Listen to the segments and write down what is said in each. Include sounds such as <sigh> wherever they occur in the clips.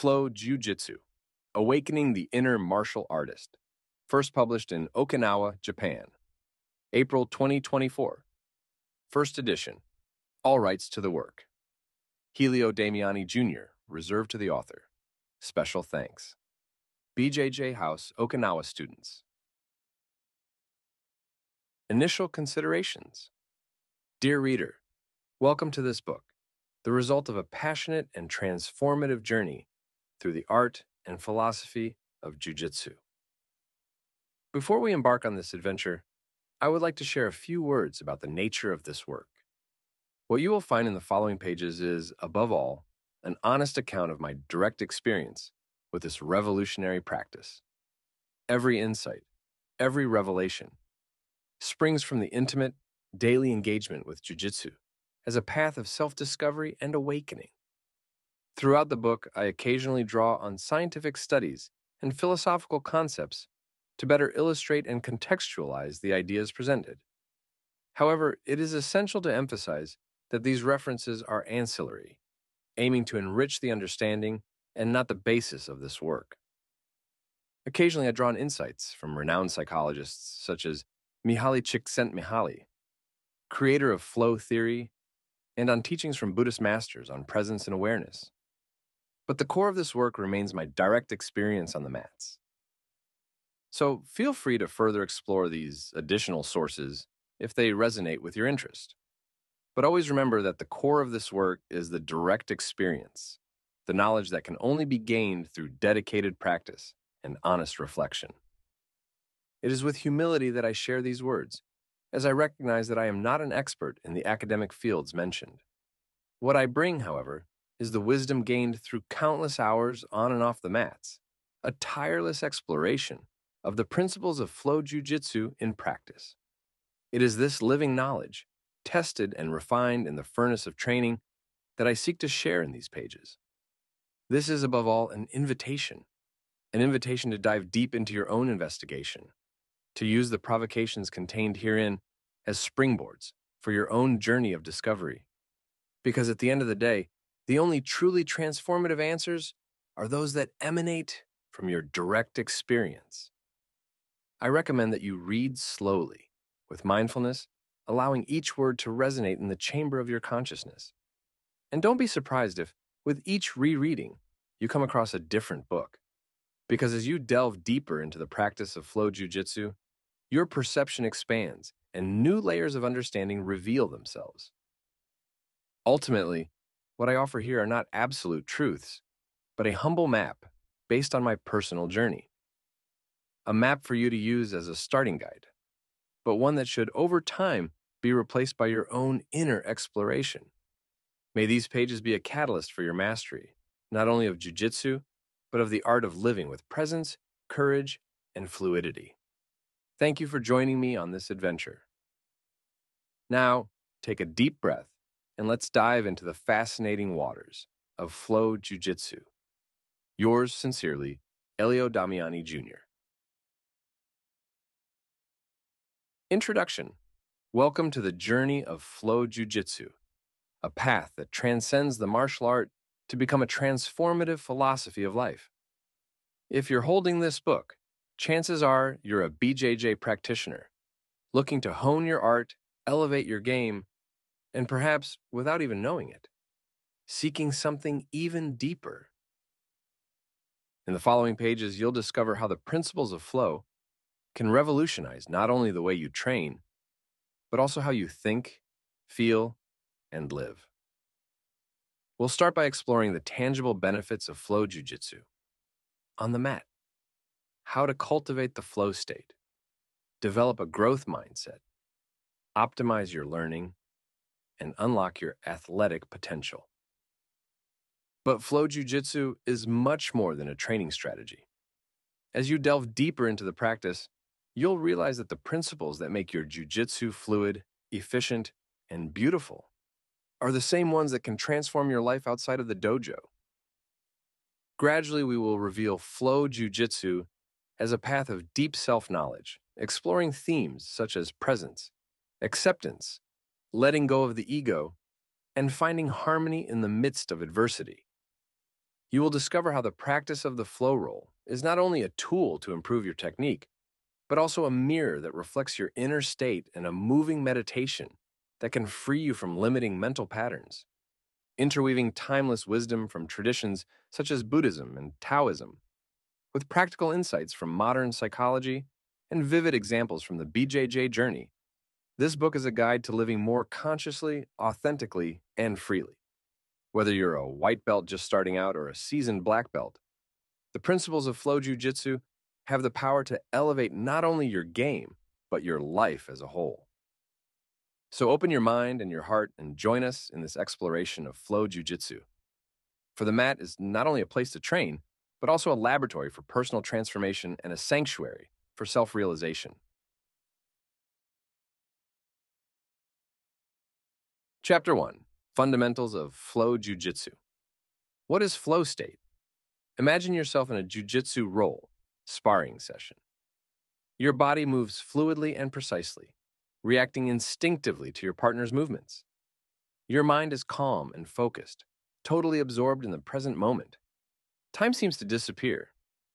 Flow Jiu-Jitsu, Awakening the Inner Martial Artist, first published in Okinawa, Japan, April 2024. First edition. All rights to the work. Helio Damiani Jr., reserved to the author. Special thanks. BJJ House, Okinawa students. Initial considerations. Dear reader, welcome to this book, the result of a passionate and transformative journey through the art and philosophy of Jiu-Jitsu. Before we embark on this adventure, I would like to share a few words about the nature of this work. What you will find in the following pages is, above all, an honest account of my direct experience with this revolutionary practice. Every insight, every revelation, springs from the intimate, daily engagement with Jiu-Jitsu as a path of self-discovery and awakening. Throughout the book, I occasionally draw on scientific studies and philosophical concepts to better illustrate and contextualize the ideas presented. However, it is essential to emphasize that these references are ancillary, aiming to enrich the understanding and not the basis of this work. Occasionally, I draw on insights from renowned psychologists such as Mihaly Csikszentmihalyi, creator of flow theory, and on teachings from Buddhist masters on presence and awareness. But the core of this work remains my direct experience on the mats. So feel free to further explore these additional sources if they resonate with your interest. But always remember that the core of this work is the direct experience, the knowledge that can only be gained through dedicated practice and honest reflection. It is with humility that I share these words, as I recognize that I am not an expert in the academic fields mentioned. What I bring, however, is the wisdom gained through countless hours on and off the mats, a tireless exploration of the principles of flow jiu-jitsu in practice. It is this living knowledge, tested and refined in the furnace of training, that I seek to share in these pages. This is above all an invitation, an invitation to dive deep into your own investigation, to use the provocations contained herein as springboards for your own journey of discovery. Because at the end of the day, the only truly transformative answers are those that emanate from your direct experience. I recommend that you read slowly, with mindfulness, allowing each word to resonate in the chamber of your consciousness. And don't be surprised if, with each rereading, you come across a different book. Because as you delve deeper into the practice of flow jiu-jitsu, your perception expands and new layers of understanding reveal themselves. Ultimately, what I offer here are not absolute truths, but a humble map based on my personal journey. A map for you to use as a starting guide, but one that should, over time, be replaced by your own inner exploration. May these pages be a catalyst for your mastery, not only of jujitsu, but of the art of living with presence, courage, and fluidity. Thank you for joining me on this adventure. Now, take a deep breath and let's dive into the fascinating waters of Flow Jiu Jitsu. Yours sincerely, Helio Damiani Jr. Introduction Welcome to the journey of Flow Jiu Jitsu, a path that transcends the martial art to become a transformative philosophy of life. If you're holding this book, chances are you're a BJJ practitioner, looking to hone your art, elevate your game, and perhaps without even knowing it, seeking something even deeper. In the following pages, you'll discover how the principles of flow can revolutionize not only the way you train, but also how you think, feel, and live. We'll start by exploring the tangible benefits of flow jujitsu on the mat, how to cultivate the flow state, develop a growth mindset, optimize your learning, and unlock your athletic potential. But flow jujitsu is much more than a training strategy. As you delve deeper into the practice, you'll realize that the principles that make your jujitsu fluid, efficient, and beautiful are the same ones that can transform your life outside of the dojo. Gradually, we will reveal flow jujitsu as a path of deep self-knowledge, exploring themes such as presence, acceptance, letting go of the ego, and finding harmony in the midst of adversity. You will discover how the practice of the flow roll is not only a tool to improve your technique, but also a mirror that reflects your inner state and a moving meditation that can free you from limiting mental patterns. Interweaving timeless wisdom from traditions such as Buddhism and Taoism, with practical insights from modern psychology and vivid examples from the BJJ journey, this book is a guide to living more consciously, authentically, and freely. Whether you're a white belt just starting out or a seasoned black belt, the principles of flow jujitsu have the power to elevate not only your game, but your life as a whole. So open your mind and your heart and join us in this exploration of flow jujitsu. For the mat is not only a place to train, but also a laboratory for personal transformation and a sanctuary for self realization. Chapter 1 Fundamentals of Flow Jiu-Jitsu. What is flow state? Imagine yourself in a jiu-jitsu roll, sparring session. Your body moves fluidly and precisely, reacting instinctively to your partner's movements. Your mind is calm and focused, totally absorbed in the present moment. Time seems to disappear.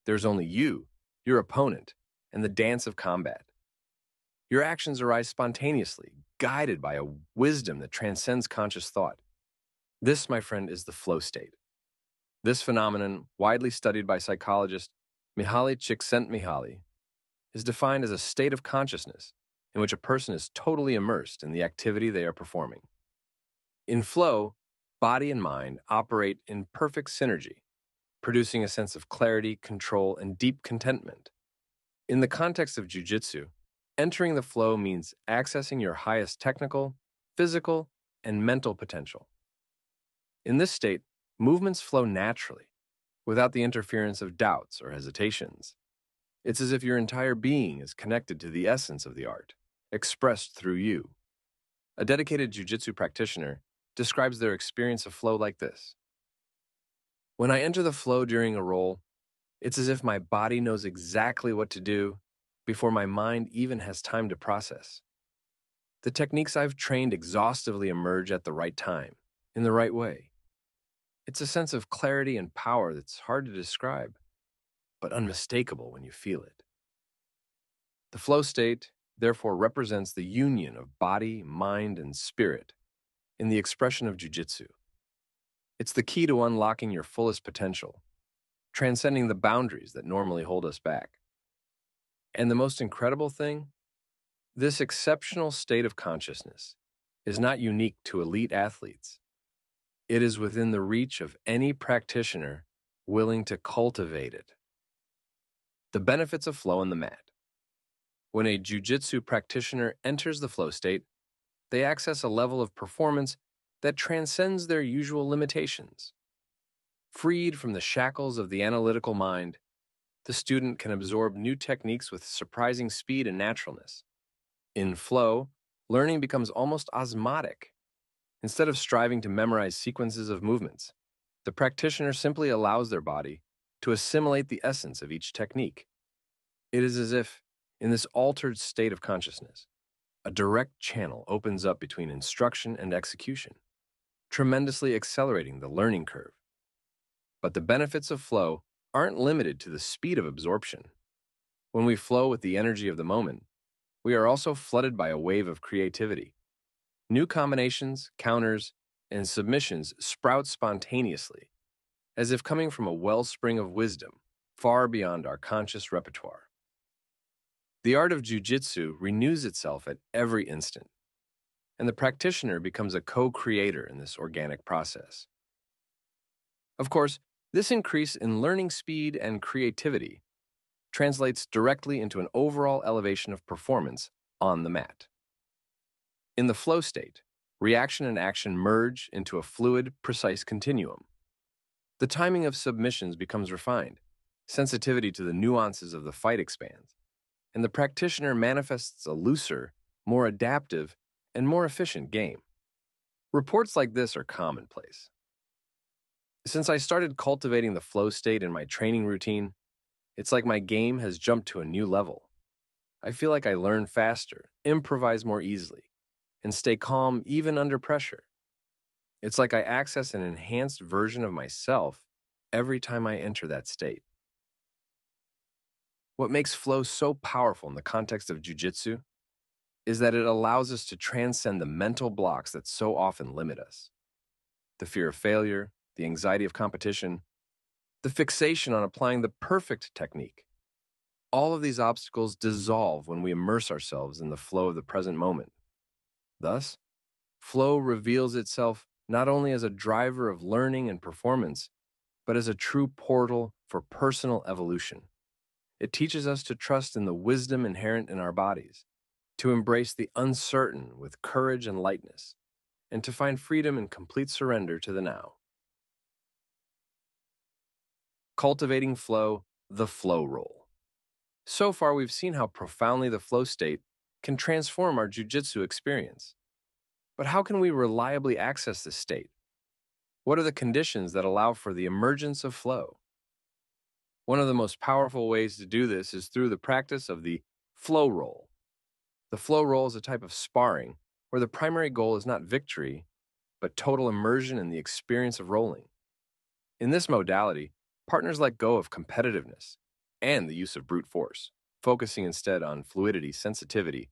There's only you, your opponent, and the dance of combat. Your actions arise spontaneously, guided by a wisdom that transcends conscious thought. This, my friend, is the flow state. This phenomenon, widely studied by psychologist Mihaly Csikszentmihalyi, is defined as a state of consciousness in which a person is totally immersed in the activity they are performing. In flow, body and mind operate in perfect synergy, producing a sense of clarity, control, and deep contentment. In the context of jujitsu, Entering the flow means accessing your highest technical, physical, and mental potential. In this state, movements flow naturally, without the interference of doubts or hesitations. It's as if your entire being is connected to the essence of the art, expressed through you. A dedicated jujitsu practitioner describes their experience of flow like this When I enter the flow during a roll, it's as if my body knows exactly what to do before my mind even has time to process. The techniques I've trained exhaustively emerge at the right time, in the right way. It's a sense of clarity and power that's hard to describe, but unmistakable when you feel it. The flow state, therefore, represents the union of body, mind, and spirit in the expression of jujitsu. It's the key to unlocking your fullest potential, transcending the boundaries that normally hold us back. And the most incredible thing this exceptional state of consciousness is not unique to elite athletes. It is within the reach of any practitioner willing to cultivate it. The benefits of flow on the mat. When a jujitsu practitioner enters the flow state, they access a level of performance that transcends their usual limitations. Freed from the shackles of the analytical mind, the student can absorb new techniques with surprising speed and naturalness. In flow, learning becomes almost osmotic. Instead of striving to memorize sequences of movements, the practitioner simply allows their body to assimilate the essence of each technique. It is as if, in this altered state of consciousness, a direct channel opens up between instruction and execution, tremendously accelerating the learning curve. But the benefits of flow aren't limited to the speed of absorption. When we flow with the energy of the moment, we are also flooded by a wave of creativity. New combinations, counters, and submissions sprout spontaneously, as if coming from a wellspring of wisdom far beyond our conscious repertoire. The art of jujitsu renews itself at every instant, and the practitioner becomes a co creator in this organic process. Of course, this increase in learning speed and creativity translates directly into an overall elevation of performance on the mat. In the flow state, reaction and action merge into a fluid, precise continuum. The timing of submissions becomes refined, sensitivity to the nuances of the fight expands, and the practitioner manifests a looser, more adaptive, and more efficient game. Reports like this are commonplace. Since I started cultivating the flow state in my training routine, it's like my game has jumped to a new level. I feel like I learn faster, improvise more easily, and stay calm even under pressure. It's like I access an enhanced version of myself every time I enter that state. What makes flow so powerful in the context of jujitsu is that it allows us to transcend the mental blocks that so often limit us the fear of failure, the anxiety of competition, the fixation on applying the perfect technique. All of these obstacles dissolve when we immerse ourselves in the flow of the present moment. Thus, flow reveals itself not only as a driver of learning and performance, but as a true portal for personal evolution. It teaches us to trust in the wisdom inherent in our bodies to embrace the uncertain with courage and lightness, and to find freedom in complete surrender to the now. Cultivating flow, the flow roll. So far, we've seen how profoundly the flow state can transform our jujitsu experience. But how can we reliably access this state? What are the conditions that allow for the emergence of flow? One of the most powerful ways to do this is through the practice of the flow roll. The flow roll is a type of sparring where the primary goal is not victory, but total immersion in the experience of rolling. In this modality, partners let go of competitiveness and the use of brute force, focusing instead on fluidity, sensitivity,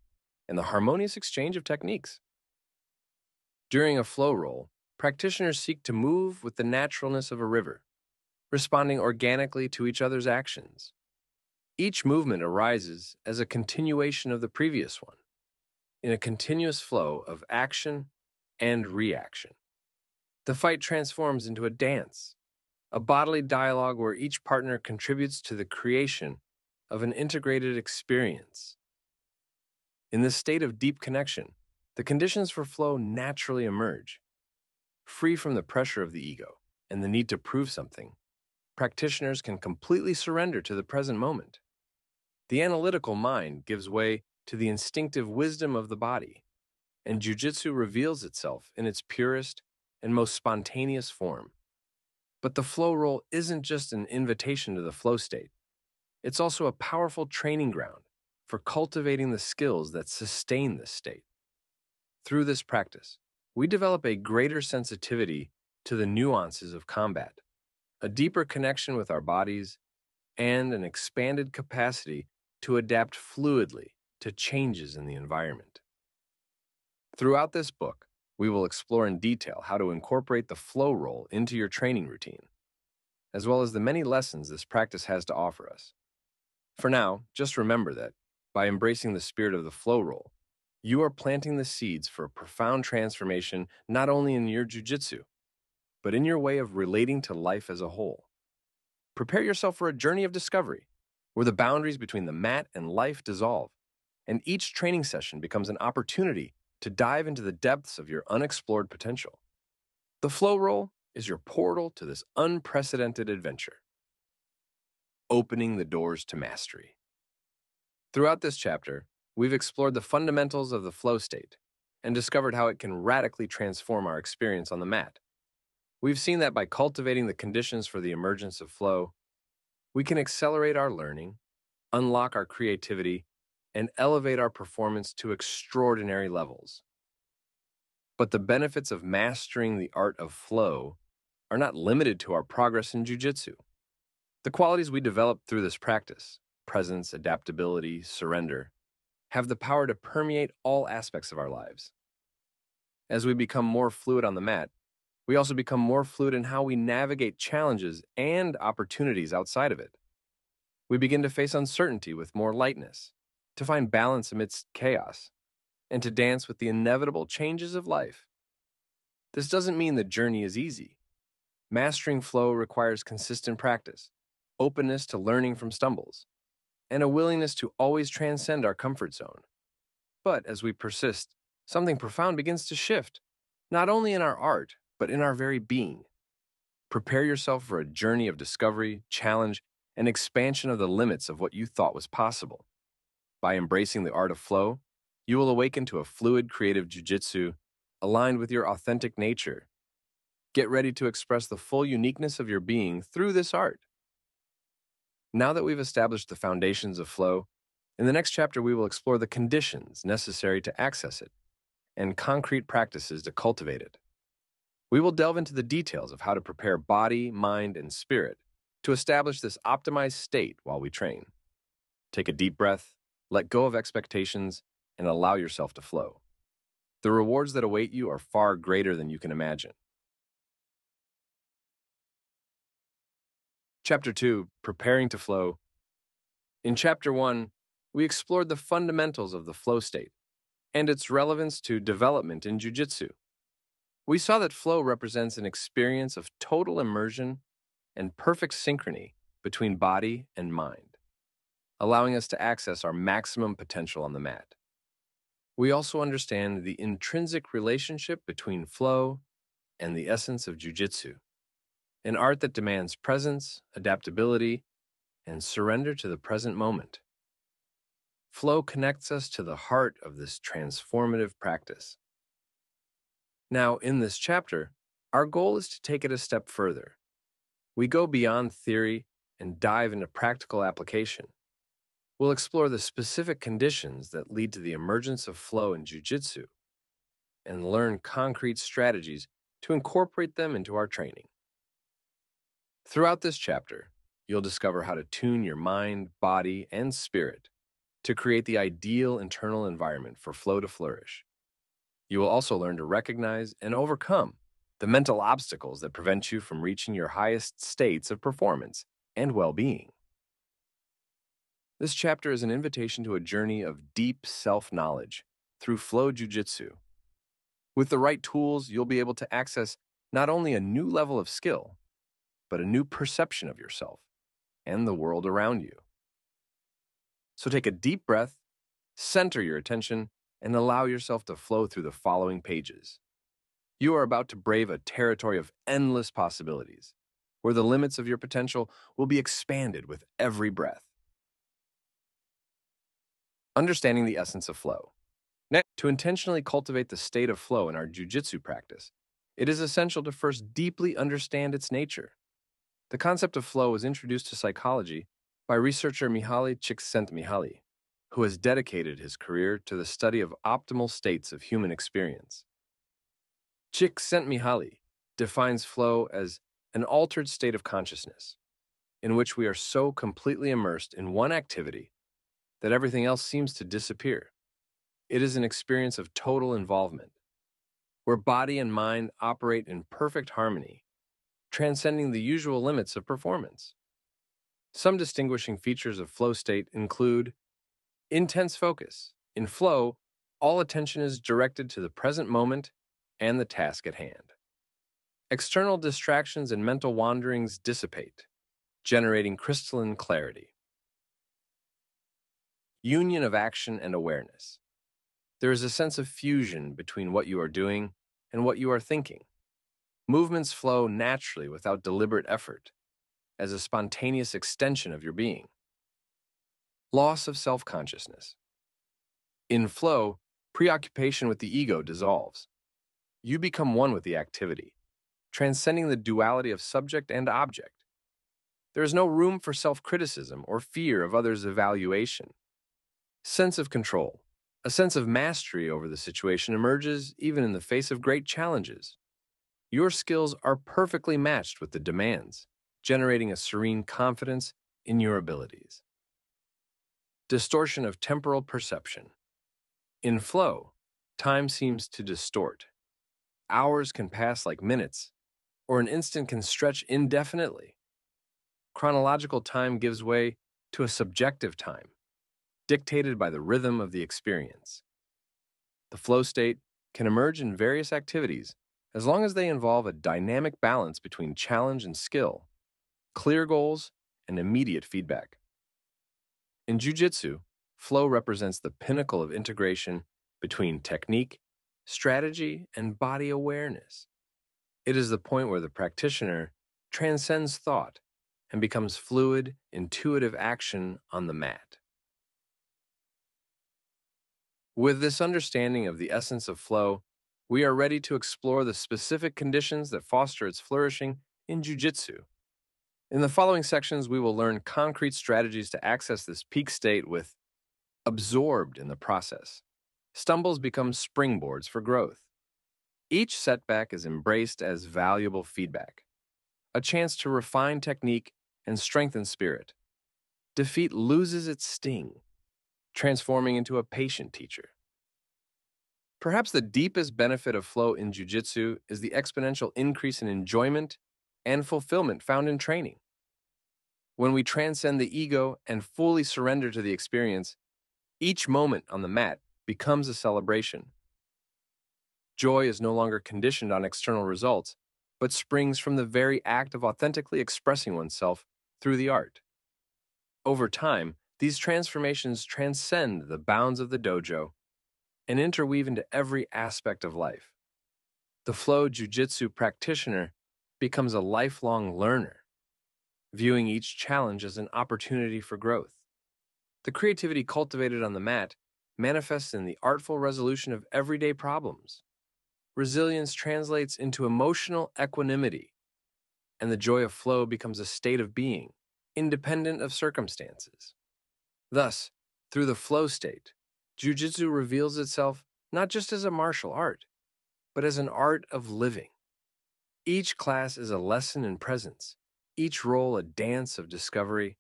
and the harmonious exchange of techniques. During a flow roll, practitioners seek to move with the naturalness of a river, responding organically to each other's actions. Each movement arises as a continuation of the previous one, in a continuous flow of action and reaction. The fight transforms into a dance, a bodily dialogue where each partner contributes to the creation of an integrated experience. In this state of deep connection, the conditions for flow naturally emerge. Free from the pressure of the ego and the need to prove something, practitioners can completely surrender to the present moment. The analytical mind gives way to the instinctive wisdom of the body, and jujitsu reveals itself in its purest and most spontaneous form. But the flow roll isn't just an invitation to the flow state, it's also a powerful training ground for cultivating the skills that sustain this state. Through this practice, we develop a greater sensitivity to the nuances of combat, a deeper connection with our bodies, and an expanded capacity to adapt fluidly to changes in the environment. Throughout this book, we will explore in detail how to incorporate the flow roll into your training routine, as well as the many lessons this practice has to offer us. For now, just remember that by embracing the spirit of the flow roll, you are planting the seeds for a profound transformation not only in your jujitsu, but in your way of relating to life as a whole. Prepare yourself for a journey of discovery where the boundaries between the mat and life dissolve, and each training session becomes an opportunity to dive into the depths of your unexplored potential. The flow roll is your portal to this unprecedented adventure, opening the doors to mastery. Throughout this chapter, we've explored the fundamentals of the flow state and discovered how it can radically transform our experience on the mat. We've seen that by cultivating the conditions for the emergence of flow, we can accelerate our learning, unlock our creativity, and elevate our performance to extraordinary levels. But the benefits of mastering the art of flow are not limited to our progress in jujitsu. The qualities we develop through this practice presence, adaptability, surrender have the power to permeate all aspects of our lives. As we become more fluid on the mat, we also become more fluid in how we navigate challenges and opportunities outside of it. We begin to face uncertainty with more lightness, to find balance amidst chaos, and to dance with the inevitable changes of life. This doesn't mean the journey is easy. Mastering flow requires consistent practice, openness to learning from stumbles, and a willingness to always transcend our comfort zone. But as we persist, something profound begins to shift, not only in our art, but in our very being. Prepare yourself for a journey of discovery, challenge, and expansion of the limits of what you thought was possible. By embracing the art of flow, you will awaken to a fluid creative jujitsu aligned with your authentic nature. Get ready to express the full uniqueness of your being through this art. Now that we've established the foundations of flow, in the next chapter we will explore the conditions necessary to access it and concrete practices to cultivate it. We will delve into the details of how to prepare body, mind, and spirit to establish this optimized state while we train. Take a deep breath, let go of expectations, and allow yourself to flow. The rewards that await you are far greater than you can imagine. Chapter 2 Preparing to Flow. In Chapter 1, we explored the fundamentals of the flow state and its relevance to development in Jiu Jitsu. We saw that flow represents an experience of total immersion and perfect synchrony between body and mind, allowing us to access our maximum potential on the mat. We also understand the intrinsic relationship between flow and the essence of Jiu-Jitsu, an art that demands presence, adaptability, and surrender to the present moment. Flow connects us to the heart of this transformative practice. Now, in this chapter, our goal is to take it a step further. We go beyond theory and dive into practical application. We'll explore the specific conditions that lead to the emergence of flow in Jiu-Jitsu and learn concrete strategies to incorporate them into our training. Throughout this chapter, you'll discover how to tune your mind, body, and spirit to create the ideal internal environment for flow to flourish. You will also learn to recognize and overcome the mental obstacles that prevent you from reaching your highest states of performance and well being. This chapter is an invitation to a journey of deep self knowledge through Flow Jiu Jitsu. With the right tools, you'll be able to access not only a new level of skill, but a new perception of yourself and the world around you. So take a deep breath, center your attention, and allow yourself to flow through the following pages. You are about to brave a territory of endless possibilities, where the limits of your potential will be expanded with every breath. Understanding the essence of flow. Next, to intentionally cultivate the state of flow in our jujitsu practice, it is essential to first deeply understand its nature. The concept of flow was introduced to psychology by researcher Mihaly Csikszentmihalyi, who has dedicated his career to the study of optimal states of human experience. Csikszentmihalyi defines flow as an altered state of consciousness, in which we are so completely immersed in one activity that everything else seems to disappear. It is an experience of total involvement, where body and mind operate in perfect harmony, transcending the usual limits of performance. Some distinguishing features of flow state include intense focus. In flow, all attention is directed to the present moment and the task at hand. External distractions and mental wanderings dissipate, generating crystalline clarity. Union of action and awareness. There is a sense of fusion between what you are doing and what you are thinking. Movements flow naturally without deliberate effort, as a spontaneous extension of your being. Loss of self consciousness. In flow, preoccupation with the ego dissolves. You become one with the activity, transcending the duality of subject and object. There is no room for self criticism or fear of others' evaluation. Sense of control. A sense of mastery over the situation emerges even in the face of great challenges. Your skills are perfectly matched with the demands generating a serene confidence in your abilities. Distortion of temporal perception. In flow, time seems to distort. Hours can pass like minutes, or an instant can stretch indefinitely. Chronological time gives way to a subjective time, dictated by the rhythm of the experience. The flow state can emerge in various activities as long as they involve a dynamic balance between challenge and skill clear goals, and immediate feedback. In Jiu Jitsu, flow represents the pinnacle of integration between technique, strategy, and body awareness. It is the point where the practitioner transcends thought and becomes fluid, intuitive action on the mat. With this understanding of the essence of flow, we are ready to explore the specific conditions that foster its flourishing in Jiu Jitsu. In the following sections, we will learn concrete strategies to access this peak state with absorbed in the process. Stumbles become springboards for growth. Each setback is embraced as valuable feedback, a chance to refine technique and strengthen spirit. Defeat loses its sting, transforming into a patient teacher. Perhaps the deepest benefit of flow in jiu-jitsu is the exponential increase in enjoyment and fulfillment found in training. When we transcend the ego and fully surrender to the experience, each moment on the mat becomes a celebration. Joy is no longer conditioned on external results, but springs from the very act of authentically expressing oneself through the art. Over time, these transformations transcend the bounds of the dojo and interweave into every aspect of life. The flow jiu-jitsu practitioner becomes a lifelong learner, viewing each challenge as an opportunity for growth. The creativity cultivated on the mat manifests in the artful resolution of everyday problems. Resilience translates into emotional equanimity, and the joy of flow becomes a state of being, independent of circumstances. Thus, through the flow state, Jiu-Jitsu reveals itself not just as a martial art, but as an art of living. Each class is a lesson in presence, each roll a dance of discovery,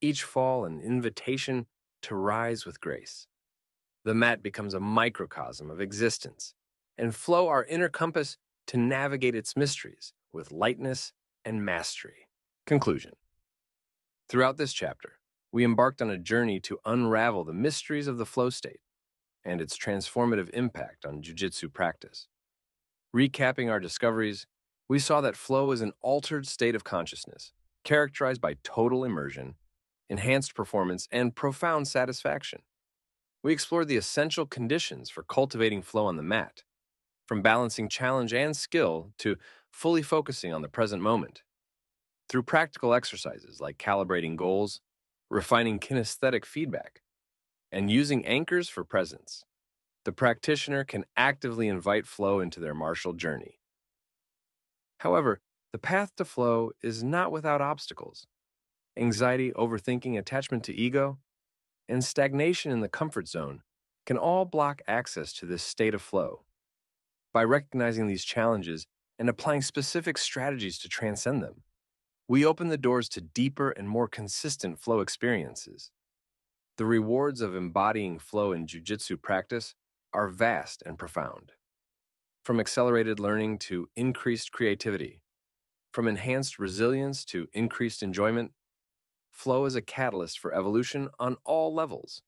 each fall an invitation to rise with grace. The mat becomes a microcosm of existence, and flow our inner compass to navigate its mysteries with lightness and mastery. Conclusion Throughout this chapter, we embarked on a journey to unravel the mysteries of the flow state and its transformative impact on jiu-jitsu practice. Recapping our discoveries, we saw that flow is an altered state of consciousness, characterized by total immersion, enhanced performance, and profound satisfaction. We explored the essential conditions for cultivating flow on the mat, from balancing challenge and skill to fully focusing on the present moment. Through practical exercises like calibrating goals, refining kinesthetic feedback, and using anchors for presence. The practitioner can actively invite flow into their martial journey. However, the path to flow is not without obstacles. Anxiety, overthinking, attachment to ego, and stagnation in the comfort zone can all block access to this state of flow. By recognizing these challenges and applying specific strategies to transcend them, we open the doors to deeper and more consistent flow experiences. The rewards of embodying flow in jiu-jitsu practice are vast and profound. From accelerated learning to increased creativity, from enhanced resilience to increased enjoyment, flow is a catalyst for evolution on all levels.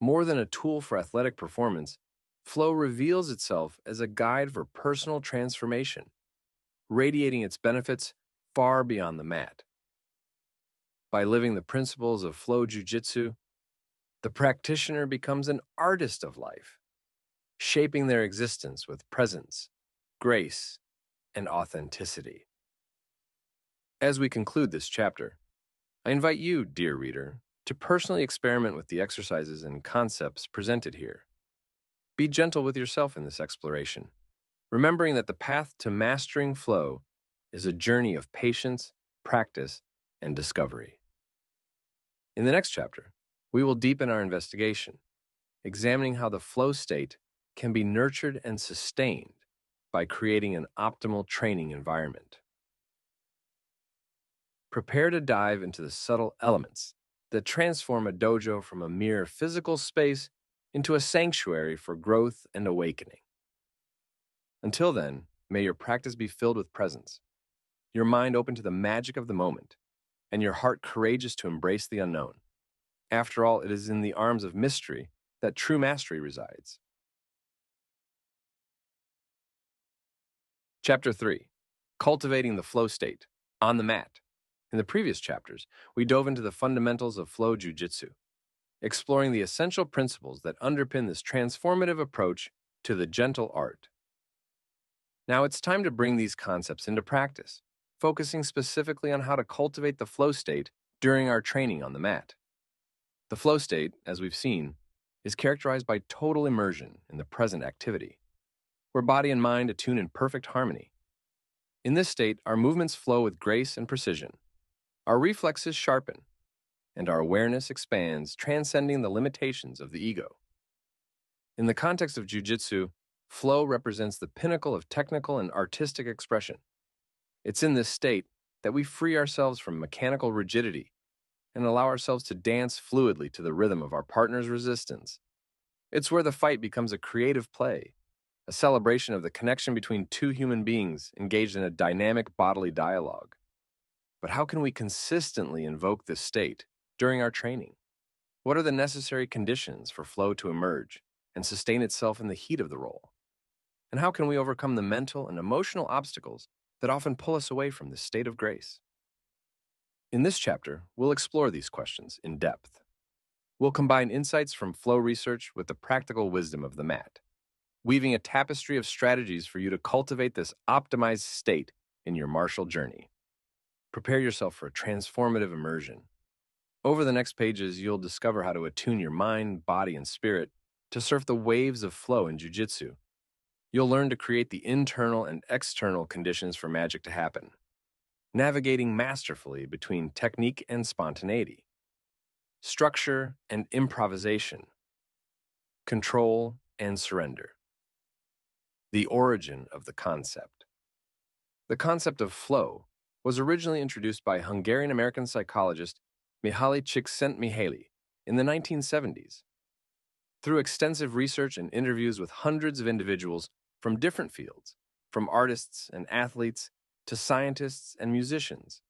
More than a tool for athletic performance, flow reveals itself as a guide for personal transformation, radiating its benefits far beyond the mat. By living the principles of flow jujitsu, the practitioner becomes an artist of life, shaping their existence with presence, grace, and authenticity. As we conclude this chapter, I invite you, dear reader, to personally experiment with the exercises and concepts presented here. Be gentle with yourself in this exploration, remembering that the path to mastering flow is a journey of patience, practice, and discovery. In the next chapter, we will deepen our investigation, examining how the flow state can be nurtured and sustained by creating an optimal training environment. Prepare to dive into the subtle elements that transform a dojo from a mere physical space into a sanctuary for growth and awakening. Until then, may your practice be filled with presence, your mind open to the magic of the moment, and your heart courageous to embrace the unknown. After all, it is in the arms of mystery that true mastery resides. Chapter 3 Cultivating the Flow State on the Mat. In the previous chapters, we dove into the fundamentals of flow jujitsu, exploring the essential principles that underpin this transformative approach to the gentle art. Now it's time to bring these concepts into practice focusing specifically on how to cultivate the flow state during our training on the mat. The flow state, as we've seen, is characterized by total immersion in the present activity, where body and mind attune in perfect harmony. In this state, our movements flow with grace and precision, our reflexes sharpen, and our awareness expands, transcending the limitations of the ego. In the context of jujitsu, flow represents the pinnacle of technical and artistic expression. It's in this state that we free ourselves from mechanical rigidity and allow ourselves to dance fluidly to the rhythm of our partner's resistance. It's where the fight becomes a creative play, a celebration of the connection between two human beings engaged in a dynamic bodily dialogue. But how can we consistently invoke this state during our training? What are the necessary conditions for flow to emerge and sustain itself in the heat of the roll? And how can we overcome the mental and emotional obstacles that often pull us away from this state of grace? In this chapter, we'll explore these questions in depth. We'll combine insights from flow research with the practical wisdom of the mat, weaving a tapestry of strategies for you to cultivate this optimized state in your martial journey. Prepare yourself for a transformative immersion. Over the next pages, you'll discover how to attune your mind, body, and spirit to surf the waves of flow in Jiu Jitsu. You'll learn to create the internal and external conditions for magic to happen navigating masterfully between technique and spontaneity, structure and improvisation, control and surrender. The origin of the concept. The concept of flow was originally introduced by Hungarian American psychologist Mihaly Csikszentmihalyi in the 1970s. Through extensive research and interviews with hundreds of individuals from different fields, from artists and athletes to scientists and musicians.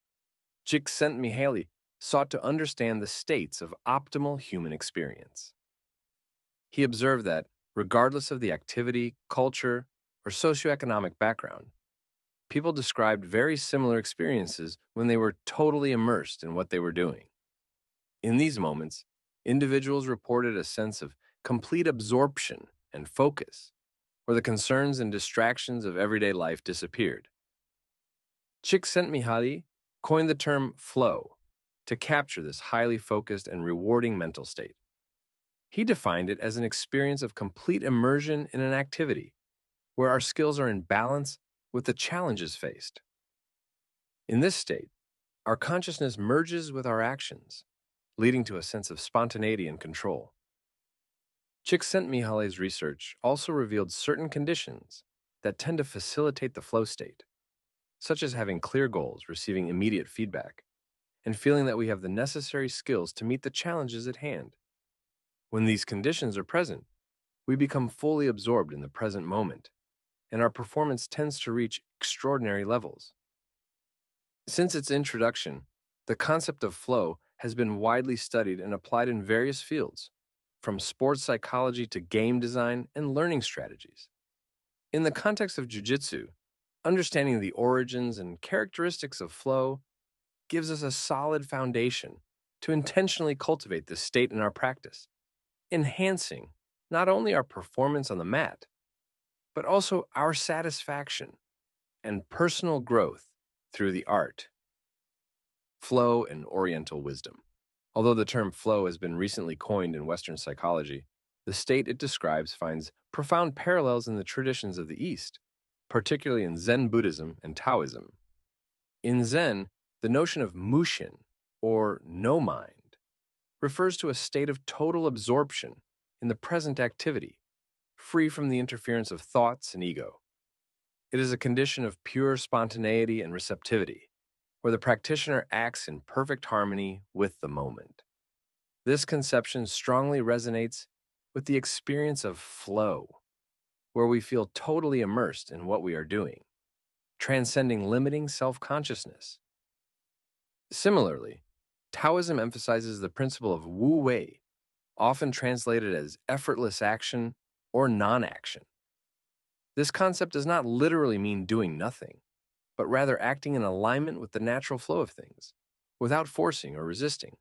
Csikszentmihalyi sought to understand the states of optimal human experience. He observed that, regardless of the activity, culture, or socioeconomic background, people described very similar experiences when they were totally immersed in what they were doing. In these moments, individuals reported a sense of complete absorption and focus, where the concerns and distractions of everyday life disappeared. Csikszentmihalyi coined the term flow to capture this highly focused and rewarding mental state. He defined it as an experience of complete immersion in an activity where our skills are in balance with the challenges faced. In this state, our consciousness merges with our actions, leading to a sense of spontaneity and control. Csikszentmihalyi's research also revealed certain conditions that tend to facilitate the flow state such as having clear goals, receiving immediate feedback, and feeling that we have the necessary skills to meet the challenges at hand. When these conditions are present, we become fully absorbed in the present moment, and our performance tends to reach extraordinary levels. Since its introduction, the concept of flow has been widely studied and applied in various fields, from sports psychology to game design and learning strategies. In the context of Jiu Jitsu, Understanding the origins and characteristics of flow gives us a solid foundation to intentionally cultivate this state in our practice, enhancing not only our performance on the mat, but also our satisfaction and personal growth through the art. Flow and Oriental wisdom. Although the term flow has been recently coined in Western psychology, the state it describes finds profound parallels in the traditions of the East particularly in Zen Buddhism and Taoism. In Zen, the notion of mushin, or no mind, refers to a state of total absorption in the present activity, free from the interference of thoughts and ego. It is a condition of pure spontaneity and receptivity, where the practitioner acts in perfect harmony with the moment. This conception strongly resonates with the experience of flow where we feel totally immersed in what we are doing, transcending limiting self consciousness. Similarly, Taoism emphasizes the principle of Wu Wei, often translated as effortless action or non action. This concept does not literally mean doing nothing, but rather acting in alignment with the natural flow of things, without forcing or resisting.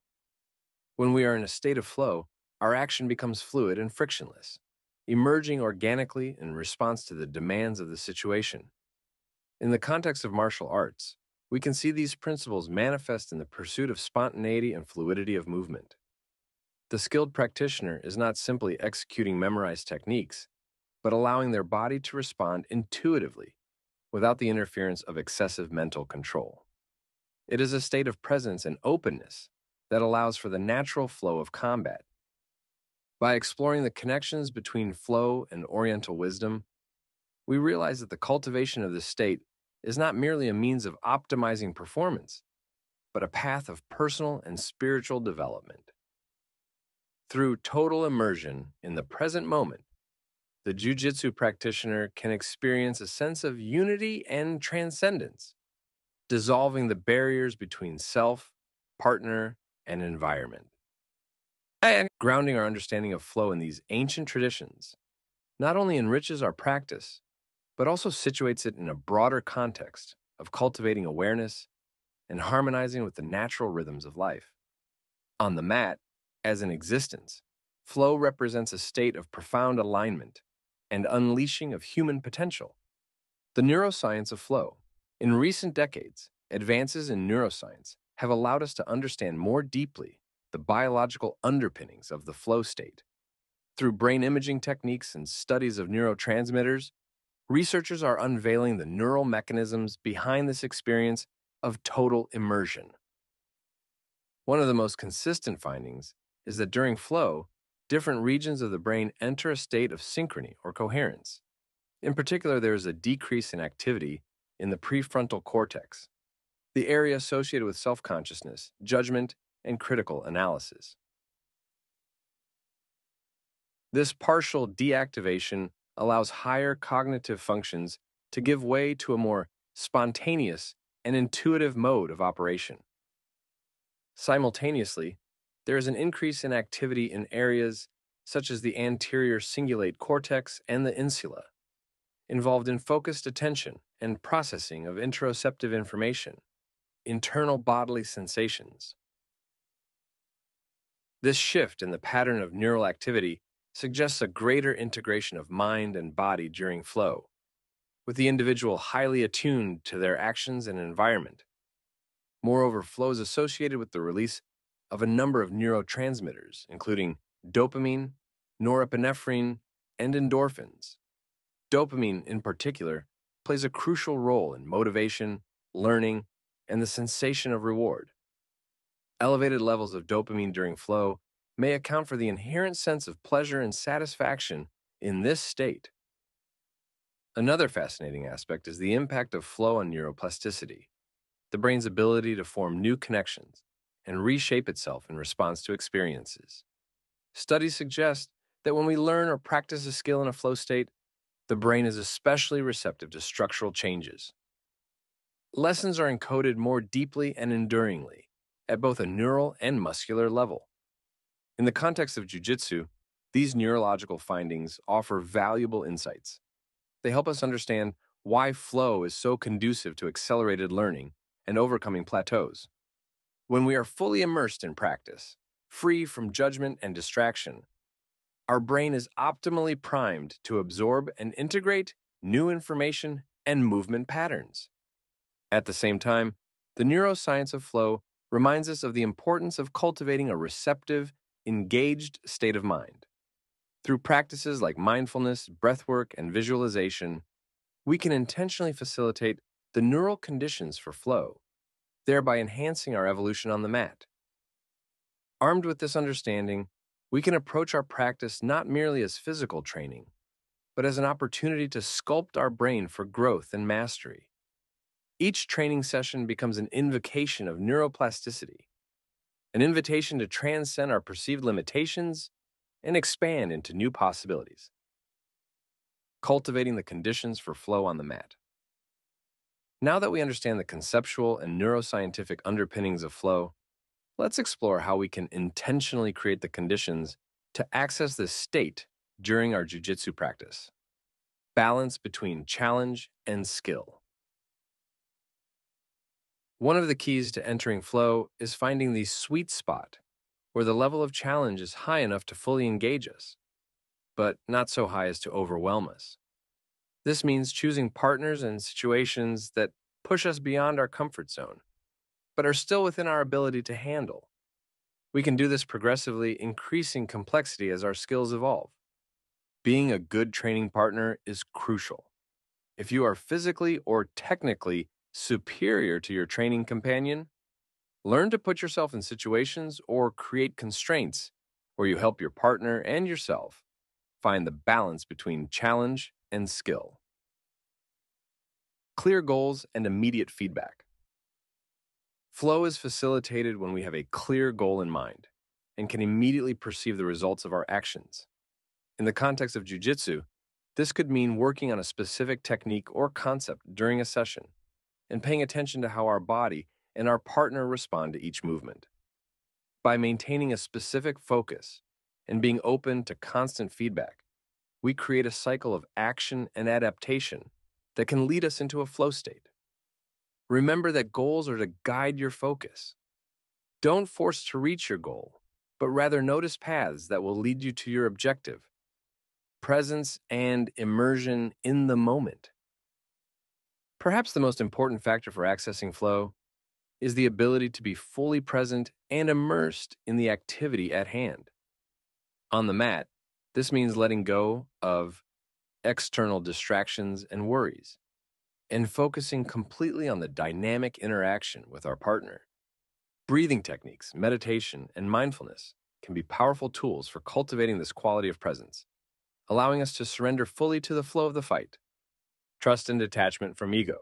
When we are in a state of flow, our action becomes fluid and frictionless, emerging organically in response to the demands of the situation. In the context of martial arts, we can see these principles manifest in the pursuit of spontaneity and fluidity of movement. The skilled practitioner is not simply executing memorized techniques, but allowing their body to respond intuitively without the interference of excessive mental control. It is a state of presence and openness that allows for the natural flow of combat by exploring the connections between flow and Oriental wisdom, we realize that the cultivation of this state is not merely a means of optimizing performance, but a path of personal and spiritual development. Through total immersion in the present moment, the jujitsu practitioner can experience a sense of unity and transcendence, dissolving the barriers between self, partner, and environment. And grounding our understanding of flow in these ancient traditions not only enriches our practice, but also situates it in a broader context of cultivating awareness and harmonizing with the natural rhythms of life. On the mat, as an existence, flow represents a state of profound alignment and unleashing of human potential. The neuroscience of flow. In recent decades, advances in neuroscience have allowed us to understand more deeply the biological underpinnings of the flow state. Through brain imaging techniques and studies of neurotransmitters, researchers are unveiling the neural mechanisms behind this experience of total immersion. One of the most consistent findings is that during flow, different regions of the brain enter a state of synchrony or coherence. In particular, there is a decrease in activity in the prefrontal cortex, the area associated with self consciousness, judgment, and critical analysis. This partial deactivation allows higher cognitive functions to give way to a more spontaneous and intuitive mode of operation. Simultaneously, there is an increase in activity in areas such as the anterior cingulate cortex and the insula, involved in focused attention and processing of interoceptive information, internal bodily sensations. This shift in the pattern of neural activity suggests a greater integration of mind and body during flow, with the individual highly attuned to their actions and environment. Moreover, flow is associated with the release of a number of neurotransmitters, including dopamine, norepinephrine, and endorphins. Dopamine, in particular, plays a crucial role in motivation, learning, and the sensation of reward. Elevated levels of dopamine during flow may account for the inherent sense of pleasure and satisfaction in this state. Another fascinating aspect is the impact of flow on neuroplasticity, the brain's ability to form new connections and reshape itself in response to experiences. Studies suggest that when we learn or practice a skill in a flow state, the brain is especially receptive to structural changes. Lessons are encoded more deeply and enduringly at both a neural and muscular level. In the context of jujitsu, these neurological findings offer valuable insights. They help us understand why flow is so conducive to accelerated learning and overcoming plateaus. When we are fully immersed in practice, free from judgment and distraction, our brain is optimally primed to absorb and integrate new information and movement patterns. At the same time, the neuroscience of flow reminds us of the importance of cultivating a receptive engaged state of mind. Through practices like mindfulness, breathwork, and visualization, we can intentionally facilitate the neural conditions for flow, thereby enhancing our evolution on the mat. Armed with this understanding, we can approach our practice not merely as physical training, but as an opportunity to sculpt our brain for growth and mastery. Each training session becomes an invocation of neuroplasticity, an invitation to transcend our perceived limitations and expand into new possibilities. Cultivating the conditions for flow on the mat. Now that we understand the conceptual and neuroscientific underpinnings of flow, let's explore how we can intentionally create the conditions to access this state during our jujitsu practice. Balance between challenge and skill. One of the keys to entering flow is finding the sweet spot where the level of challenge is high enough to fully engage us, but not so high as to overwhelm us. This means choosing partners and situations that push us beyond our comfort zone, but are still within our ability to handle. We can do this progressively, increasing complexity as our skills evolve. Being a good training partner is crucial. If you are physically or technically superior to your training companion, learn to put yourself in situations or create constraints where you help your partner and yourself find the balance between challenge and skill. Clear goals, and immediate feedback. Flow is facilitated when we have a clear goal in mind and can immediately perceive the results of our actions. In the context of jujitsu, this could mean working on a specific technique or concept during a session and paying attention to how our body and our partner respond to each movement. By maintaining a specific focus and being open to constant feedback, we create a cycle of action and adaptation that can lead us into a flow state. Remember that goals are to guide your focus. Don't force to reach your goal, but rather notice paths that will lead you to your objective. Presence and immersion in the moment. Perhaps the most important factor for accessing flow is the ability to be fully present and immersed in the activity at hand. On the mat, this means letting go of external distractions and worries and focusing completely on the dynamic interaction with our partner. Breathing techniques, meditation, and mindfulness can be powerful tools for cultivating this quality of presence, allowing us to surrender fully to the flow of the fight, trust and detachment from ego.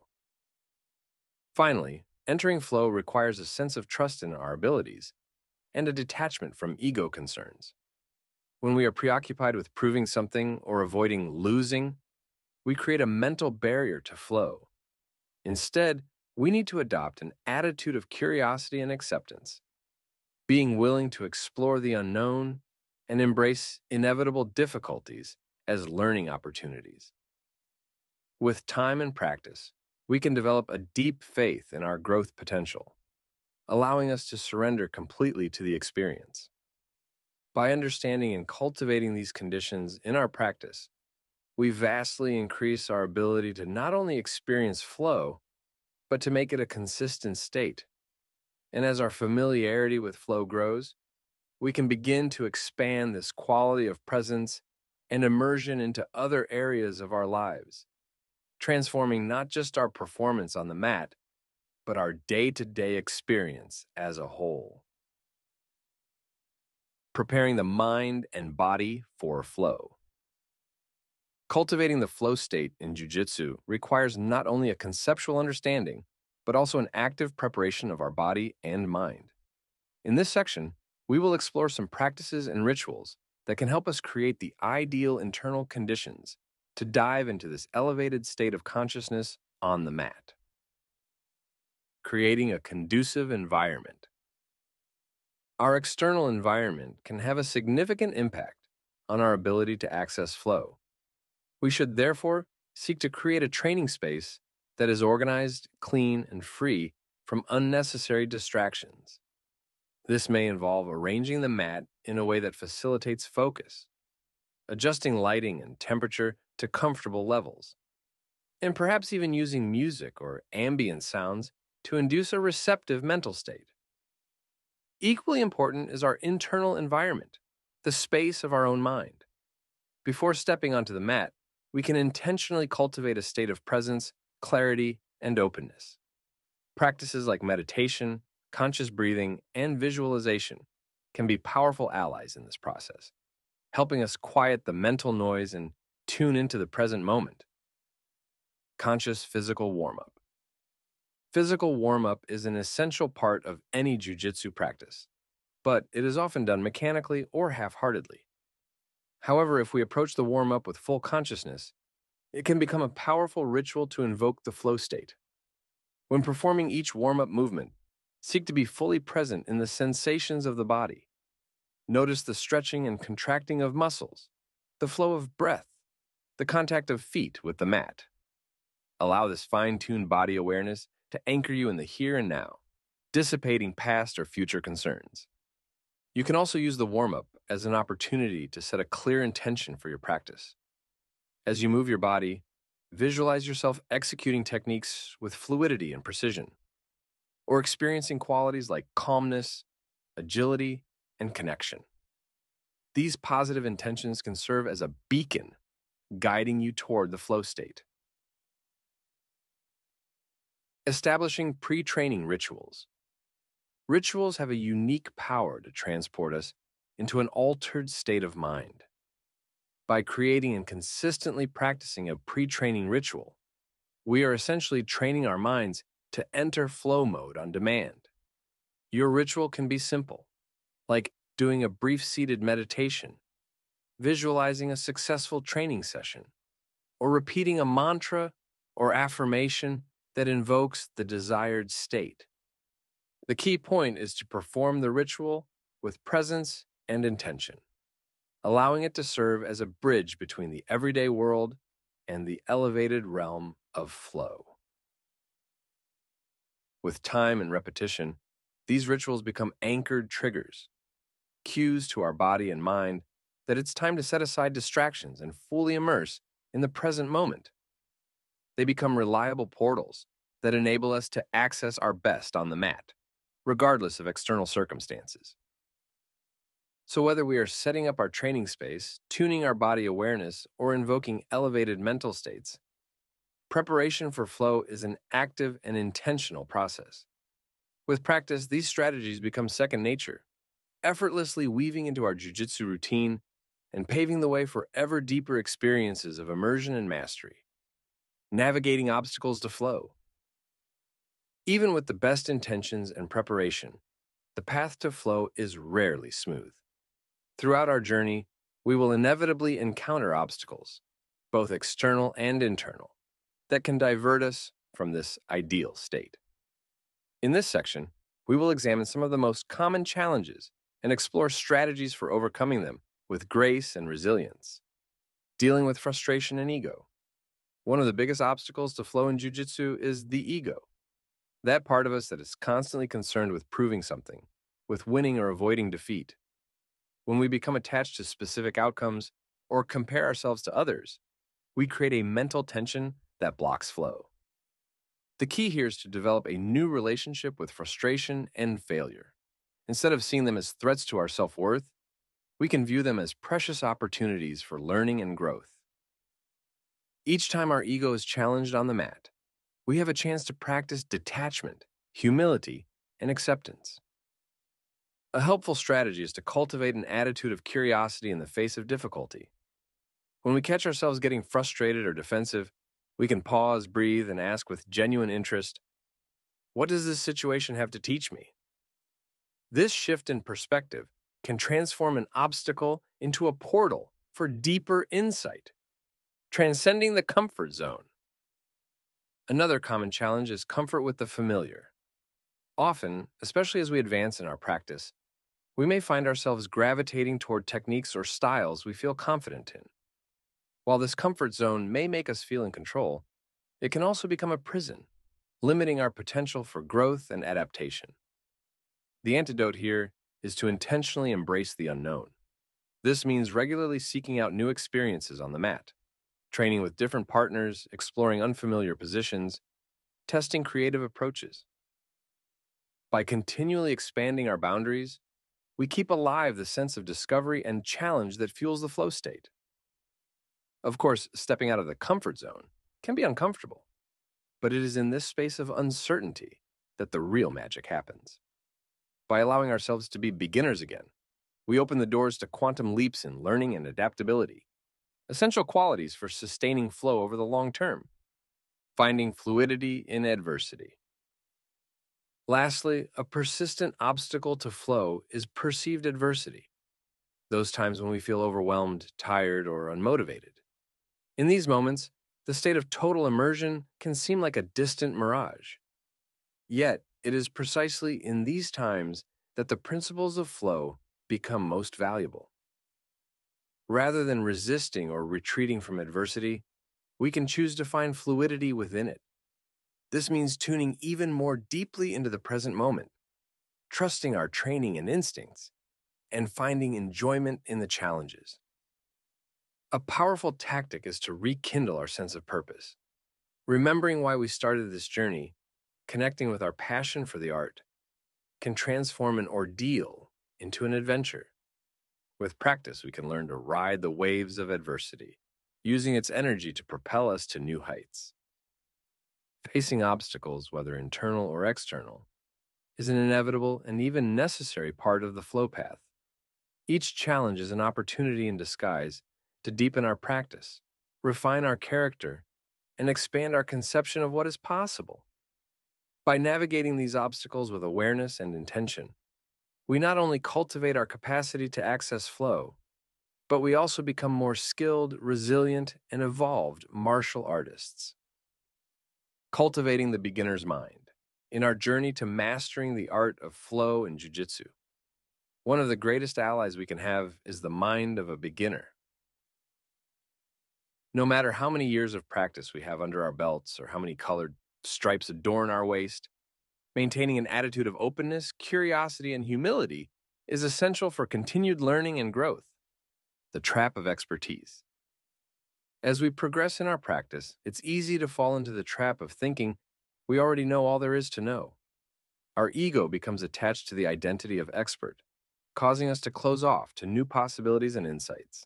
Finally, entering flow requires a sense of trust in our abilities and a detachment from ego concerns. When we are preoccupied with proving something or avoiding losing, we create a mental barrier to flow. Instead, we need to adopt an attitude of curiosity and acceptance, being willing to explore the unknown and embrace inevitable difficulties as learning opportunities. With time and practice, we can develop a deep faith in our growth potential, allowing us to surrender completely to the experience. By understanding and cultivating these conditions in our practice, we vastly increase our ability to not only experience flow, but to make it a consistent state. And as our familiarity with flow grows, we can begin to expand this quality of presence and immersion into other areas of our lives, transforming not just our performance on the mat, but our day to day experience as a whole. Preparing the mind and body for flow. Cultivating the flow state in Jiu-Jitsu requires not only a conceptual understanding, but also an active preparation of our body and mind. In this section, we will explore some practices and rituals that can help us create the ideal internal conditions to dive into this elevated state of consciousness on the mat. Creating a conducive environment. Our external environment can have a significant impact on our ability to access flow. We should therefore seek to create a training space that is organized, clean, and free from unnecessary distractions. This may involve arranging the mat in a way that facilitates focus, adjusting lighting and temperature to comfortable levels, and perhaps even using music or ambient sounds to induce a receptive mental state. Equally important is our internal environment, the space of our own mind. Before stepping onto the mat, we can intentionally cultivate a state of presence, clarity, and openness. Practices like meditation, conscious breathing, and visualization can be powerful allies in this process, helping us quiet the mental noise and tune into the present moment. Conscious physical warm up. Physical warm up is an essential part of any jujitsu practice, but it is often done mechanically or half heartedly. However, if we approach the warm up with full consciousness, it can become a powerful ritual to invoke the flow state. When performing each warm up movement, seek to be fully present in the sensations of the body. Notice the stretching and contracting of muscles, the flow of breath, the contact of feet with the mat. Allow this fine tuned body awareness to anchor you in the here and now, dissipating past or future concerns. You can also use the warm up as an opportunity to set a clear intention for your practice. As you move your body, visualize yourself executing techniques with fluidity and precision, or experiencing qualities like calmness, agility, and connection. These positive intentions can serve as a beacon guiding you toward the flow state. Establishing pre training rituals. Rituals have a unique power to transport us into an altered state of mind. By creating and consistently practicing a pre training ritual, we are essentially training our minds to enter flow mode on demand. Your ritual can be simple, like doing a brief seated meditation, visualizing a successful training session, or repeating a mantra or affirmation that invokes the desired state. The key point is to perform the ritual with presence and intention, allowing it to serve as a bridge between the everyday world and the elevated realm of flow. With time and repetition, these rituals become anchored triggers, cues to our body and mind that it's time to set aside distractions and fully immerse in the present moment. They become reliable portals that enable us to access our best on the mat, regardless of external circumstances. So, whether we are setting up our training space, tuning our body awareness, or invoking elevated mental states, preparation for flow is an active and intentional process. With practice, these strategies become second nature, effortlessly weaving into our jujitsu routine and paving the way for ever deeper experiences of immersion and mastery, navigating obstacles to flow. Even with the best intentions and preparation, the path to flow is rarely smooth. Throughout our journey, we will inevitably encounter obstacles, both external and internal, that can divert us from this ideal state. In this section, we will examine some of the most common challenges and explore strategies for overcoming them with grace and resilience. Dealing with frustration and ego. One of the biggest obstacles to flow in jujitsu is the ego. That part of us that is constantly concerned with proving something, with winning or avoiding defeat. When we become attached to specific outcomes or compare ourselves to others, we create a mental tension that blocks flow. The key here is to develop a new relationship with frustration and failure. Instead of seeing them as threats to our self worth, we can view them as precious opportunities for learning and growth. Each time our ego is challenged on the mat, we have a chance to practice detachment, humility, and acceptance. A helpful strategy is to cultivate an attitude of curiosity in the face of difficulty. When we catch ourselves getting frustrated or defensive, we can pause, breathe, and ask with genuine interest, What does this situation have to teach me? This shift in perspective can transform an obstacle into a portal for deeper insight, transcending the comfort zone. Another common challenge is comfort with the familiar. Often, especially as we advance in our practice, we may find ourselves gravitating toward techniques or styles we feel confident in. While this comfort zone may make us feel in control, it can also become a prison, limiting our potential for growth and adaptation. The antidote here is to intentionally embrace the unknown. This means regularly seeking out new experiences on the mat, training with different partners, exploring unfamiliar positions, testing creative approaches. By continually expanding our boundaries, we keep alive the sense of discovery and challenge that fuels the flow state. Of course, stepping out of the comfort zone can be uncomfortable, but it is in this space of uncertainty that the real magic happens. By allowing ourselves to be beginners again, we open the doors to quantum leaps in learning and adaptability, essential qualities for sustaining flow over the long term, finding fluidity in adversity. Lastly, a persistent obstacle to flow is perceived adversity, those times when we feel overwhelmed, tired, or unmotivated. In these moments, the state of total immersion can seem like a distant mirage. Yet, it is precisely in these times that the principles of flow become most valuable. Rather than resisting or retreating from adversity, we can choose to find fluidity within it. This means tuning even more deeply into the present moment, trusting our training and instincts, and finding enjoyment in the challenges. A powerful tactic is to rekindle our sense of purpose. Remembering why we started this journey connecting with our passion for the art can transform an ordeal into an adventure. With practice, we can learn to ride the waves of adversity, using its energy to propel us to new heights. Facing obstacles, whether internal or external, is an inevitable and even necessary part of the flow path. Each challenge is an opportunity in disguise to deepen our practice, refine our character, and expand our conception of what is possible. By navigating these obstacles with awareness and intention, we not only cultivate our capacity to access flow, but we also become more skilled, resilient, and evolved martial artists. Cultivating the beginner's mind in our journey to mastering the art of flow and jujitsu. One of the greatest allies we can have is the mind of a beginner. No matter how many years of practice we have under our belts or how many colored stripes adorn our waist, maintaining an attitude of openness, curiosity, and humility is essential for continued learning and growth. The trap of expertise. As we progress in our practice, it's easy to fall into the trap of thinking we already know all there is to know. Our ego becomes attached to the identity of expert, causing us to close off to new possibilities and insights.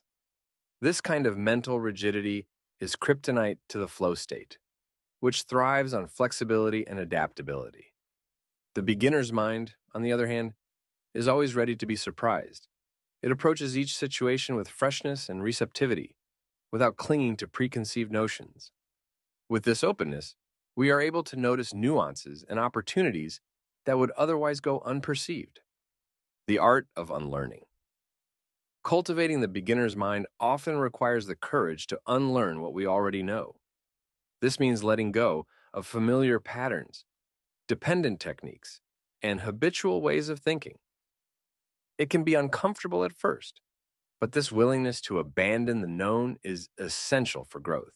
This kind of mental rigidity is kryptonite to the flow state which thrives on flexibility and adaptability. The beginner's mind, on the other hand, is always ready to be surprised. It approaches each situation with freshness and receptivity, without clinging to preconceived notions. With this openness, we are able to notice nuances and opportunities that would otherwise go unperceived. The art of unlearning. Cultivating the beginner's mind often requires the courage to unlearn what we already know. This means letting go of familiar patterns, dependent techniques, and habitual ways of thinking. It can be uncomfortable at first, but this willingness to abandon the known is essential for growth.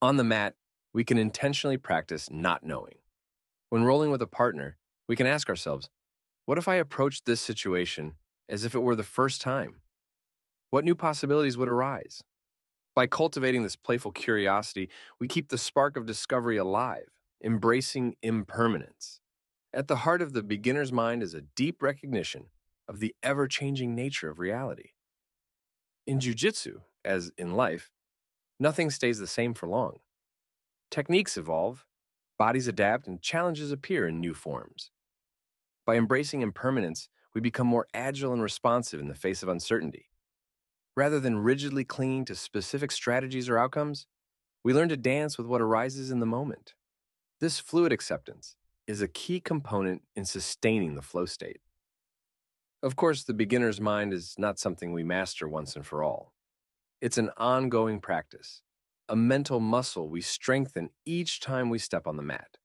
On the mat, we can intentionally practice not knowing. When rolling with a partner, we can ask ourselves, what if I approached this situation as if it were the first time? What new possibilities would arise? By cultivating this playful curiosity, we keep the spark of discovery alive, embracing impermanence. At the heart of the beginner's mind is a deep recognition of the ever changing nature of reality. In jujitsu, as in life, nothing stays the same for long. Techniques evolve, bodies adapt, and challenges appear in new forms. By embracing impermanence, we become more agile and responsive in the face of uncertainty. Rather than rigidly clinging to specific strategies or outcomes, we learn to dance with what arises in the moment. This fluid acceptance is a key component in sustaining the flow state. Of course, the beginner's mind is not something we master once and for all. It's an ongoing practice, a mental muscle we strengthen each time we step on the mat.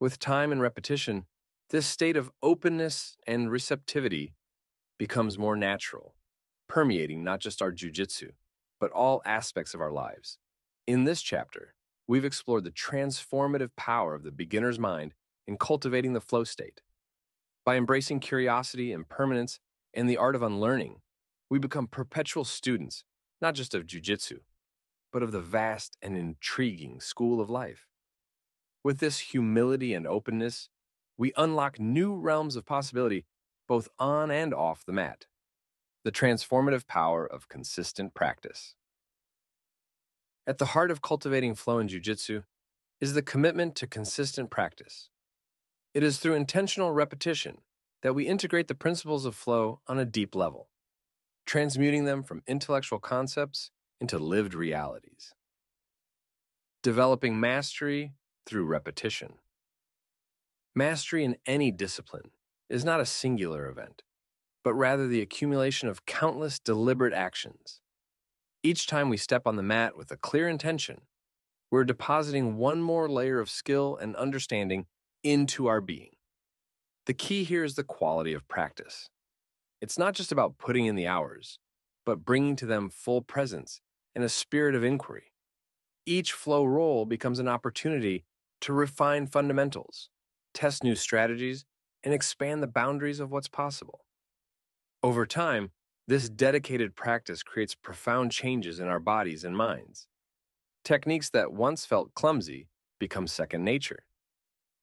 With time and repetition, this state of openness and receptivity becomes more natural permeating not just our jujitsu, but all aspects of our lives. In this chapter, we've explored the transformative power of the beginner's mind in cultivating the flow state. By embracing curiosity, impermanence, and the art of unlearning, we become perpetual students, not just of jujitsu, but of the vast and intriguing school of life. With this humility and openness, we unlock new realms of possibility both on and off the mat the transformative power of consistent practice. At the heart of cultivating flow in Jiu-Jitsu is the commitment to consistent practice. It is through intentional repetition that we integrate the principles of flow on a deep level, transmuting them from intellectual concepts into lived realities. Developing mastery through repetition. Mastery in any discipline is not a singular event but rather the accumulation of countless deliberate actions. Each time we step on the mat with a clear intention, we're depositing one more layer of skill and understanding into our being. The key here is the quality of practice. It's not just about putting in the hours, but bringing to them full presence and a spirit of inquiry. Each flow roll becomes an opportunity to refine fundamentals, test new strategies, and expand the boundaries of what's possible. Over time, this dedicated practice creates profound changes in our bodies and minds. Techniques that once felt clumsy become second nature.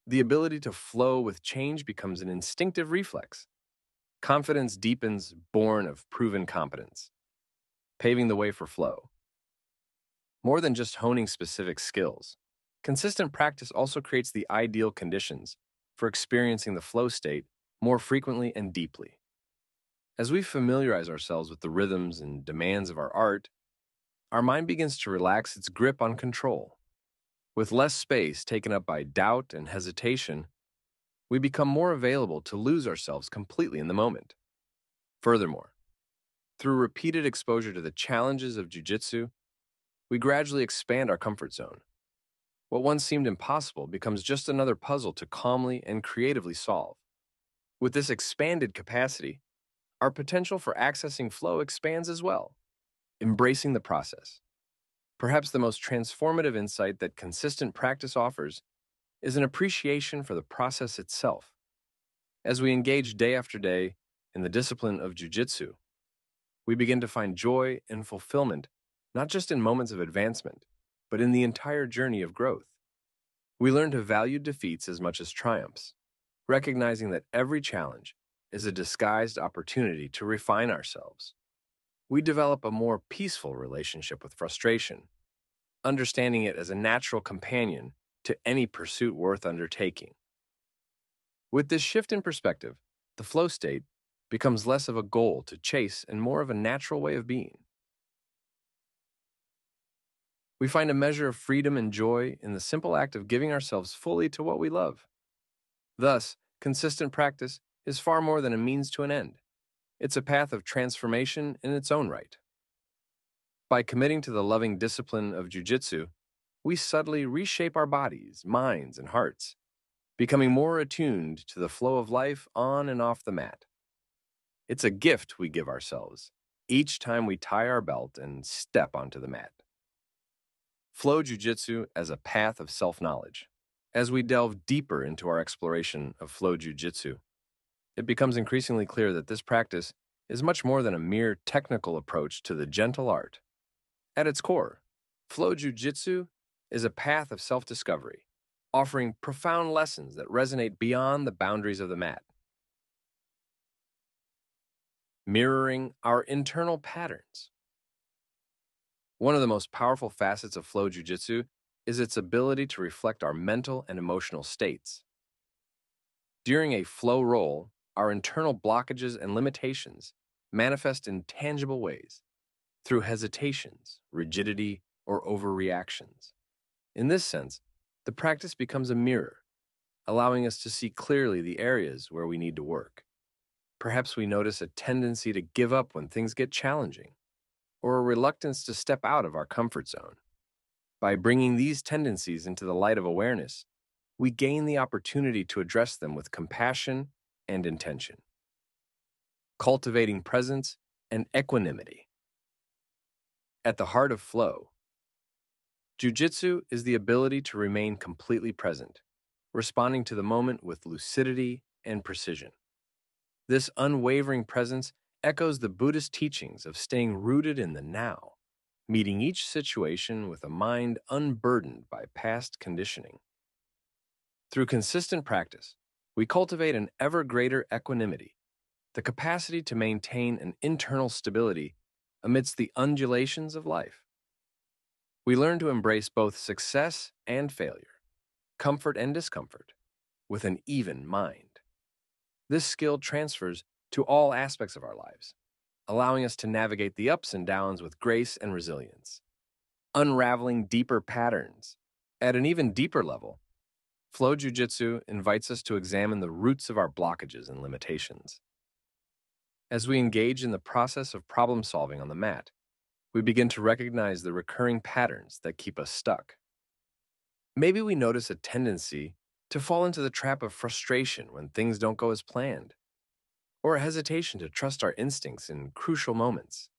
The ability to flow with change becomes an instinctive reflex. Confidence deepens, born of proven competence, paving the way for flow. More than just honing specific skills, consistent practice also creates the ideal conditions for experiencing the flow state more frequently and deeply. As we familiarize ourselves with the rhythms and demands of our art, our mind begins to relax its grip on control. With less space taken up by doubt and hesitation, we become more available to lose ourselves completely in the moment. Furthermore, through repeated exposure to the challenges of jujitsu, we gradually expand our comfort zone. What once seemed impossible becomes just another puzzle to calmly and creatively solve. With this expanded capacity, our potential for accessing flow expands as well, embracing the process. Perhaps the most transformative insight that consistent practice offers is an appreciation for the process itself. As we engage day after day in the discipline of jujitsu, we begin to find joy and fulfillment not just in moments of advancement, but in the entire journey of growth. We learn to value defeats as much as triumphs, recognizing that every challenge is a disguised opportunity to refine ourselves. We develop a more peaceful relationship with frustration, understanding it as a natural companion to any pursuit worth undertaking. With this shift in perspective, the flow state becomes less of a goal to chase and more of a natural way of being. We find a measure of freedom and joy in the simple act of giving ourselves fully to what we love. Thus, consistent practice is far more than a means to an end. It's a path of transformation in its own right. By committing to the loving discipline of jujitsu, we subtly reshape our bodies, minds, and hearts, becoming more attuned to the flow of life on and off the mat. It's a gift we give ourselves each time we tie our belt and step onto the mat. Flow Jiu-Jitsu as a path of self-knowledge. As we delve deeper into our exploration of Flow Jiu-Jitsu, it becomes increasingly clear that this practice is much more than a mere technical approach to the gentle art. At its core, Flow Jiu-Jitsu is a path of self-discovery, offering profound lessons that resonate beyond the boundaries of the mat mirroring our internal patterns. One of the most powerful facets of flow jujitsu is its ability to reflect our mental and emotional states. During a flow roll, our internal blockages and limitations manifest in tangible ways through hesitations, rigidity, or overreactions. In this sense, the practice becomes a mirror, allowing us to see clearly the areas where we need to work. Perhaps we notice a tendency to give up when things get challenging, or a reluctance to step out of our comfort zone. By bringing these tendencies into the light of awareness, we gain the opportunity to address them with compassion and intention. Cultivating presence and equanimity. At the heart of flow, Jiu-Jitsu is the ability to remain completely present, responding to the moment with lucidity and precision. This unwavering presence echoes the Buddhist teachings of staying rooted in the now, meeting each situation with a mind unburdened by past conditioning. Through consistent practice, we cultivate an ever greater equanimity, the capacity to maintain an internal stability amidst the undulations of life. We learn to embrace both success and failure, comfort and discomfort, with an even mind. This skill transfers to all aspects of our lives, allowing us to navigate the ups and downs with grace and resilience. Unraveling deeper patterns. At an even deeper level, Flow Jiu-Jitsu invites us to examine the roots of our blockages and limitations. As we engage in the process of problem solving on the mat, we begin to recognize the recurring patterns that keep us stuck. Maybe we notice a tendency to fall into the trap of frustration when things don't go as planned, or a hesitation to trust our instincts in crucial moments.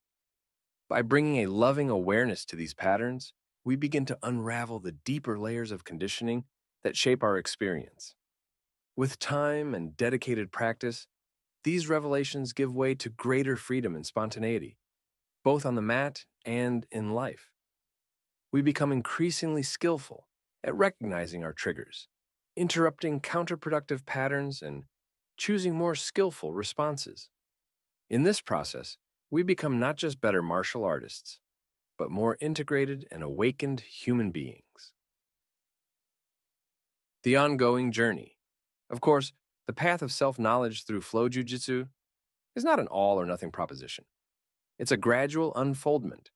By bringing a loving awareness to these patterns, we begin to unravel the deeper layers of conditioning that shape our experience. With time and dedicated practice, these revelations give way to greater freedom and spontaneity, both on the mat and in life. We become increasingly skillful at recognizing our triggers interrupting counterproductive patterns and choosing more skillful responses. In this process, we become not just better martial artists, but more integrated and awakened human beings. The ongoing journey. Of course, the path of self-knowledge through flow jujitsu is not an all or nothing proposition. It's a gradual unfoldment,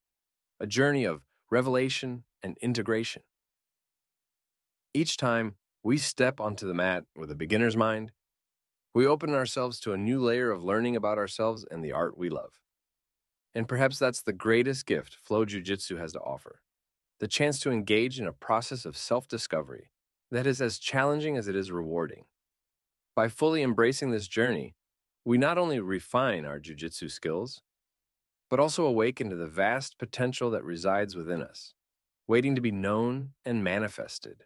a journey of revelation and integration. Each time we step onto the mat with a beginner's mind, we open ourselves to a new layer of learning about ourselves and the art we love. And perhaps that's the greatest gift Flow Jiu Jitsu has to offer the chance to engage in a process of self discovery that is as challenging as it is rewarding. By fully embracing this journey, we not only refine our Jiu Jitsu skills, but also awaken to the vast potential that resides within us, waiting to be known and manifested.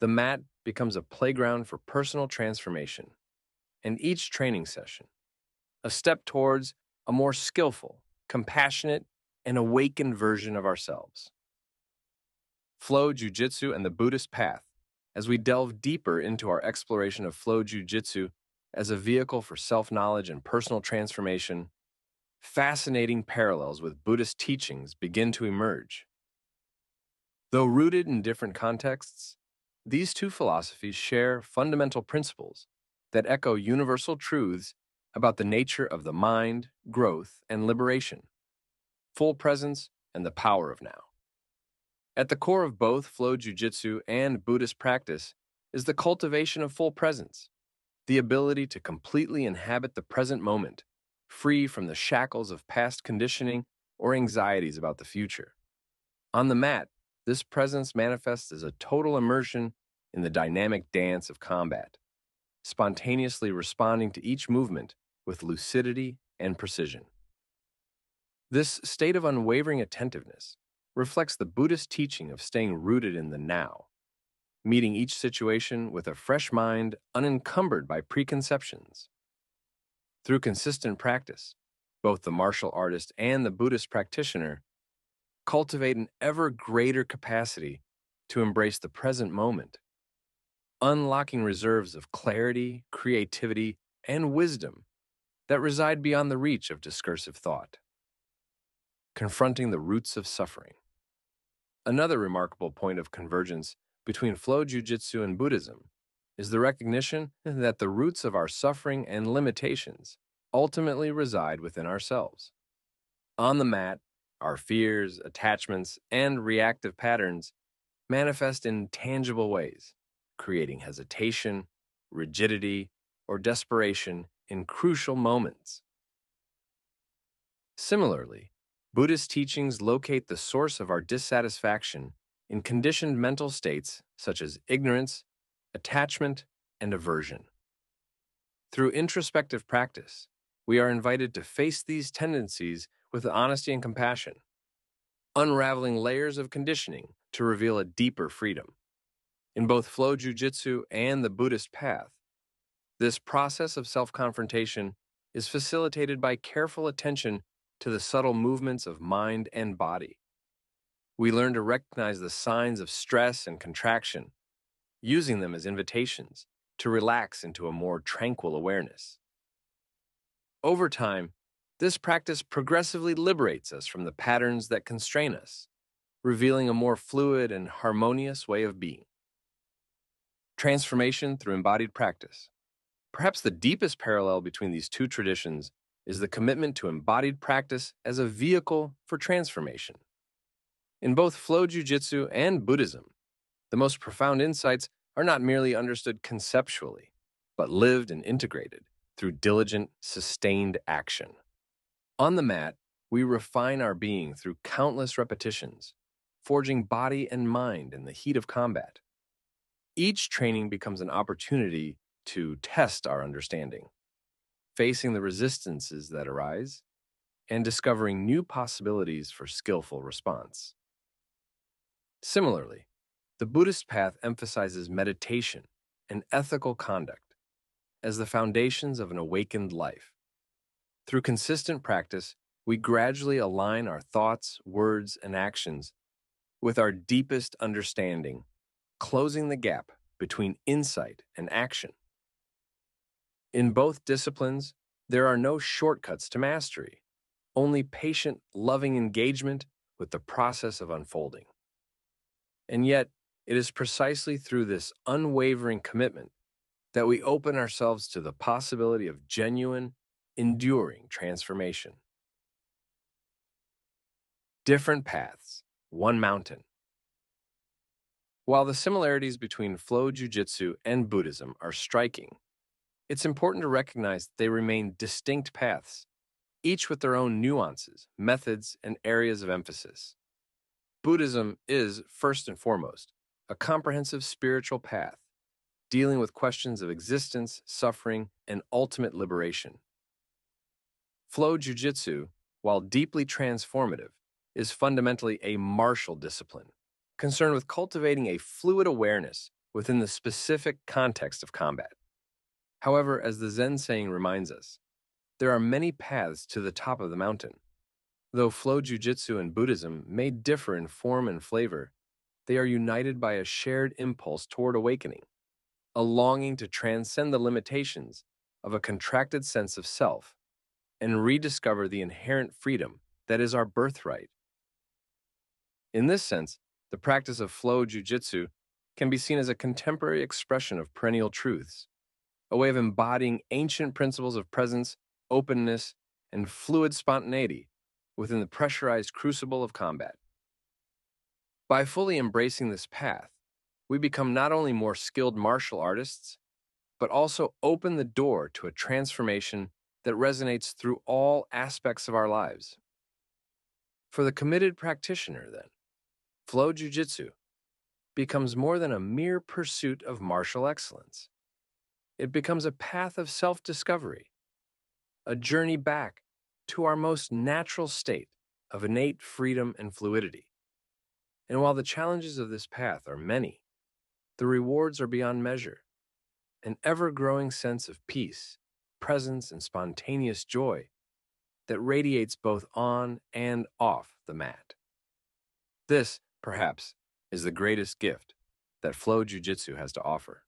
The mat becomes a playground for personal transformation, and each training session, a step towards a more skillful, compassionate, and awakened version of ourselves. Flow Jiu Jitsu and the Buddhist Path as we delve deeper into our exploration of Flow Jiu Jitsu as a vehicle for self knowledge and personal transformation, fascinating parallels with Buddhist teachings begin to emerge. Though rooted in different contexts, these two philosophies share fundamental principles that echo universal truths about the nature of the mind, growth, and liberation, full presence, and the power of now. At the core of both flow jujitsu and Buddhist practice is the cultivation of full presence, the ability to completely inhabit the present moment, free from the shackles of past conditioning or anxieties about the future. On the mat, this presence manifests as a total immersion in the dynamic dance of combat, spontaneously responding to each movement with lucidity and precision. This state of unwavering attentiveness reflects the Buddhist teaching of staying rooted in the now, meeting each situation with a fresh mind unencumbered by preconceptions. Through consistent practice, both the martial artist and the Buddhist practitioner cultivate an ever greater capacity to embrace the present moment, unlocking reserves of clarity, creativity, and wisdom that reside beyond the reach of discursive thought. Confronting the roots of suffering. Another remarkable point of convergence between flow jiu-jitsu and Buddhism is the recognition <laughs> that the roots of our suffering and limitations ultimately reside within ourselves. On the mat, our fears, attachments, and reactive patterns manifest in tangible ways, creating hesitation, rigidity, or desperation in crucial moments. Similarly, Buddhist teachings locate the source of our dissatisfaction in conditioned mental states such as ignorance, attachment, and aversion. Through introspective practice, we are invited to face these tendencies with honesty and compassion, unraveling layers of conditioning to reveal a deeper freedom. In both flow jujitsu and the Buddhist path, this process of self confrontation is facilitated by careful attention to the subtle movements of mind and body. We learn to recognize the signs of stress and contraction, using them as invitations to relax into a more tranquil awareness. Over time, this practice progressively liberates us from the patterns that constrain us, revealing a more fluid and harmonious way of being. Transformation through embodied practice. Perhaps the deepest parallel between these two traditions is the commitment to embodied practice as a vehicle for transformation. In both flow jiu-jitsu and Buddhism, the most profound insights are not merely understood conceptually, but lived and integrated through diligent, sustained action. On the mat, we refine our being through countless repetitions, forging body and mind in the heat of combat. Each training becomes an opportunity to test our understanding, facing the resistances that arise, and discovering new possibilities for skillful response. Similarly, the Buddhist path emphasizes meditation and ethical conduct as the foundations of an awakened life. Through consistent practice, we gradually align our thoughts, words, and actions with our deepest understanding, closing the gap between insight and action. In both disciplines, there are no shortcuts to mastery, only patient, loving engagement with the process of unfolding. And yet, it is precisely through this unwavering commitment that we open ourselves to the possibility of genuine, enduring transformation. Different paths, one mountain. While the similarities between flow jujitsu and Buddhism are striking, it's important to recognize that they remain distinct paths, each with their own nuances, methods, and areas of emphasis. Buddhism is, first and foremost, a comprehensive spiritual path dealing with questions of existence, suffering, and ultimate liberation. Flow Jiu-Jitsu, while deeply transformative, is fundamentally a martial discipline, concerned with cultivating a fluid awareness within the specific context of combat. However, as the Zen saying reminds us, there are many paths to the top of the mountain. Though flow jiu-jitsu and Buddhism may differ in form and flavor, they are united by a shared impulse toward awakening, a longing to transcend the limitations of a contracted sense of self and rediscover the inherent freedom that is our birthright. In this sense, the practice of flow jiu-jitsu can be seen as a contemporary expression of perennial truths, a way of embodying ancient principles of presence, openness, and fluid spontaneity within the pressurized crucible of combat. By fully embracing this path, we become not only more skilled martial artists, but also open the door to a transformation that resonates through all aspects of our lives. For the committed practitioner, then, flow jujitsu becomes more than a mere pursuit of martial excellence. It becomes a path of self discovery, a journey back to our most natural state of innate freedom and fluidity. And while the challenges of this path are many, the rewards are beyond measure. An ever growing sense of peace, presence, and spontaneous joy that radiates both on and off the mat. This, perhaps, is the greatest gift that Flow Jiu Jitsu has to offer.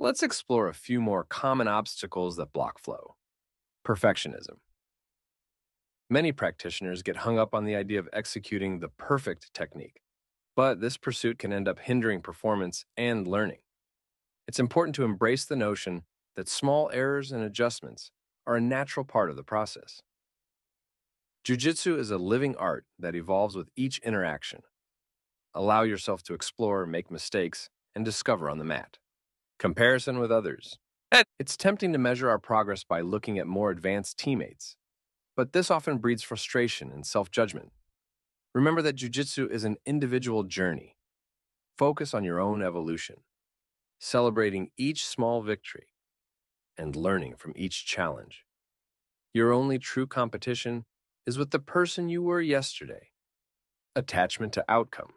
Let's explore a few more common obstacles that block flow. Perfectionism. Many practitioners get hung up on the idea of executing the perfect technique, but this pursuit can end up hindering performance and learning. It's important to embrace the notion that small errors and adjustments are a natural part of the process. Jiu-Jitsu is a living art that evolves with each interaction. Allow yourself to explore, make mistakes, and discover on the mat. Comparison with others. It's tempting to measure our progress by looking at more advanced teammates, but this often breeds frustration and self judgment. Remember that jujitsu is an individual journey. Focus on your own evolution, celebrating each small victory and learning from each challenge. Your only true competition is with the person you were yesterday. Attachment to outcome.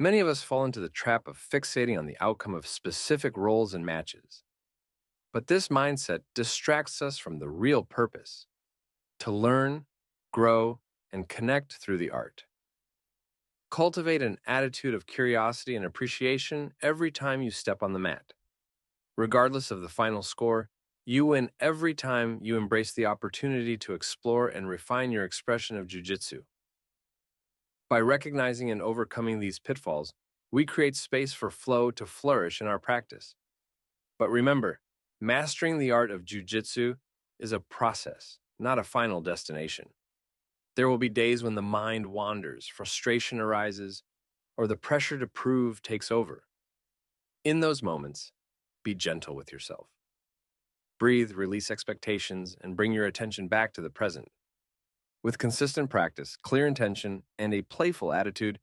Many of us fall into the trap of fixating on the outcome of specific rolls and matches. But this mindset distracts us from the real purpose to learn, grow, and connect through the art. Cultivate an attitude of curiosity and appreciation every time you step on the mat. Regardless of the final score, you win every time you embrace the opportunity to explore and refine your expression of jujitsu. By recognizing and overcoming these pitfalls, we create space for flow to flourish in our practice. But remember, mastering the art of jujitsu is a process not a final destination. There will be days when the mind wanders, frustration arises, or the pressure to prove takes over. In those moments, be gentle with yourself. Breathe, release expectations, and bring your attention back to the present. With consistent practice, clear intention, and a playful attitude,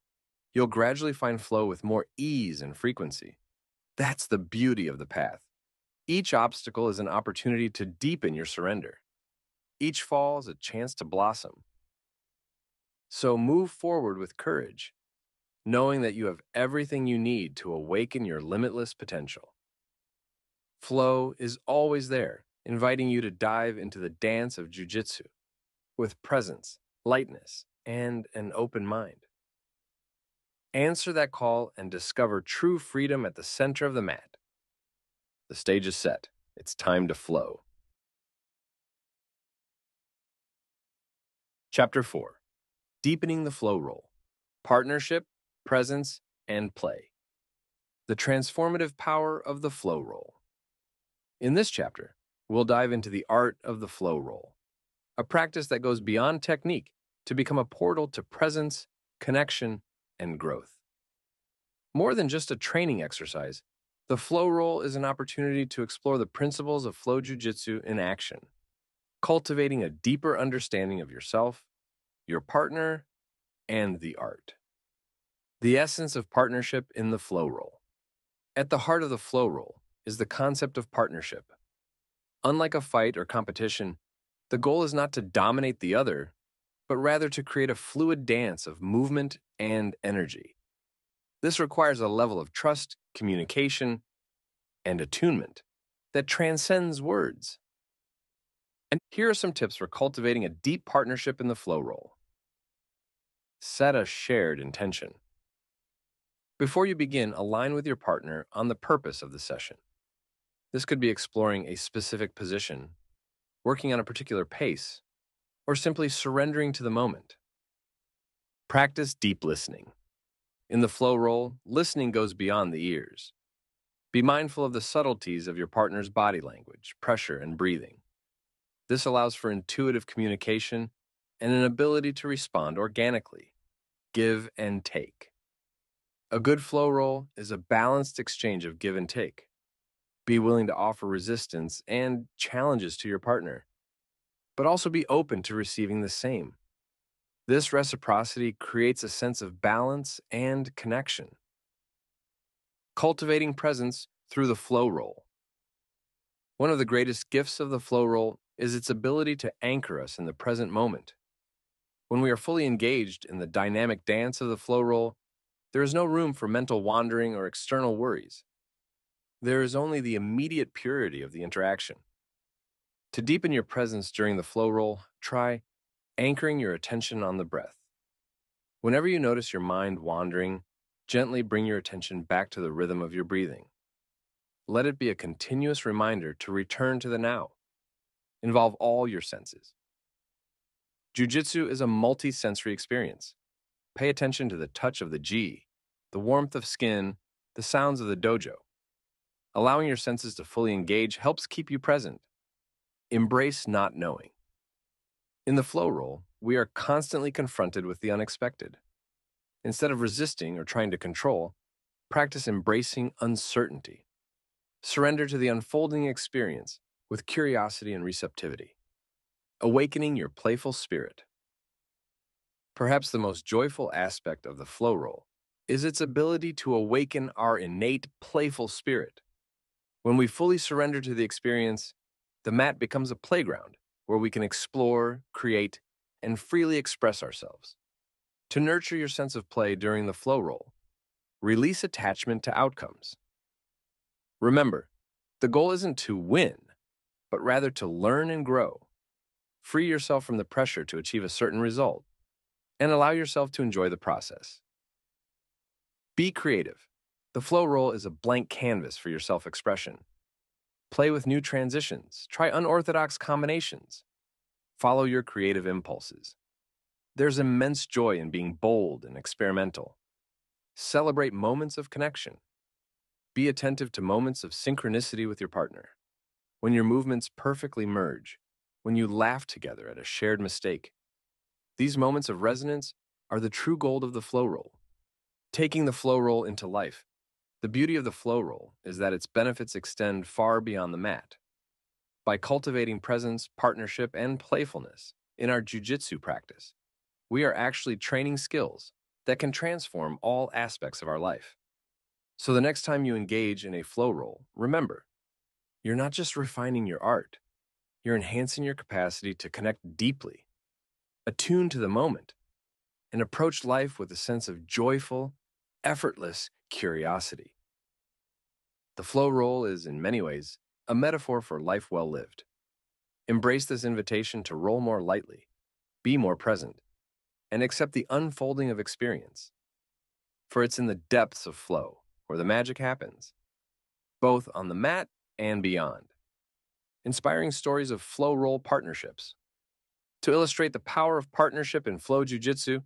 you'll gradually find flow with more ease and frequency. That's the beauty of the path. Each obstacle is an opportunity to deepen your surrender. Each fall is a chance to blossom. So move forward with courage, knowing that you have everything you need to awaken your limitless potential. Flow is always there, inviting you to dive into the dance of jujitsu with presence, lightness, and an open mind. Answer that call and discover true freedom at the center of the mat. The stage is set. It's time to flow. Chapter 4 Deepening the Flow Roll Partnership, Presence, and Play. The transformative power of the flow roll. In this chapter, we'll dive into the art of the flow roll, a practice that goes beyond technique to become a portal to presence, connection, and growth. More than just a training exercise, the flow roll is an opportunity to explore the principles of flow jujitsu in action, cultivating a deeper understanding of yourself, your partner, and the art. The essence of partnership in the flow roll. At the heart of the flow roll is the concept of partnership. Unlike a fight or competition, the goal is not to dominate the other, but rather to create a fluid dance of movement and energy. This requires a level of trust, communication, and attunement that transcends words. And here are some tips for cultivating a deep partnership in the flow roll. Set a shared intention. Before you begin, align with your partner on the purpose of the session. This could be exploring a specific position, working on a particular pace, or simply surrendering to the moment. Practice deep listening. In the flow roll, listening goes beyond the ears. Be mindful of the subtleties of your partner's body language, pressure, and breathing. This allows for intuitive communication and an ability to respond organically, give and take. A good flow roll is a balanced exchange of give and take. Be willing to offer resistance and challenges to your partner, but also be open to receiving the same. This reciprocity creates a sense of balance and connection. Cultivating presence through the flow roll. One of the greatest gifts of the flow roll is its ability to anchor us in the present moment. When we are fully engaged in the dynamic dance of the flow roll, there is no room for mental wandering or external worries. There is only the immediate purity of the interaction. To deepen your presence during the flow roll, try anchoring your attention on the breath. Whenever you notice your mind wandering, gently bring your attention back to the rhythm of your breathing. Let it be a continuous reminder to return to the now. Involve all your senses. Jiu-Jitsu is a multi-sensory experience. Pay attention to the touch of the gi, the warmth of skin, the sounds of the dojo. Allowing your senses to fully engage helps keep you present. Embrace not knowing. In the flow roll, we are constantly confronted with the unexpected. Instead of resisting or trying to control, practice embracing uncertainty. Surrender to the unfolding experience with curiosity and receptivity, awakening your playful spirit. Perhaps the most joyful aspect of the flow roll is its ability to awaken our innate playful spirit. When we fully surrender to the experience, the mat becomes a playground where we can explore, create, and freely express ourselves. To nurture your sense of play during the flow roll, release attachment to outcomes. Remember, the goal isn't to win, but rather to learn and grow. Free yourself from the pressure to achieve a certain result, and allow yourself to enjoy the process. Be creative. The flow roll is a blank canvas for your self expression. Play with new transitions, try unorthodox combinations. Follow your creative impulses. There's immense joy in being bold and experimental. Celebrate moments of connection. Be attentive to moments of synchronicity with your partner. When your movements perfectly merge, when you laugh together at a shared mistake. These moments of resonance are the true gold of the flow roll. Taking the flow roll into life the beauty of the flow roll is that its benefits extend far beyond the mat. By cultivating presence, partnership, and playfulness in our jujitsu practice, we are actually training skills that can transform all aspects of our life. So the next time you engage in a flow roll, remember, you're not just refining your art, you're enhancing your capacity to connect deeply, attune to the moment, and approach life with a sense of joyful, effortless curiosity. The flow roll is, in many ways, a metaphor for life well lived. Embrace this invitation to roll more lightly, be more present, and accept the unfolding of experience. For it's in the depths of flow where the magic happens, both on the mat and beyond. Inspiring stories of flow roll partnerships. To illustrate the power of partnership in flow jujitsu,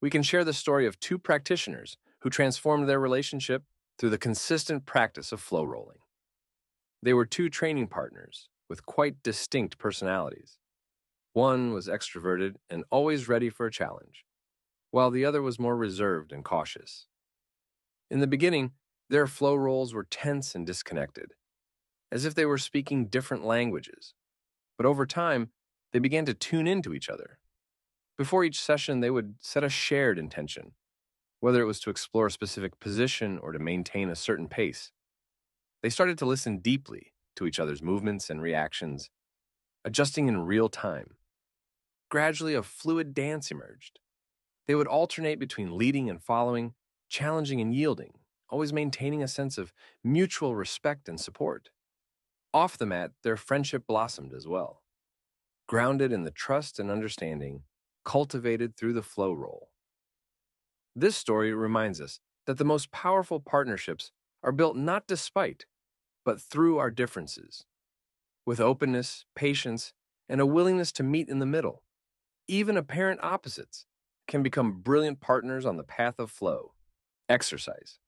we can share the story of two practitioners who transformed their relationship through the consistent practice of flow rolling. They were two training partners with quite distinct personalities. One was extroverted and always ready for a challenge, while the other was more reserved and cautious. In the beginning, their flow rolls were tense and disconnected, as if they were speaking different languages. But over time, they began to tune into each other. Before each session, they would set a shared intention, whether it was to explore a specific position or to maintain a certain pace. They started to listen deeply to each other's movements and reactions, adjusting in real time. Gradually, a fluid dance emerged. They would alternate between leading and following, challenging and yielding, always maintaining a sense of mutual respect and support. Off the mat, their friendship blossomed as well, grounded in the trust and understanding cultivated through the flow roll. This story reminds us that the most powerful partnerships are built not despite, but through our differences. With openness, patience, and a willingness to meet in the middle, even apparent opposites can become brilliant partners on the path of flow. Exercise,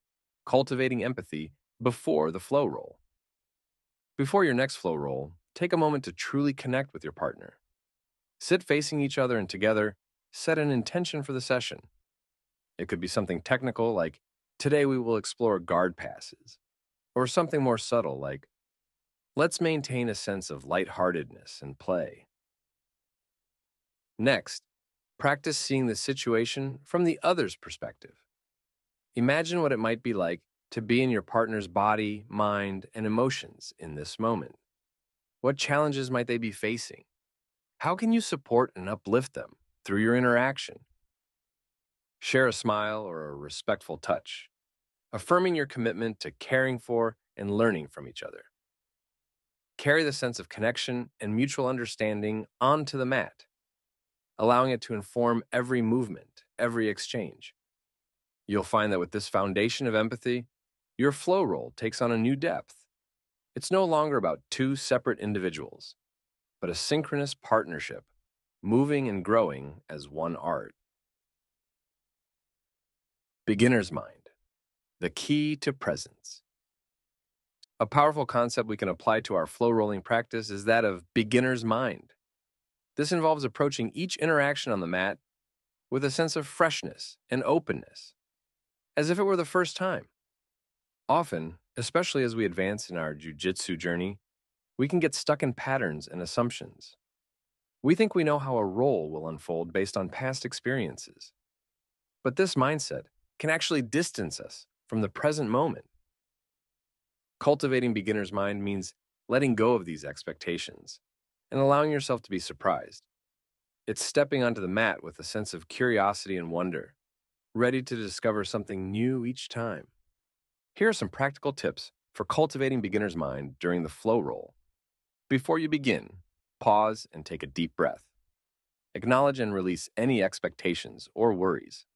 cultivating empathy before the flow roll. Before your next flow roll, take a moment to truly connect with your partner. Sit facing each other and together, set an intention for the session. It could be something technical like, today we will explore guard passes, or something more subtle like, let's maintain a sense of lightheartedness and play. Next, practice seeing the situation from the other's perspective. Imagine what it might be like to be in your partner's body, mind, and emotions in this moment. What challenges might they be facing? How can you support and uplift them through your interaction? Share a smile or a respectful touch, affirming your commitment to caring for and learning from each other. Carry the sense of connection and mutual understanding onto the mat, allowing it to inform every movement, every exchange. You'll find that with this foundation of empathy, your flow roll takes on a new depth. It's no longer about two separate individuals but a synchronous partnership, moving and growing as one art. Beginner's Mind The Key to Presence. A powerful concept we can apply to our flow rolling practice is that of beginner's mind. This involves approaching each interaction on the mat with a sense of freshness and openness, as if it were the first time. Often, especially as we advance in our jujitsu journey, we can get stuck in patterns and assumptions. We think we know how a roll will unfold based on past experiences. But this mindset can actually distance us from the present moment. Cultivating beginner's mind means letting go of these expectations and allowing yourself to be surprised. It's stepping onto the mat with a sense of curiosity and wonder, ready to discover something new each time. Here are some practical tips for cultivating beginner's mind during the flow roll. Before you begin, pause and take a deep breath. Acknowledge and release any expectations or worries.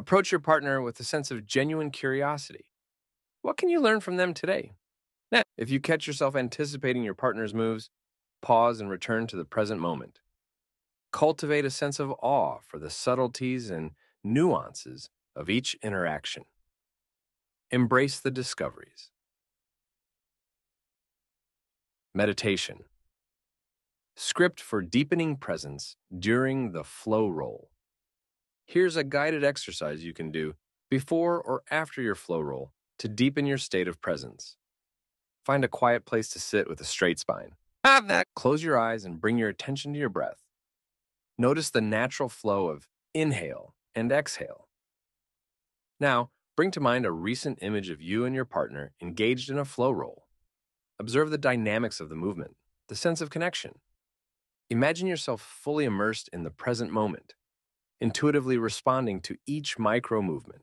Approach your partner with a sense of genuine curiosity. What can you learn from them today? Now, if you catch yourself anticipating your partner's moves, pause and return to the present moment. Cultivate a sense of awe for the subtleties and nuances of each interaction. Embrace the discoveries. Meditation. Script for deepening presence during the flow roll. Here's a guided exercise you can do before or after your flow roll to deepen your state of presence. Find a quiet place to sit with a straight spine. Have that. Close your eyes and bring your attention to your breath. Notice the natural flow of inhale and exhale. Now, bring to mind a recent image of you and your partner engaged in a flow roll. Observe the dynamics of the movement, the sense of connection. Imagine yourself fully immersed in the present moment, intuitively responding to each micro movement.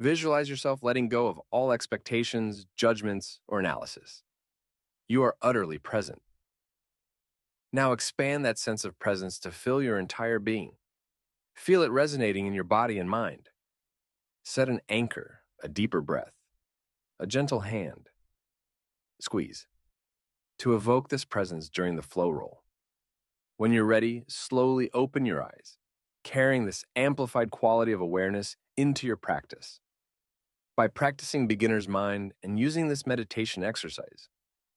Visualize yourself letting go of all expectations, judgments, or analysis. You are utterly present. Now expand that sense of presence to fill your entire being. Feel it resonating in your body and mind. Set an anchor, a deeper breath, a gentle hand, squeeze, to evoke this presence during the flow roll. When you're ready, slowly open your eyes, carrying this amplified quality of awareness into your practice. By practicing beginner's mind and using this meditation exercise,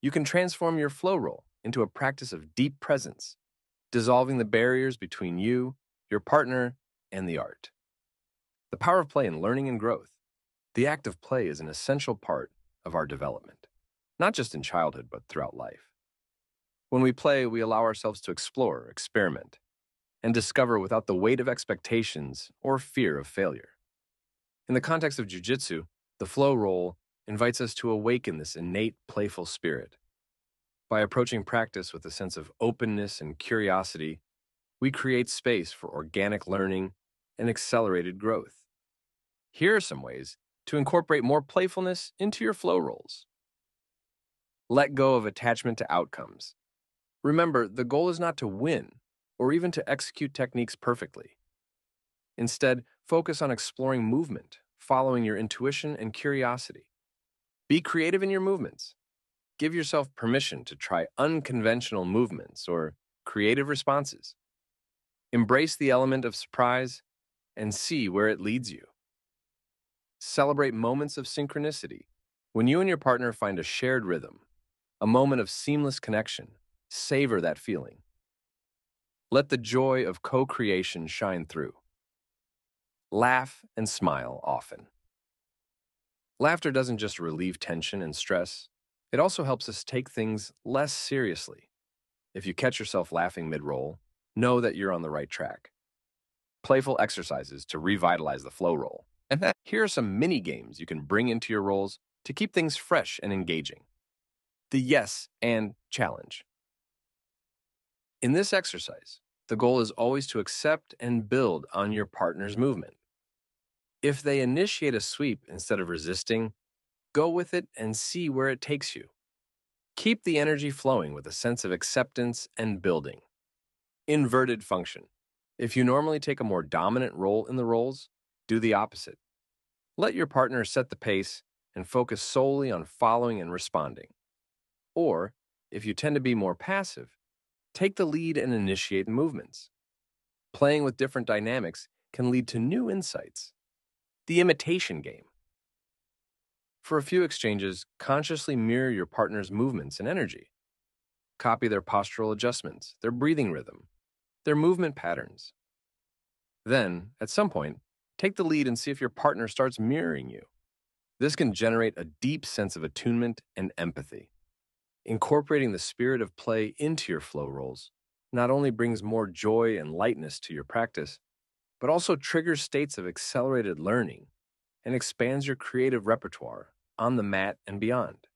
you can transform your flow roll into a practice of deep presence, dissolving the barriers between you, your partner, and the art. The power of play in learning and growth. The act of play is an essential part of our development, not just in childhood, but throughout life. When we play, we allow ourselves to explore, experiment, and discover without the weight of expectations or fear of failure. In the context of jujitsu, the flow roll invites us to awaken this innate playful spirit. By approaching practice with a sense of openness and curiosity, we create space for organic learning and accelerated growth. Here are some ways to incorporate more playfulness into your flow rolls. Let go of attachment to outcomes. Remember, the goal is not to win or even to execute techniques perfectly. Instead, focus on exploring movement, following your intuition and curiosity. Be creative in your movements. Give yourself permission to try unconventional movements or creative responses. Embrace the element of surprise and see where it leads you. Celebrate moments of synchronicity. When you and your partner find a shared rhythm, a moment of seamless connection, savor that feeling. Let the joy of co creation shine through. Laugh and smile often. Laughter doesn't just relieve tension and stress, it also helps us take things less seriously. If you catch yourself laughing mid roll, know that you're on the right track. Playful exercises to revitalize the flow roll. And here are some mini games you can bring into your rolls to keep things fresh and engaging. The yes and challenge. In this exercise, the goal is always to accept and build on your partner's movement. If they initiate a sweep instead of resisting, go with it and see where it takes you. Keep the energy flowing with a sense of acceptance and building. Inverted function. If you normally take a more dominant role in the rolls, do the opposite. Let your partner set the pace and focus solely on following and responding. Or, if you tend to be more passive, take the lead and initiate movements. Playing with different dynamics can lead to new insights. The imitation game. For a few exchanges, consciously mirror your partner's movements and energy. Copy their postural adjustments, their breathing rhythm, their movement patterns. Then, at some point, take the lead and see if your partner starts mirroring you. This can generate a deep sense of attunement and empathy. Incorporating the spirit of play into your flow rolls not only brings more joy and lightness to your practice, but also triggers states of accelerated learning and expands your creative repertoire on the mat and beyond.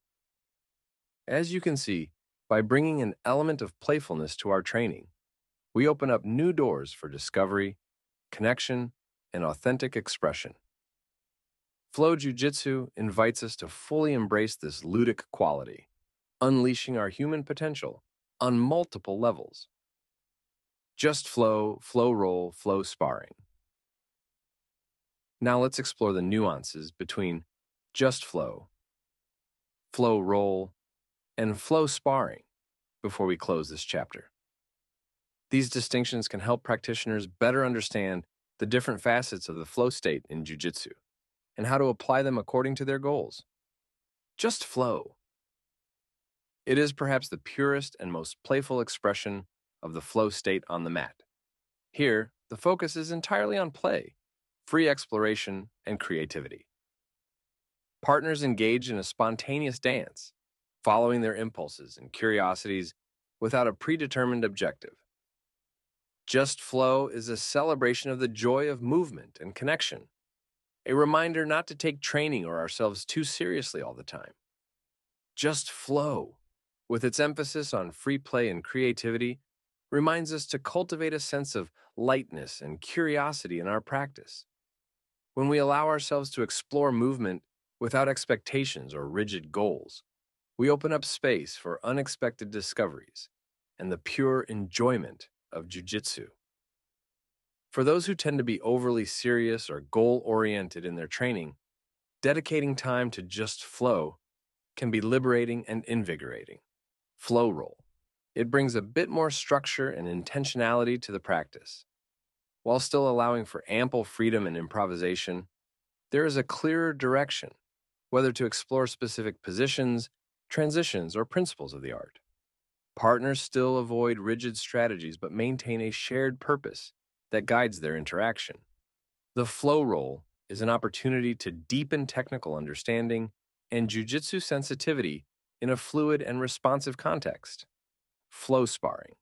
As you can see, by bringing an element of playfulness to our training, we open up new doors for discovery, connection, and authentic expression. Flow Jiu Jitsu invites us to fully embrace this ludic quality, unleashing our human potential on multiple levels. Just flow, flow roll, flow sparring. Now let's explore the nuances between just flow, flow roll, and flow sparring before we close this chapter. These distinctions can help practitioners better understand the different facets of the flow state in Jiu Jitsu and how to apply them according to their goals. Just flow. It is perhaps the purest and most playful expression of the flow state on the mat. Here, the focus is entirely on play free exploration, and creativity. Partners engage in a spontaneous dance, following their impulses and curiosities without a predetermined objective. Just Flow is a celebration of the joy of movement and connection, a reminder not to take training or ourselves too seriously all the time. Just Flow, with its emphasis on free play and creativity, reminds us to cultivate a sense of lightness and curiosity in our practice. When we allow ourselves to explore movement without expectations or rigid goals, we open up space for unexpected discoveries and the pure enjoyment of jujitsu. For those who tend to be overly serious or goal oriented in their training, dedicating time to just flow can be liberating and invigorating. Flow roll. It brings a bit more structure and intentionality to the practice. While still allowing for ample freedom and improvisation, there is a clearer direction, whether to explore specific positions, transitions, or principles of the art. Partners still avoid rigid strategies but maintain a shared purpose that guides their interaction. The flow roll is an opportunity to deepen technical understanding and jujitsu sensitivity in a fluid and responsive context. Flow sparring.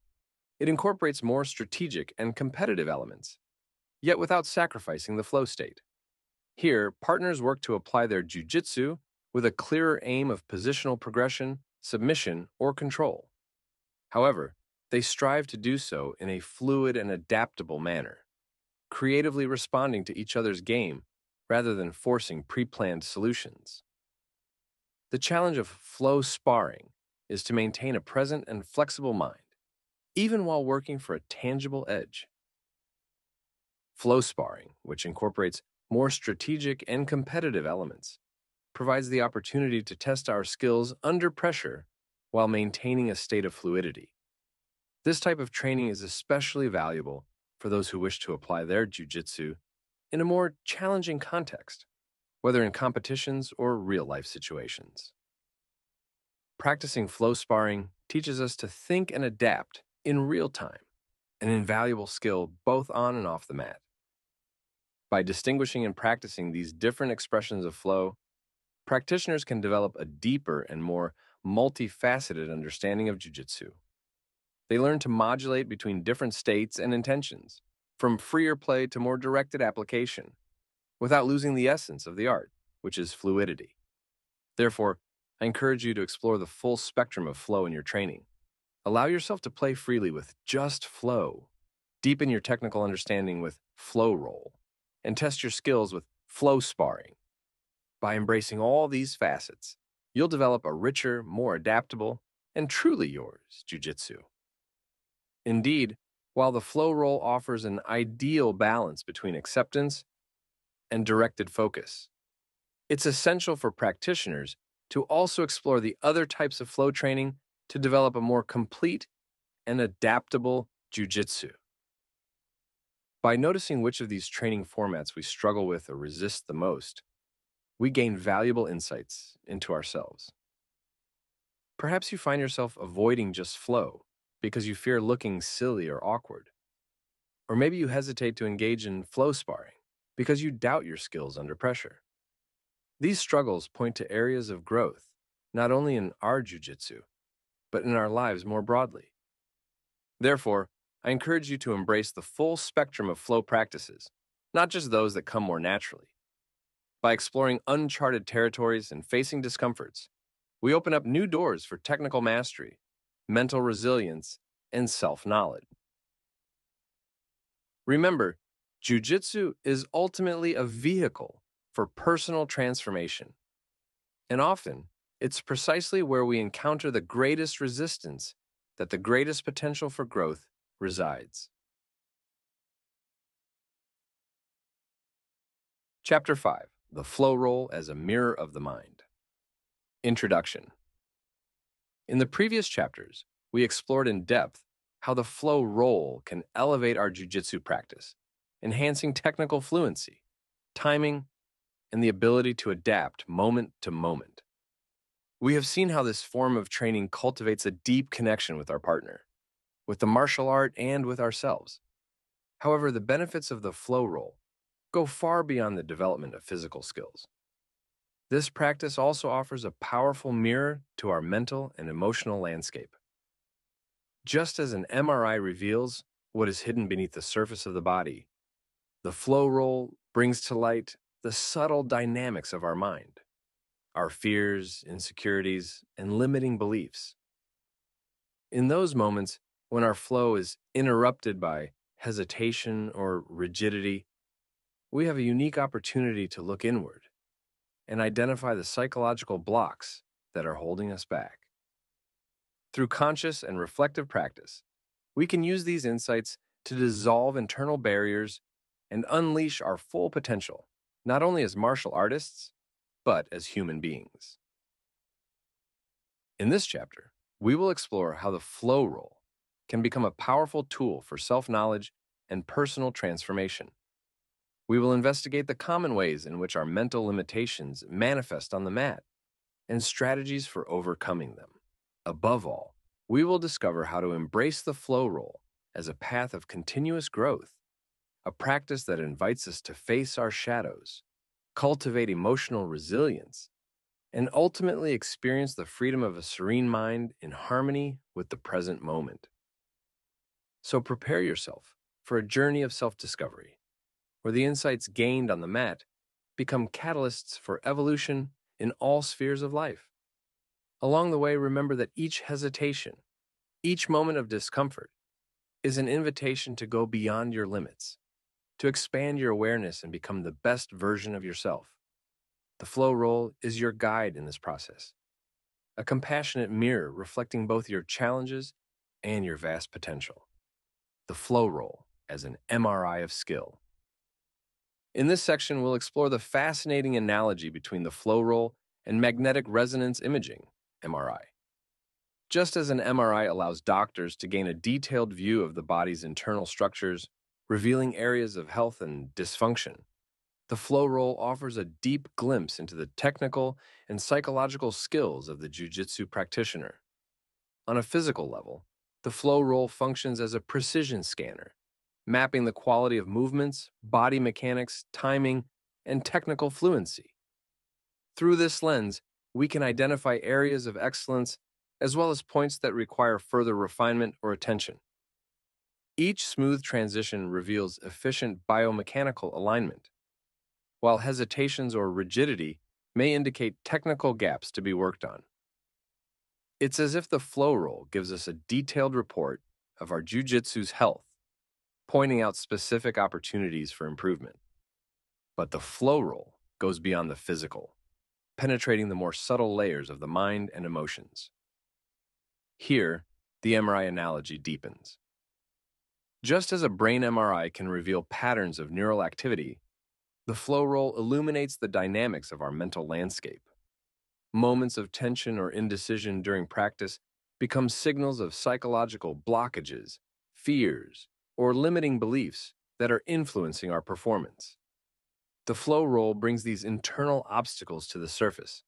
It incorporates more strategic and competitive elements, yet without sacrificing the flow state. Here, partners work to apply their jujitsu with a clearer aim of positional progression, submission, or control. However, they strive to do so in a fluid and adaptable manner, creatively responding to each other's game rather than forcing pre planned solutions. The challenge of flow sparring is to maintain a present and flexible mind, even while working for a tangible edge. Flow sparring, which incorporates more strategic and competitive elements, provides the opportunity to test our skills under pressure while maintaining a state of fluidity. This type of training is especially valuable for those who wish to apply their jujitsu in a more challenging context, whether in competitions or real life situations. Practicing flow sparring teaches us to think and adapt in real time, an invaluable skill both on and off the mat. By distinguishing and practicing these different expressions of flow, practitioners can develop a deeper and more multifaceted understanding of Jiu-Jitsu. They learn to modulate between different states and intentions, from freer play to more directed application, without losing the essence of the art, which is fluidity. Therefore, I encourage you to explore the full spectrum of flow in your training. Allow yourself to play freely with just flow. Deepen your technical understanding with flow roll, and test your skills with flow sparring. By embracing all these facets, you'll develop a richer, more adaptable, and truly yours jujitsu. Indeed, while the flow roll offers an ideal balance between acceptance and directed focus, it's essential for practitioners to also explore the other types of flow training to develop a more complete and adaptable jujitsu. By noticing which of these training formats we struggle with or resist the most, we gain valuable insights into ourselves. Perhaps you find yourself avoiding just flow because you fear looking silly or awkward. Or maybe you hesitate to engage in flow sparring because you doubt your skills under pressure. These struggles point to areas of growth, not only in our jujitsu, but in our lives more broadly. Therefore, I encourage you to embrace the full spectrum of flow practices, not just those that come more naturally. By exploring uncharted territories and facing discomforts, we open up new doors for technical mastery, mental resilience, and self knowledge. Remember, Jiu-Jitsu is ultimately a vehicle for personal transformation. And often, it's precisely where we encounter the greatest resistance that the greatest potential for growth resides. Chapter 5 The Flow Roll as a Mirror of the Mind. Introduction In the previous chapters, we explored in depth how the flow roll can elevate our jujitsu practice, enhancing technical fluency, timing, and the ability to adapt moment to moment. We have seen how this form of training cultivates a deep connection with our partner, with the martial art, and with ourselves. However, the benefits of the flow roll go far beyond the development of physical skills. This practice also offers a powerful mirror to our mental and emotional landscape. Just as an MRI reveals what is hidden beneath the surface of the body, the flow roll brings to light the subtle dynamics of our mind, our fears, insecurities, and limiting beliefs. In those moments, when our flow is interrupted by hesitation or rigidity, we have a unique opportunity to look inward and identify the psychological blocks that are holding us back. Through conscious and reflective practice, we can use these insights to dissolve internal barriers and unleash our full potential, not only as martial artists, but as human beings. In this chapter, we will explore how the flow roll can become a powerful tool for self knowledge and personal transformation. We will investigate the common ways in which our mental limitations manifest on the mat and strategies for overcoming them. Above all, we will discover how to embrace the flow roll as a path of continuous growth, a practice that invites us to face our shadows, cultivate emotional resilience, and ultimately experience the freedom of a serene mind in harmony with the present moment. So prepare yourself for a journey of self discovery, where the insights gained on the mat become catalysts for evolution in all spheres of life. Along the way, remember that each hesitation, each moment of discomfort, is an invitation to go beyond your limits, to expand your awareness and become the best version of yourself. The flow roll is your guide in this process, a compassionate mirror reflecting both your challenges and your vast potential. The flow roll as an MRI of skill. In this section, we'll explore the fascinating analogy between the flow roll and magnetic resonance imaging, MRI. Just as an MRI allows doctors to gain a detailed view of the body's internal structures, revealing areas of health and dysfunction, the flow roll offers a deep glimpse into the technical and psychological skills of the jiu-jitsu practitioner. On a physical level, the flow roll functions as a precision scanner, mapping the quality of movements, body mechanics, timing, and technical fluency. Through this lens, we can identify areas of excellence as well as points that require further refinement or attention. Each smooth transition reveals efficient biomechanical alignment, while hesitations or rigidity may indicate technical gaps to be worked on. It's as if the flow roll gives us a detailed report of our jujitsu's health, pointing out specific opportunities for improvement. But the flow roll goes beyond the physical, penetrating the more subtle layers of the mind and emotions. Here, the MRI analogy deepens. Just as a brain MRI can reveal patterns of neural activity the flow roll illuminates the dynamics of our mental landscape. Moments of tension or indecision during practice become signals of psychological blockages, fears, or limiting beliefs that are influencing our performance. The flow roll brings these internal obstacles to the surface,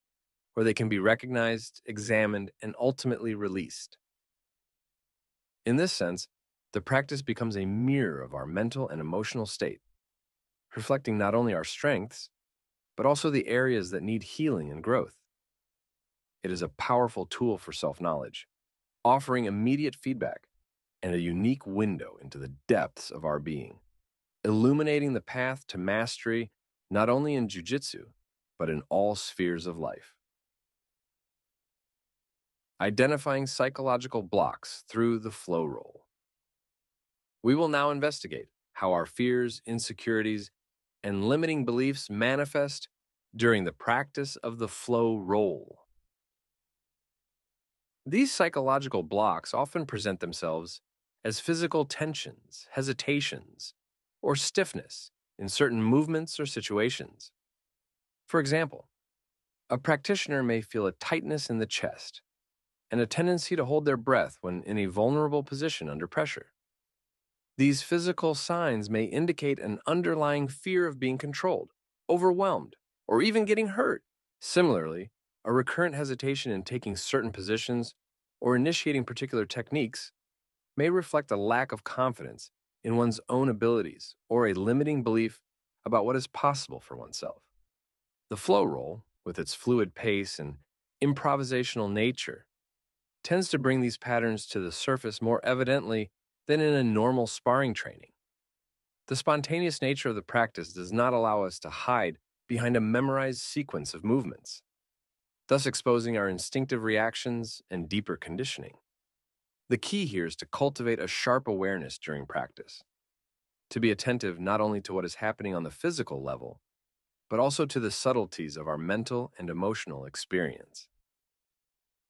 where they can be recognized, examined, and ultimately released. In this sense, the practice becomes a mirror of our mental and emotional state reflecting not only our strengths, but also the areas that need healing and growth. It is a powerful tool for self knowledge, offering immediate feedback and a unique window into the depths of our being, illuminating the path to mastery not only in jujitsu, but in all spheres of life. Identifying psychological blocks through the flow roll. We will now investigate how our fears, insecurities, and limiting beliefs manifest during the practice of the flow roll. These psychological blocks often present themselves as physical tensions, hesitations, or stiffness in certain movements or situations. For example, a practitioner may feel a tightness in the chest and a tendency to hold their breath when in a vulnerable position under pressure. These physical signs may indicate an underlying fear of being controlled, overwhelmed, or even getting hurt. Similarly, a recurrent hesitation in taking certain positions or initiating particular techniques may reflect a lack of confidence in one's own abilities or a limiting belief about what is possible for oneself. The flow roll, with its fluid pace and improvisational nature, tends to bring these patterns to the surface more evidently than in a normal sparring training. The spontaneous nature of the practice does not allow us to hide behind a memorized sequence of movements, thus exposing our instinctive reactions and deeper conditioning. The key here is to cultivate a sharp awareness during practice, to be attentive not only to what is happening on the physical level, but also to the subtleties of our mental and emotional experience.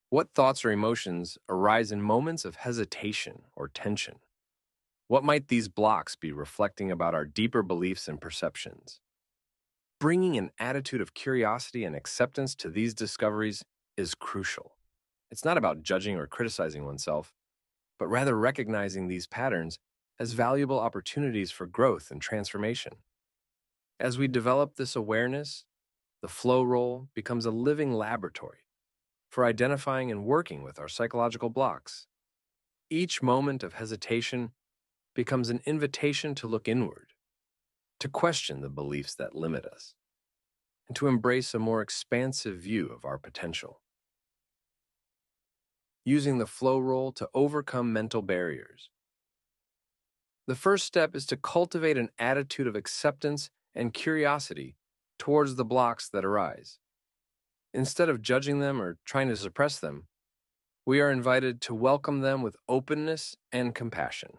What thoughts or emotions arise in moments of hesitation or tension? What might these blocks be reflecting about our deeper beliefs and perceptions? Bringing an attitude of curiosity and acceptance to these discoveries is crucial. It's not about judging or criticizing oneself, but rather recognizing these patterns as valuable opportunities for growth and transformation. As we develop this awareness, the flow roll becomes a living laboratory for identifying and working with our psychological blocks Each moment of hesitation becomes an invitation to look inward, to question the beliefs that limit us, and to embrace a more expansive view of our potential. Using the flow roll to overcome mental barriers. The first step is to cultivate an attitude of acceptance and curiosity towards the blocks that arise. Instead of judging them or trying to suppress them, we are invited to welcome them with openness and compassion.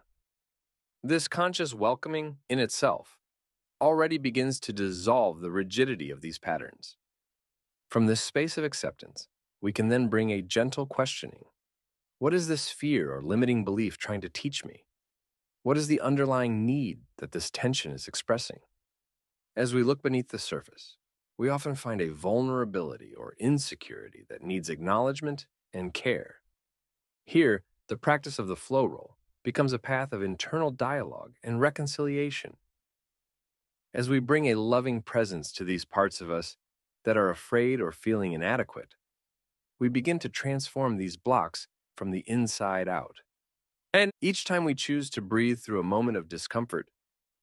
This conscious welcoming in itself already begins to dissolve the rigidity of these patterns. From this space of acceptance, we can then bring a gentle questioning. What is this fear or limiting belief trying to teach me? What is the underlying need that this tension is expressing? As we look beneath the surface, we often find a vulnerability or insecurity that needs acknowledgement and care. Here, the practice of the flow roll becomes a path of internal dialogue and reconciliation. As we bring a loving presence to these parts of us that are afraid or feeling inadequate, we begin to transform these blocks from the inside out. And each time we choose to breathe through a moment of discomfort,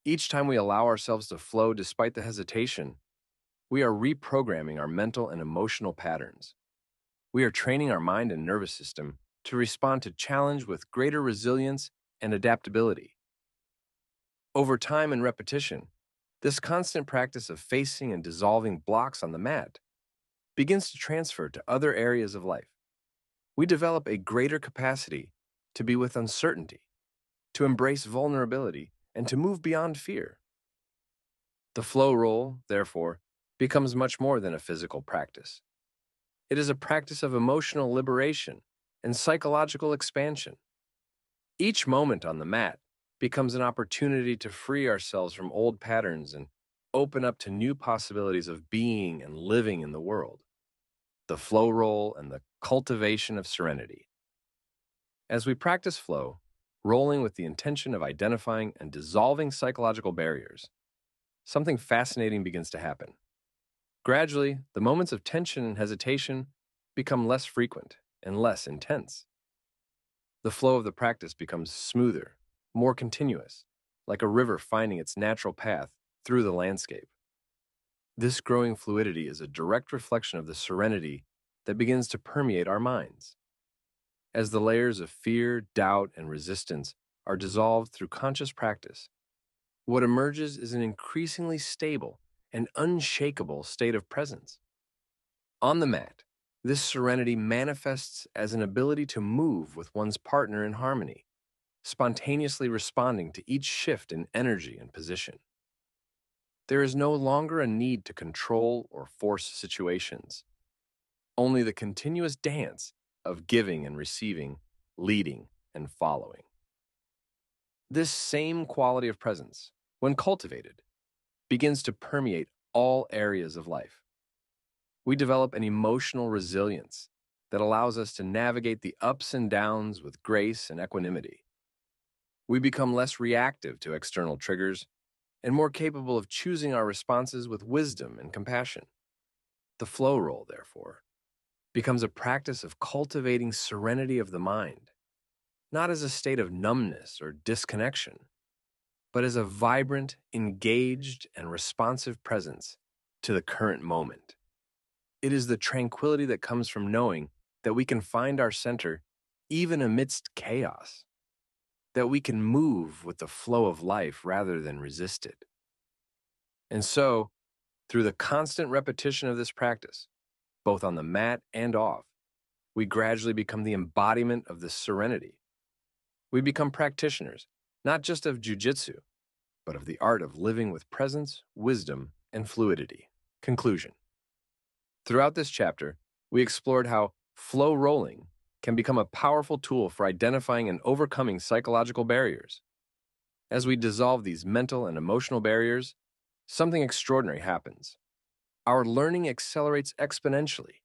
each time we allow ourselves to flow despite the hesitation, we are reprogramming our mental and emotional patterns. We are training our mind and nervous system to respond to challenge with greater resilience and adaptability. Over time and repetition, this constant practice of facing and dissolving blocks on the mat begins to transfer to other areas of life. We develop a greater capacity to be with uncertainty, to embrace vulnerability, and to move beyond fear. The flow roll, therefore, becomes much more than a physical practice. It is a practice of emotional liberation and psychological expansion. Each moment on the mat becomes an opportunity to free ourselves from old patterns and open up to new possibilities of being and living in the world. The flow roll and the cultivation of serenity. As we practice flow, rolling with the intention of identifying and dissolving psychological barriers, something fascinating begins to happen. Gradually, the moments of tension and hesitation become less frequent and less intense. The flow of the practice becomes smoother, more continuous, like a river finding its natural path through the landscape. This growing fluidity is a direct reflection of the serenity that begins to permeate our minds. As the layers of fear, doubt, and resistance are dissolved through conscious practice, what emerges is an increasingly stable and unshakable state of presence. On the mat, this serenity manifests as an ability to move with one's partner in harmony, spontaneously responding to each shift in energy and position. There is no longer a need to control or force situations, only the continuous dance of giving and receiving, leading and following. This same quality of presence, when cultivated, begins to permeate all areas of life we develop an emotional resilience that allows us to navigate the ups and downs with grace and equanimity. We become less reactive to external triggers and more capable of choosing our responses with wisdom and compassion. The flow roll, therefore, becomes a practice of cultivating serenity of the mind, not as a state of numbness or disconnection, but as a vibrant, engaged, and responsive presence to the current moment. It is the tranquility that comes from knowing that we can find our center even amidst chaos, that we can move with the flow of life rather than resist it. And so, through the constant repetition of this practice, both on the mat and off, we gradually become the embodiment of this serenity. We become practitioners, not just of jujitsu, but of the art of living with presence, wisdom, and fluidity. Conclusion Throughout this chapter, we explored how flow rolling can become a powerful tool for identifying and overcoming psychological barriers. As we dissolve these mental and emotional barriers, something extraordinary happens. Our learning accelerates exponentially.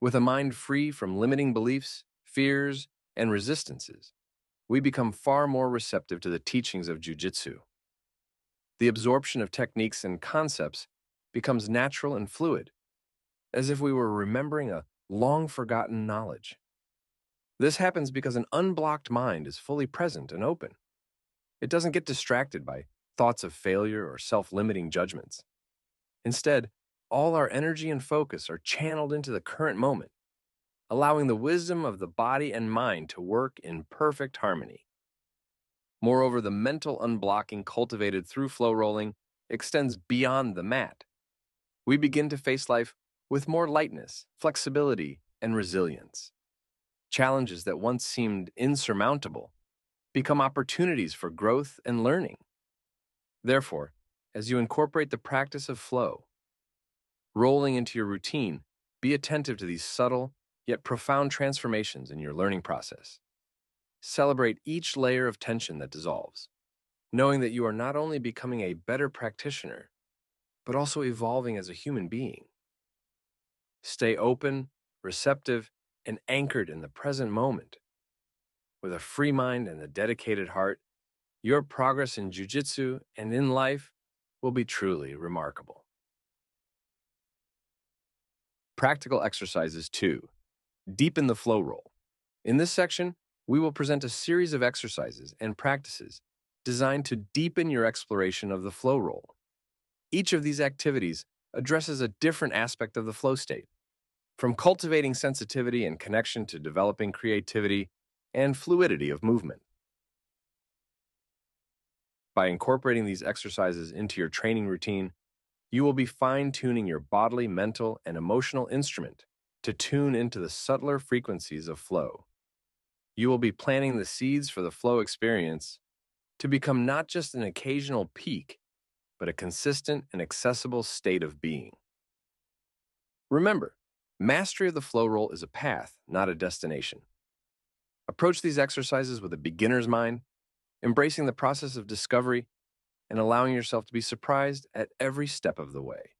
With a mind free from limiting beliefs, fears, and resistances, we become far more receptive to the teachings of jujitsu. The absorption of techniques and concepts becomes natural and fluid, as if we were remembering a long forgotten knowledge. This happens because an unblocked mind is fully present and open. It doesn't get distracted by thoughts of failure or self limiting judgments. Instead, all our energy and focus are channeled into the current moment, allowing the wisdom of the body and mind to work in perfect harmony. Moreover, the mental unblocking cultivated through flow rolling extends beyond the mat. We begin to face life with more lightness, flexibility, and resilience. Challenges that once seemed insurmountable become opportunities for growth and learning. Therefore, as you incorporate the practice of flow, rolling into your routine, be attentive to these subtle yet profound transformations in your learning process. Celebrate each layer of tension that dissolves, knowing that you are not only becoming a better practitioner, but also evolving as a human being. Stay open, receptive, and anchored in the present moment. With a free mind and a dedicated heart, your progress in jujitsu and in life will be truly remarkable. Practical exercises 2. Deepen the flow roll. In this section, we will present a series of exercises and practices designed to deepen your exploration of the flow roll. Each of these activities addresses a different aspect of the flow state, from cultivating sensitivity and connection to developing creativity and fluidity of movement. By incorporating these exercises into your training routine, you will be fine tuning your bodily, mental, and emotional instrument to tune into the subtler frequencies of flow you will be planting the seeds for the flow experience to become not just an occasional peak, but a consistent and accessible state of being. Remember, mastery of the flow roll is a path, not a destination. Approach these exercises with a beginner's mind, embracing the process of discovery and allowing yourself to be surprised at every step of the way.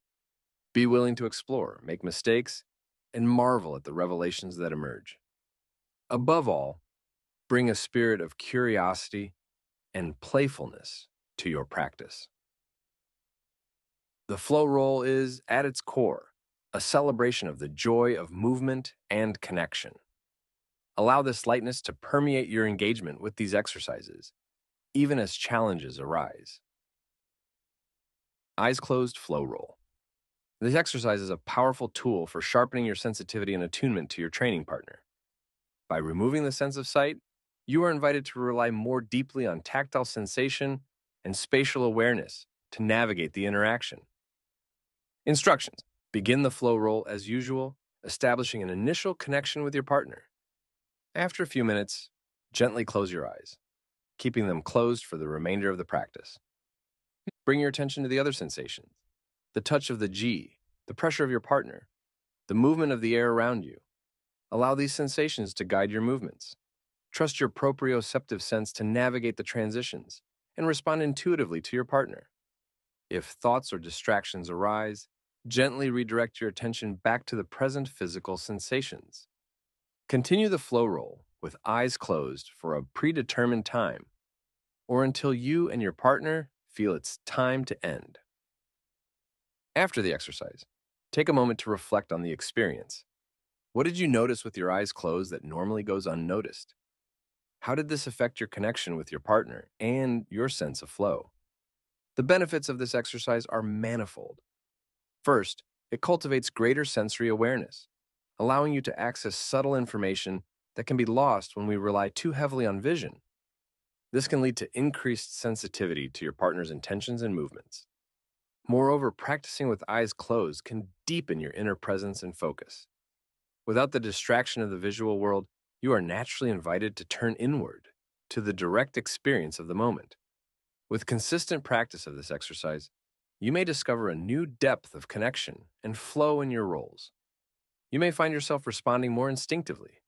Be willing to explore, make mistakes, and marvel at the revelations that emerge. Above all, bring a spirit of curiosity and playfulness to your practice. The flow roll is, at its core, a celebration of the joy of movement and connection. Allow this lightness to permeate your engagement with these exercises, even as challenges arise. Eyes closed flow roll. This exercise is a powerful tool for sharpening your sensitivity and attunement to your training partner. By removing the sense of sight, you are invited to rely more deeply on tactile sensation and spatial awareness to navigate the interaction. Instructions Begin the flow roll as usual, establishing an initial connection with your partner. After a few minutes, gently close your eyes, keeping them closed for the remainder of the practice. Bring your attention to the other sensations the touch of the gi, the pressure of your partner, the movement of the air around you. Allow these sensations to guide your movements. Trust your proprioceptive sense to navigate the transitions and respond intuitively to your partner. If thoughts or distractions arise, gently redirect your attention back to the present physical sensations. Continue the flow roll with eyes closed for a predetermined time or until you and your partner feel it's time to end. After the exercise, take a moment to reflect on the experience. What did you notice with your eyes closed that normally goes unnoticed? How did this affect your connection with your partner and your sense of flow? The benefits of this exercise are manifold. First, it cultivates greater sensory awareness, allowing you to access subtle information that can be lost when we rely too heavily on vision. This can lead to increased sensitivity to your partner's intentions and movements. Moreover, practicing with eyes closed can deepen your inner presence and focus. Without the distraction of the visual world, you are naturally invited to turn inward to the direct experience of the moment. With consistent practice of this exercise, you may discover a new depth of connection and flow in your rolls. You may find yourself responding more instinctively,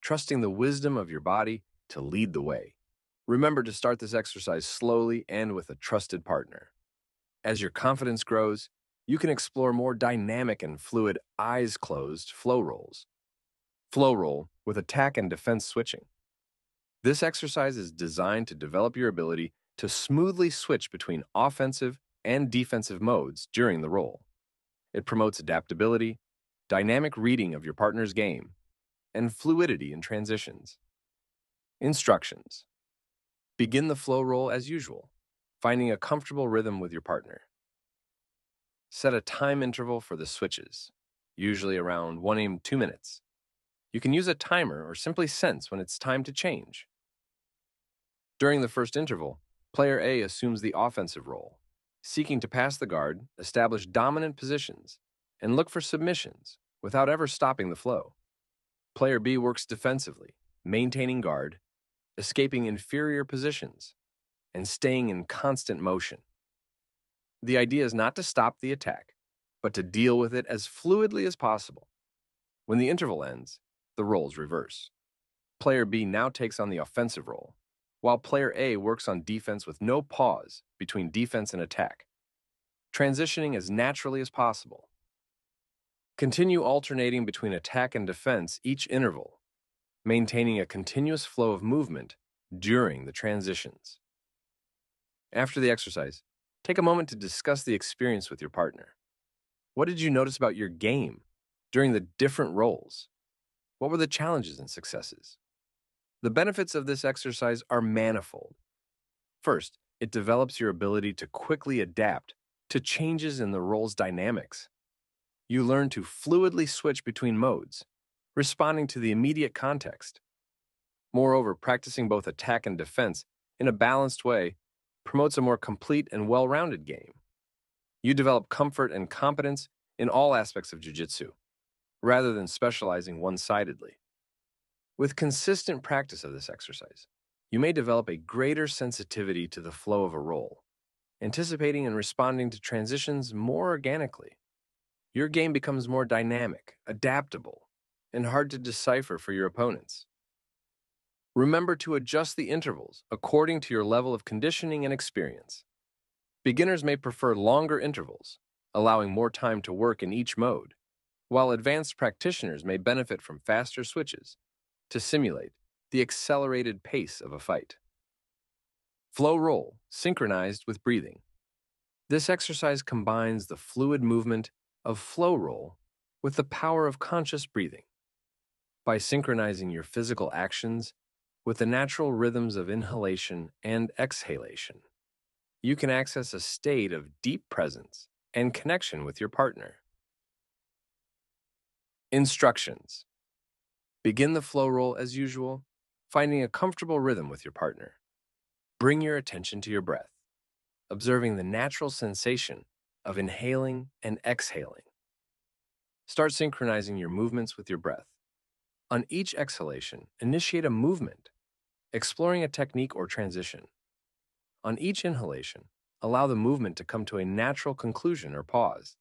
trusting the wisdom of your body to lead the way. Remember to start this exercise slowly and with a trusted partner. As your confidence grows, you can explore more dynamic and fluid eyes closed flow rolls. Flow roll with attack and defense switching. This exercise is designed to develop your ability to smoothly switch between offensive and defensive modes during the roll. It promotes adaptability, dynamic reading of your partner's game, and fluidity in transitions. Instructions Begin the flow roll as usual, finding a comfortable rhythm with your partner. Set a time interval for the switches, usually around 1 to 2 minutes. You can use a timer or simply sense when it's time to change. During the first interval, player A assumes the offensive role, seeking to pass the guard, establish dominant positions, and look for submissions without ever stopping the flow. Player B works defensively, maintaining guard, escaping inferior positions, and staying in constant motion. The idea is not to stop the attack, but to deal with it as fluidly as possible. When the interval ends, the roles reverse. Player B now takes on the offensive role, while player A works on defense with no pause between defense and attack, transitioning as naturally as possible. Continue alternating between attack and defense each interval, maintaining a continuous flow of movement during the transitions. After the exercise, take a moment to discuss the experience with your partner. What did you notice about your game during the different roles? What were the challenges and successes? The benefits of this exercise are manifold. First, it develops your ability to quickly adapt to changes in the role's dynamics. You learn to fluidly switch between modes, responding to the immediate context. Moreover, practicing both attack and defense in a balanced way promotes a more complete and well rounded game. You develop comfort and competence in all aspects of Jiu Jitsu, rather than specializing one sidedly. With consistent practice of this exercise, you may develop a greater sensitivity to the flow of a roll, anticipating and responding to transitions more organically. Your game becomes more dynamic, adaptable, and hard to decipher for your opponents. Remember to adjust the intervals according to your level of conditioning and experience. Beginners may prefer longer intervals, allowing more time to work in each mode, while advanced practitioners may benefit from faster switches to simulate the accelerated pace of a fight. Flow roll, synchronized with breathing. This exercise combines the fluid movement of flow roll with the power of conscious breathing. By synchronizing your physical actions with the natural rhythms of inhalation and exhalation, you can access a state of deep presence and connection with your partner. Instructions Begin the flow roll as usual, finding a comfortable rhythm with your partner. Bring your attention to your breath, observing the natural sensation of inhaling and exhaling. Start synchronizing your movements with your breath. On each exhalation, initiate a movement, exploring a technique or transition. On each inhalation, allow the movement to come to a natural conclusion or pause.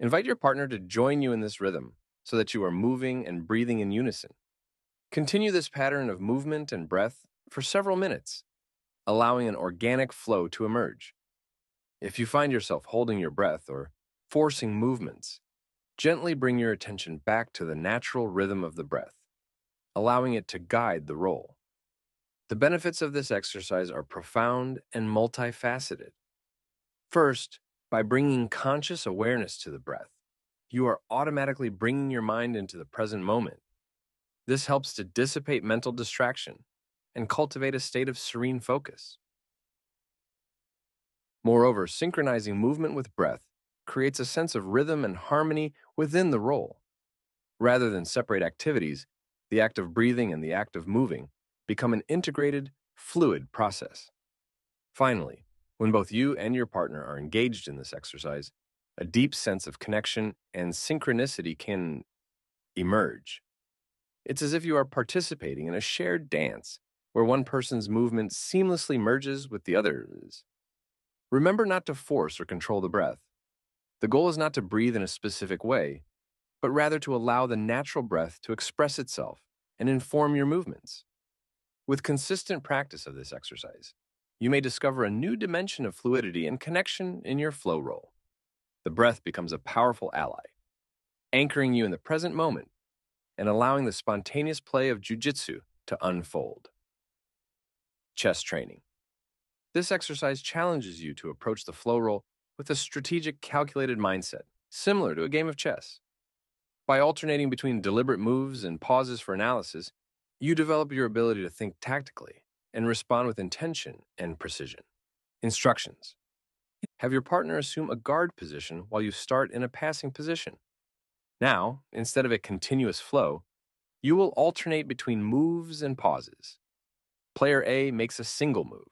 Invite your partner to join you in this rhythm so that you are moving and breathing in unison. Continue this pattern of movement and breath for several minutes, allowing an organic flow to emerge. If you find yourself holding your breath or forcing movements, gently bring your attention back to the natural rhythm of the breath, allowing it to guide the roll. The benefits of this exercise are profound and multifaceted. First, by bringing conscious awareness to the breath, you are automatically bringing your mind into the present moment. This helps to dissipate mental distraction and cultivate a state of serene focus. Moreover, synchronizing movement with breath creates a sense of rhythm and harmony within the roll. Rather than separate activities, the act of breathing and the act of moving become an integrated, fluid process. Finally, when both you and your partner are engaged in this exercise, a deep sense of connection and synchronicity can emerge. It's as if you are participating in a shared dance where one person's movement seamlessly merges with the other's. Remember not to force or control the breath. The goal is not to breathe in a specific way, but rather to allow the natural breath to express itself and inform your movements. With consistent practice of this exercise, you may discover a new dimension of fluidity and connection in your flow roll the breath becomes a powerful ally, anchoring you in the present moment and allowing the spontaneous play of jujitsu to unfold. Chess training. This exercise challenges you to approach the flow roll with a strategic, calculated mindset, similar to a game of chess. By alternating between deliberate moves and pauses for analysis, you develop your ability to think tactically and respond with intention and precision. Instructions Have your partner assume a guard position while you start in a passing position. Now, instead of a continuous flow, you will alternate between moves and pauses. Player A makes a single move.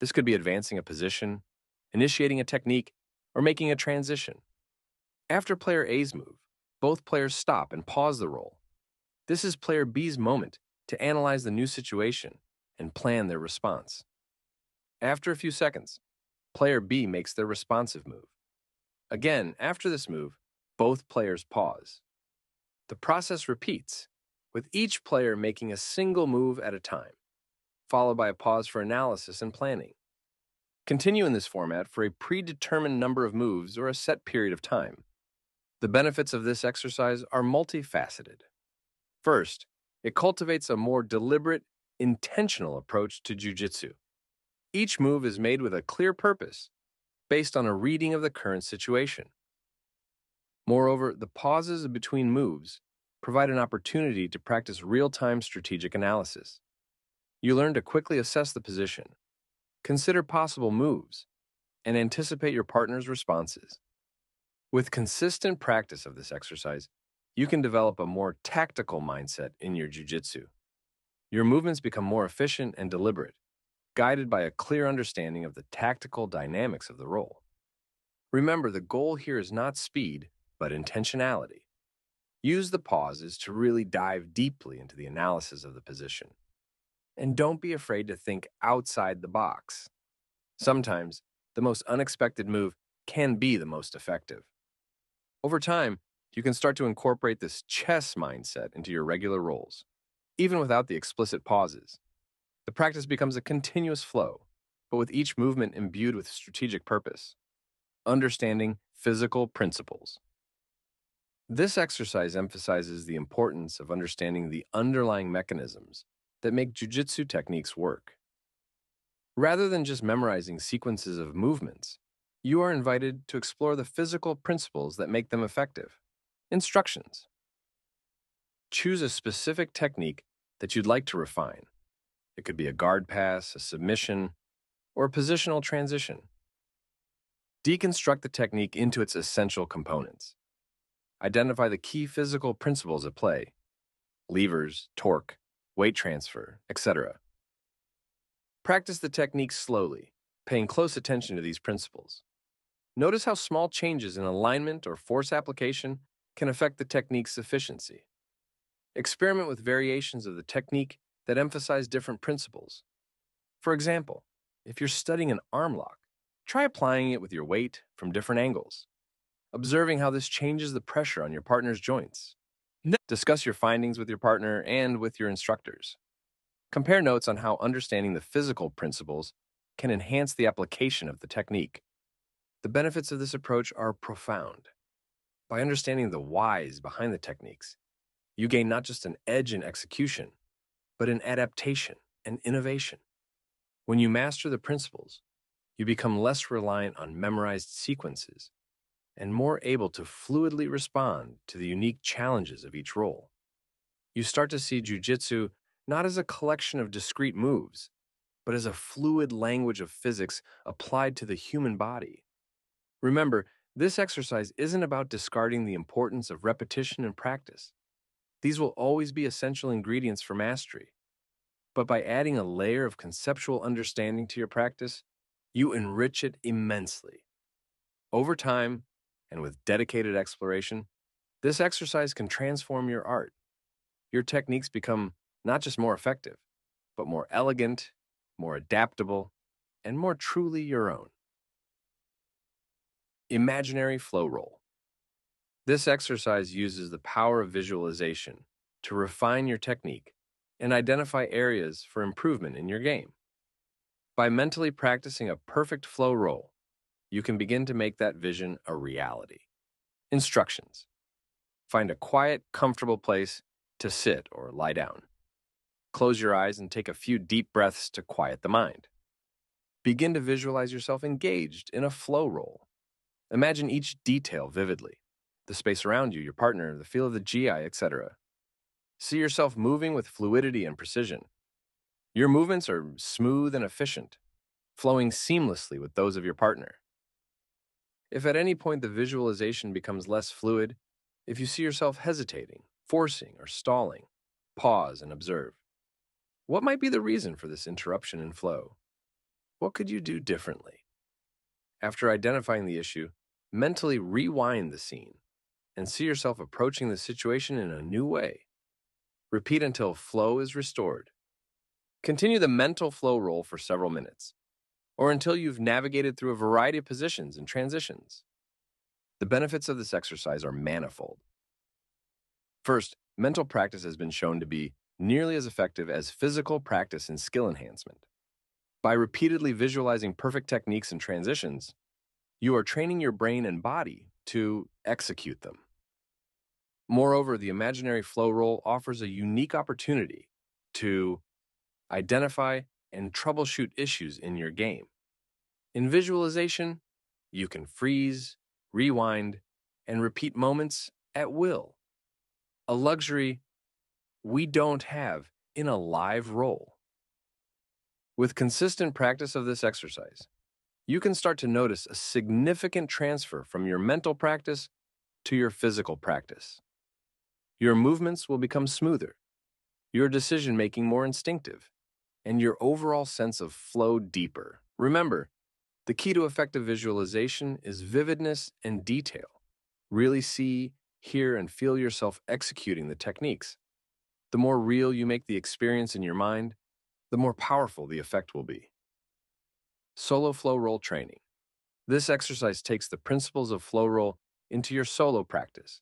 This could be advancing a position, initiating a technique, or making a transition. After player A's move, both players stop and pause the roll. This is player B's moment to analyze the new situation and plan their response. After a few seconds, player B makes their responsive move. Again, after this move, both players pause. The process repeats, with each player making a single move at a time, followed by a pause for analysis and planning. Continue in this format for a predetermined number of moves or a set period of time. The benefits of this exercise are multifaceted. First, it cultivates a more deliberate, intentional approach to jujitsu. Each move is made with a clear purpose, based on a reading of the current situation. Moreover, the pauses between moves provide an opportunity to practice real time strategic analysis. You learn to quickly assess the position, consider possible moves, and anticipate your partner's responses. With consistent practice of this exercise, you can develop a more tactical mindset in your jujitsu. Your movements become more efficient and deliberate, guided by a clear understanding of the tactical dynamics of the roll. Remember, the goal here is not speed, but intentionality. Use the pauses to really dive deeply into the analysis of the position. And don't be afraid to think outside the box. Sometimes, the most unexpected move can be the most effective. Over time, you can start to incorporate this chess mindset into your regular rolls, even without the explicit pauses. The practice becomes a continuous flow, but with each movement imbued with strategic purpose. Understanding physical principles. This exercise emphasizes the importance of understanding the underlying mechanisms that make jujitsu techniques work. Rather than just memorizing sequences of movements, you are invited to explore the physical principles that make them effective. Instructions Choose a specific technique that you'd like to refine. It could be a guard pass, a submission, or a positional transition. Deconstruct the technique into its essential components. Identify the key physical principles at play levers, torque, weight transfer, etc. Practice the technique slowly, paying close attention to these principles. Notice how small changes in alignment or force application can affect the technique's efficiency. Experiment with variations of the technique that emphasize different principles. For example, if you're studying an arm lock, try applying it with your weight from different angles observing how this changes the pressure on your partner's joints. Discuss your findings with your partner and with your instructors. Compare notes on how understanding the physical principles can enhance the application of the technique. The benefits of this approach are profound. By understanding the whys behind the techniques, you gain not just an edge in execution, but in adaptation and innovation. When you master the principles, you become less reliant on memorized sequences and more able to fluidly respond to the unique challenges of each roll. You start to see jujitsu not as a collection of discrete moves, but as a fluid language of physics applied to the human body. Remember, this exercise isn't about discarding the importance of repetition and practice. These will always be essential ingredients for mastery. But by adding a layer of conceptual understanding to your practice, you enrich it immensely. Over time, and with dedicated exploration, this exercise can transform your art. Your techniques become not just more effective, but more elegant, more adaptable, and more truly your own. Imaginary flow roll. This exercise uses the power of visualization to refine your technique and identify areas for improvement in your game. By mentally practicing a perfect flow roll, you can begin to make that vision a reality. Instructions Find a quiet, comfortable place to sit or lie down. Close your eyes and take a few deep breaths to quiet the mind. Begin to visualize yourself engaged in a flow roll. Imagine each detail vividly, the space around you, your partner, the feel of the GI, etc. See yourself moving with fluidity and precision. Your movements are smooth and efficient, flowing seamlessly with those of your partner. If at any point the visualization becomes less fluid, if you see yourself hesitating, forcing, or stalling, pause and observe. What might be the reason for this interruption in flow? What could you do differently? After identifying the issue, mentally rewind the scene and see yourself approaching the situation in a new way. Repeat until flow is restored. Continue the mental flow roll for several minutes, or until you've navigated through a variety of positions and transitions. The benefits of this exercise are manifold. First, mental practice has been shown to be nearly as effective as physical practice in skill enhancement. By repeatedly visualizing perfect techniques and transitions, you are training your brain and body to execute them. Moreover, the imaginary flow roll offers a unique opportunity to identify and troubleshoot issues in your game. In visualization, you can freeze, rewind, and repeat moments at will, a luxury we don't have in a live roll. With consistent practice of this exercise, you can start to notice a significant transfer from your mental practice to your physical practice. Your movements will become smoother, your decision making more instinctive, and your overall sense of flow deeper. Remember, the key to effective visualization is vividness and detail. Really see, hear, and feel yourself executing the techniques. The more real you make the experience in your mind, the more powerful the effect will be. Solo Flow Roll Training. This exercise takes the principles of flow roll into your solo practice,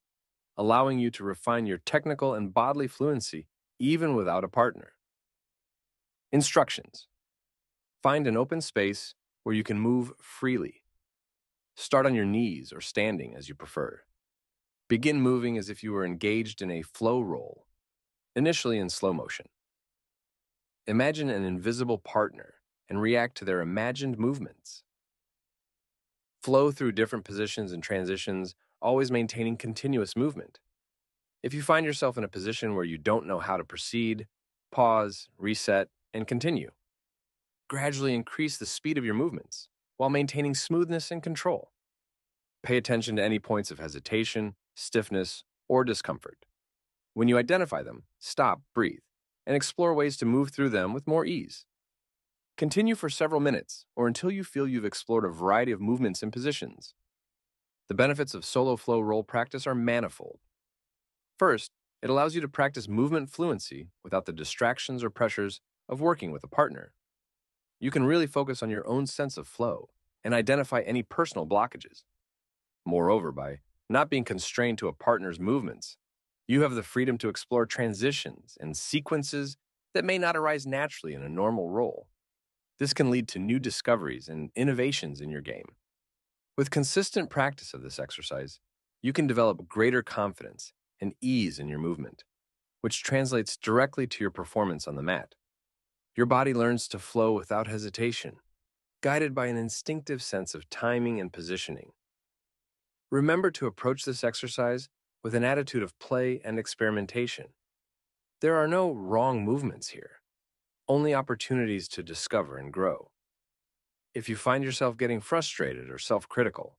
allowing you to refine your technical and bodily fluency even without a partner. Instructions Find an open space where you can move freely. Start on your knees or standing as you prefer. Begin moving as if you were engaged in a flow roll, initially in slow motion. Imagine an invisible partner and react to their imagined movements. Flow through different positions and transitions, always maintaining continuous movement. If you find yourself in a position where you don't know how to proceed, pause, reset, and continue. Gradually increase the speed of your movements while maintaining smoothness and control. Pay attention to any points of hesitation, stiffness, or discomfort. When you identify them, stop, breathe, and explore ways to move through them with more ease. Continue for several minutes or until you feel you've explored a variety of movements and positions. The benefits of solo flow roll practice are manifold. First, it allows you to practice movement fluency without the distractions or pressures of working with a partner. You can really focus on your own sense of flow and identify any personal blockages. Moreover, by not being constrained to a partner's movements, you have the freedom to explore transitions and sequences that may not arise naturally in a normal roll. This can lead to new discoveries and innovations in your game. With consistent practice of this exercise, you can develop greater confidence and ease in your movement, which translates directly to your performance on the mat. Your body learns to flow without hesitation, guided by an instinctive sense of timing and positioning. Remember to approach this exercise with an attitude of play and experimentation. There are no wrong movements here only opportunities to discover and grow. If you find yourself getting frustrated or self critical,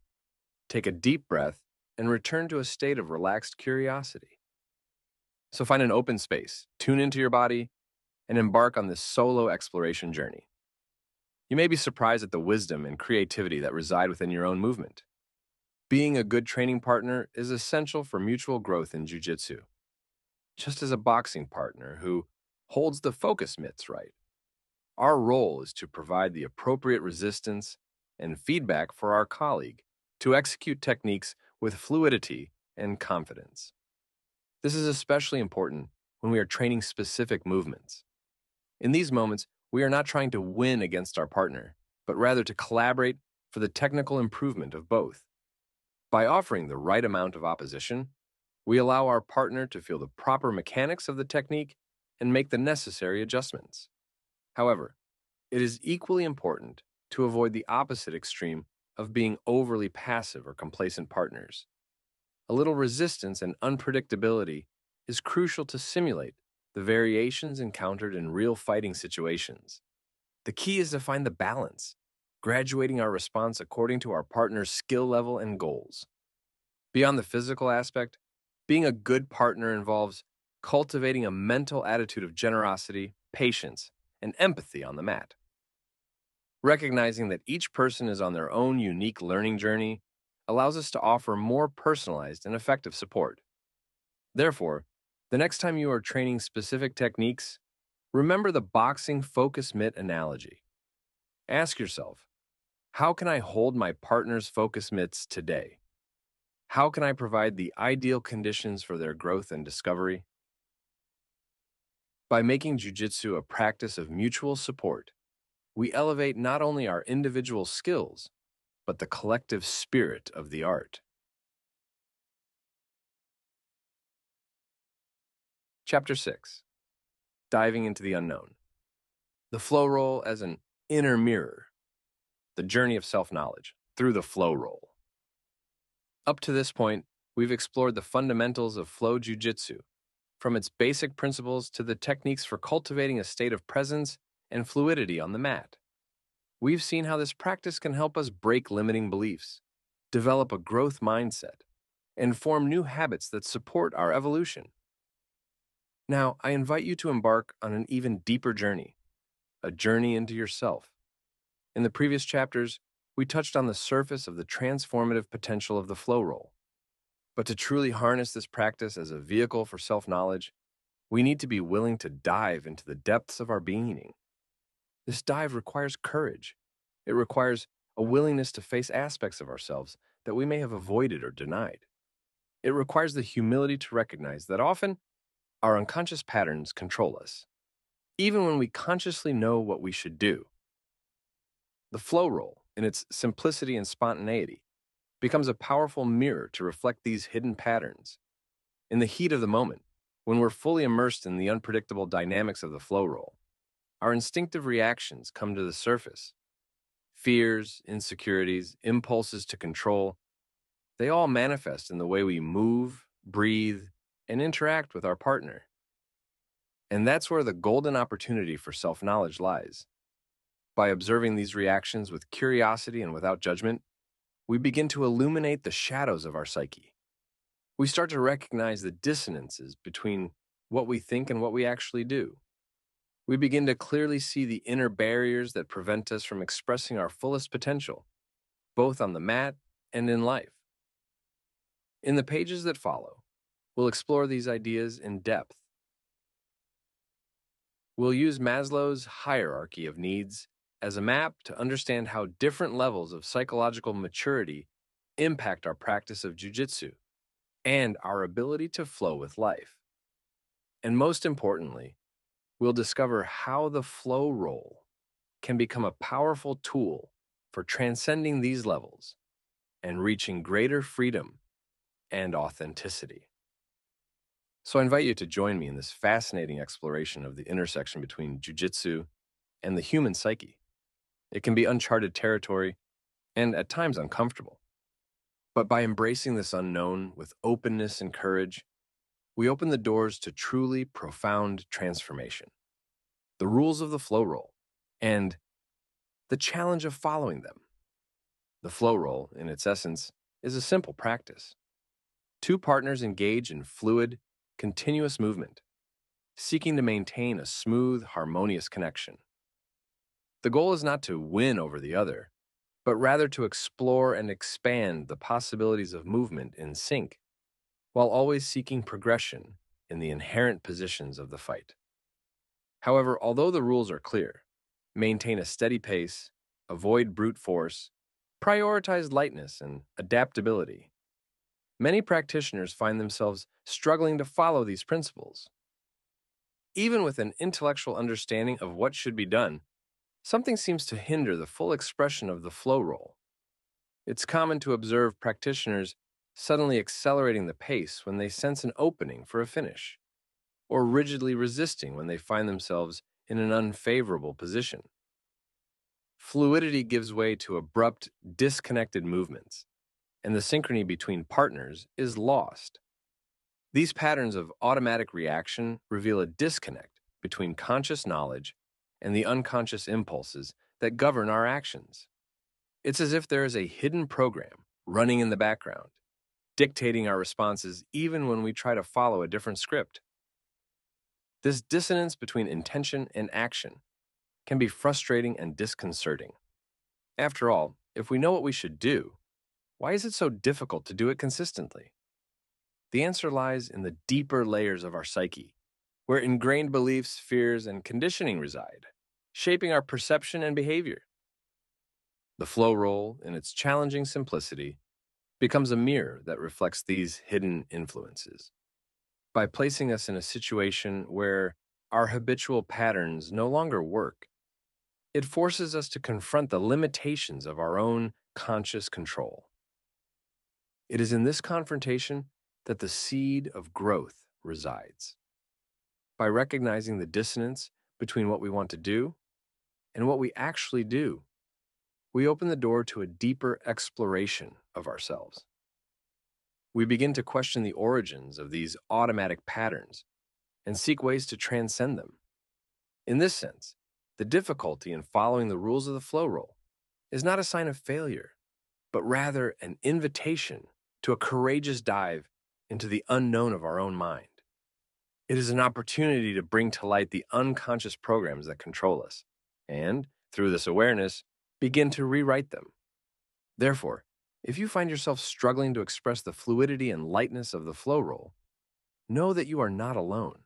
take a deep breath and return to a state of relaxed curiosity. So find an open space, tune into your body, and embark on this solo exploration journey. You may be surprised at the wisdom and creativity that reside within your own movement. Being a good training partner is essential for mutual growth in Jiu Jitsu. Just as a boxing partner who holds the focus mitts right. Our role is to provide the appropriate resistance and feedback for our colleague to execute techniques with fluidity and confidence. This is especially important when we are training specific movements. In these moments, we are not trying to win against our partner, but rather to collaborate for the technical improvement of both. By offering the right amount of opposition, we allow our partner to feel the proper mechanics of the technique and make the necessary adjustments. However, it is equally important to avoid the opposite extreme of being overly passive or complacent partners. a little resistance and unpredictability is crucial to simulate the variations encountered in real fighting situations. The key is to find the balance, graduating our response according to our partner's skill level and goals. Beyond the physical aspect, being a good partner involves cultivating a mental attitude of generosity, patience, and empathy on the mat. Recognizing that each person is on their own unique learning journey allows us to offer more personalized and effective support. Therefore, the next time you are training specific techniques, remember the boxing focus mitt analogy. Ask yourself, how can I hold my partner's focus mitts today? How can I provide the ideal conditions for their growth and discovery? By making Jiu-Jitsu a practice of mutual support, we elevate not only our individual skills, but the collective spirit of the art. Chapter 6 Diving into the Unknown The flow roll as an inner mirror, the journey of self knowledge through the flow roll. Up to this point, we've explored the fundamentals of flow jujitsu, from its basic principles to the techniques for cultivating a state of presence and fluidity on the mat. We've seen how this practice can help us break limiting beliefs, develop a growth mindset, and form new habits that support our evolution. Now, I invite you to embark on an even deeper journey, a journey into yourself. In the previous chapters, we touched on the surface of the transformative potential of the flow roll. But to truly harness this practice as a vehicle for self knowledge, we need to be willing to dive into the depths of our being this dive requires courage. It requires a willingness to face aspects of ourselves that we may have avoided or denied. It requires the humility to recognize that often our unconscious patterns control us, even when we consciously know what we should do. The flow roll, in its simplicity and spontaneity, becomes a powerful mirror to reflect these hidden patterns. In the heat of the moment, when we're fully immersed in the unpredictable dynamics of the flow roll, our instinctive reactions come to the surface. Fears, insecurities, impulses to control, they all manifest in the way we move, breathe, and interact with our partner. And that's where the golden opportunity for self knowledge lies. By observing these reactions with curiosity and without judgment, we begin to illuminate the shadows of our psyche. We start to recognize the dissonances between what we think and what we actually do we begin to clearly see the inner barriers that prevent us from expressing our fullest potential, both on the mat and in life. In the pages that follow, we'll explore these ideas in depth. We'll use Maslow's hierarchy of needs as a map to understand how different levels of psychological maturity impact our practice of jujitsu and our ability to flow with life. And most importantly, we'll discover how the flow roll can become a powerful tool for transcending these levels and reaching greater freedom and authenticity. So I invite you to join me in this fascinating exploration of the intersection between jujitsu and the human psyche. It can be uncharted territory and at times uncomfortable. But by embracing this unknown with openness and courage, we open the doors to truly profound transformation. The rules of the flow roll, and the challenge of following them. The flow roll, in its essence, is a simple practice. Two partners engage in fluid, continuous movement, seeking to maintain a smooth, harmonious connection. The goal is not to win over the other, but rather to explore and expand the possibilities of movement in sync while always seeking progression in the inherent positions of the fight. However, although the rules are clear, maintain a steady pace, avoid brute force, prioritize lightness and adaptability. Many practitioners find themselves struggling to follow these principles. Even with an intellectual understanding of what should be done, something seems to hinder the full expression of the flow roll. It's common to observe practitioners suddenly accelerating the pace when they sense an opening for a finish, or rigidly resisting when they find themselves in an unfavorable position. Fluidity gives way to abrupt, disconnected movements, and the synchrony between partners is lost. These patterns of automatic reaction reveal a disconnect between conscious knowledge and the unconscious impulses that govern our actions. It's as if there is a hidden program running in the background, dictating our responses even when we try to follow a different script. This dissonance between intention and action can be frustrating and disconcerting. After all, if we know what we should do, why is it so difficult to do it consistently? The answer lies in the deeper layers of our psyche, where ingrained beliefs, fears, and conditioning reside, shaping our perception and behavior. The flow roll, in its challenging simplicity, becomes a mirror that reflects these hidden influences. By placing us in a situation where our habitual patterns no longer work, it forces us to confront the limitations of our own conscious control. It is in this confrontation that the seed of growth resides. By recognizing the dissonance between what we want to do and what we actually do, we open the door to a deeper exploration of ourselves. We begin to question the origins of these automatic patterns and seek ways to transcend them. In this sense, the difficulty in following the rules of the flow roll is not a sign of failure, but rather an invitation to a courageous dive into the unknown of our own mind. It is an opportunity to bring to light the unconscious programs that control us, and, through this awareness, begin to rewrite them. Therefore, if you find yourself struggling to express the fluidity and lightness of the flow roll, know that you are not alone.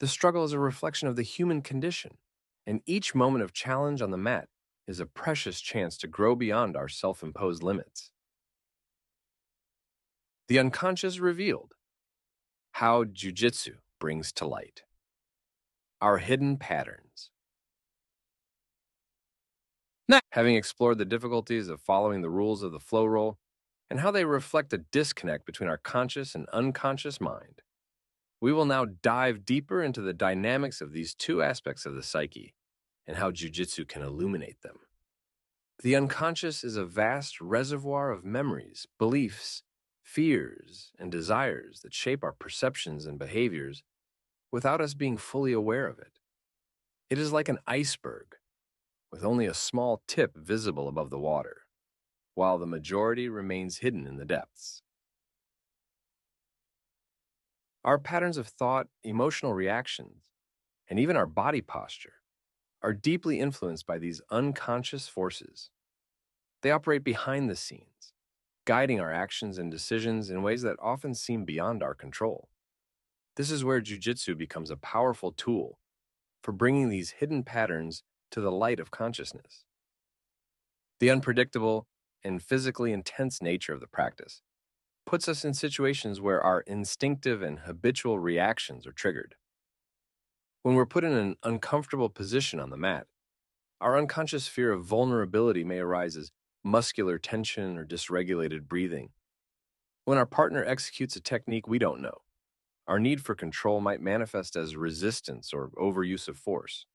The struggle is a reflection of the human condition and each moment of challenge on the mat is a precious chance to grow beyond our self imposed limits. The unconscious revealed how jujitsu brings to light our hidden patterns. Having explored the difficulties of following the rules of the flow roll and how they reflect a disconnect between our conscious and unconscious mind, we will now dive deeper into the dynamics of these two aspects of the psyche and how jujitsu can illuminate them. The unconscious is a vast reservoir of memories, beliefs, fears, and desires that shape our perceptions and behaviors without us being fully aware of it. It is like an iceberg, with only a small tip visible above the water, while the majority remains hidden in the depths. Our patterns of thought, emotional reactions, and even our body posture are deeply influenced by these unconscious forces. They operate behind the scenes, guiding our actions and decisions in ways that often seem beyond our control. This is where jujitsu becomes a powerful tool for bringing these hidden patterns to the light of consciousness. The unpredictable and physically intense nature of the practice puts us in situations where our instinctive and habitual reactions are triggered. When we're put in an uncomfortable position on the mat, our unconscious fear of vulnerability may arise as muscular tension or dysregulated breathing. When our partner executes a technique we don't know, our need for control might manifest as resistance or overuse of force.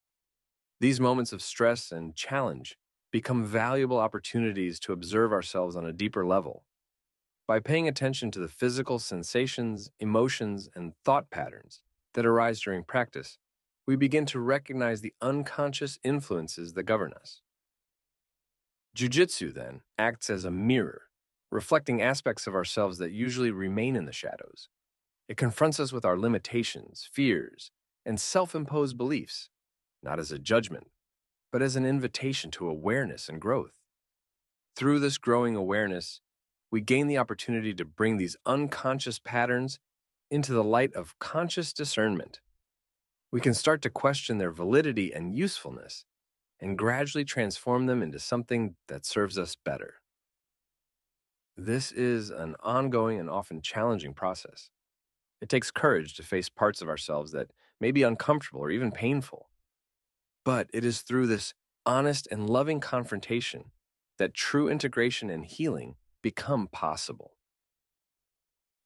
These moments of stress and challenge become valuable opportunities to observe ourselves on a deeper level by paying attention to the physical sensations, emotions, and thought patterns that arise during practice, we begin to recognize the unconscious influences that govern us. Jiu-jitsu, then, acts as a mirror, reflecting aspects of ourselves that usually remain in the shadows. It confronts us with our limitations, fears, and self-imposed beliefs, not as a judgment, but as an invitation to awareness and growth. Through this growing awareness, we gain the opportunity to bring these unconscious patterns into the light of conscious discernment. We can start to question their validity and usefulness and gradually transform them into something that serves us better. This is an ongoing and often challenging process. It takes courage to face parts of ourselves that may be uncomfortable or even painful. But it is through this honest and loving confrontation that true integration and healing become possible.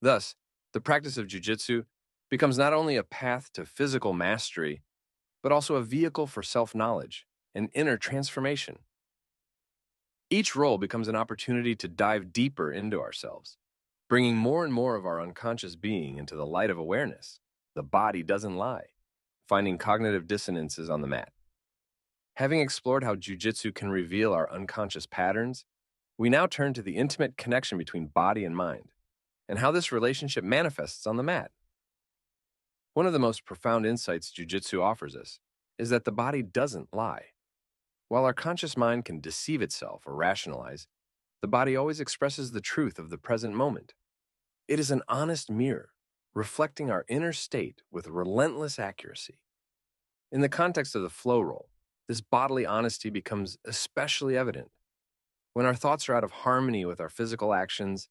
Thus, the practice of jujitsu becomes not only a path to physical mastery, but also a vehicle for self knowledge and inner transformation. Each roll becomes an opportunity to dive deeper into ourselves, bringing more and more of our unconscious being into the light of awareness. The body doesn't lie, finding cognitive dissonances on the mat. Having explored how jujitsu can reveal our unconscious patterns, we now turn to the intimate connection between body and mind and how this relationship manifests on the mat. One of the most profound insights jujitsu offers us is that the body doesn't lie. While our conscious mind can deceive itself or rationalize, the body always expresses the truth of the present moment. It is an honest mirror, reflecting our inner state with relentless accuracy. In the context of the flow roll, this bodily honesty becomes especially evident. When our thoughts are out of harmony with our physical actions,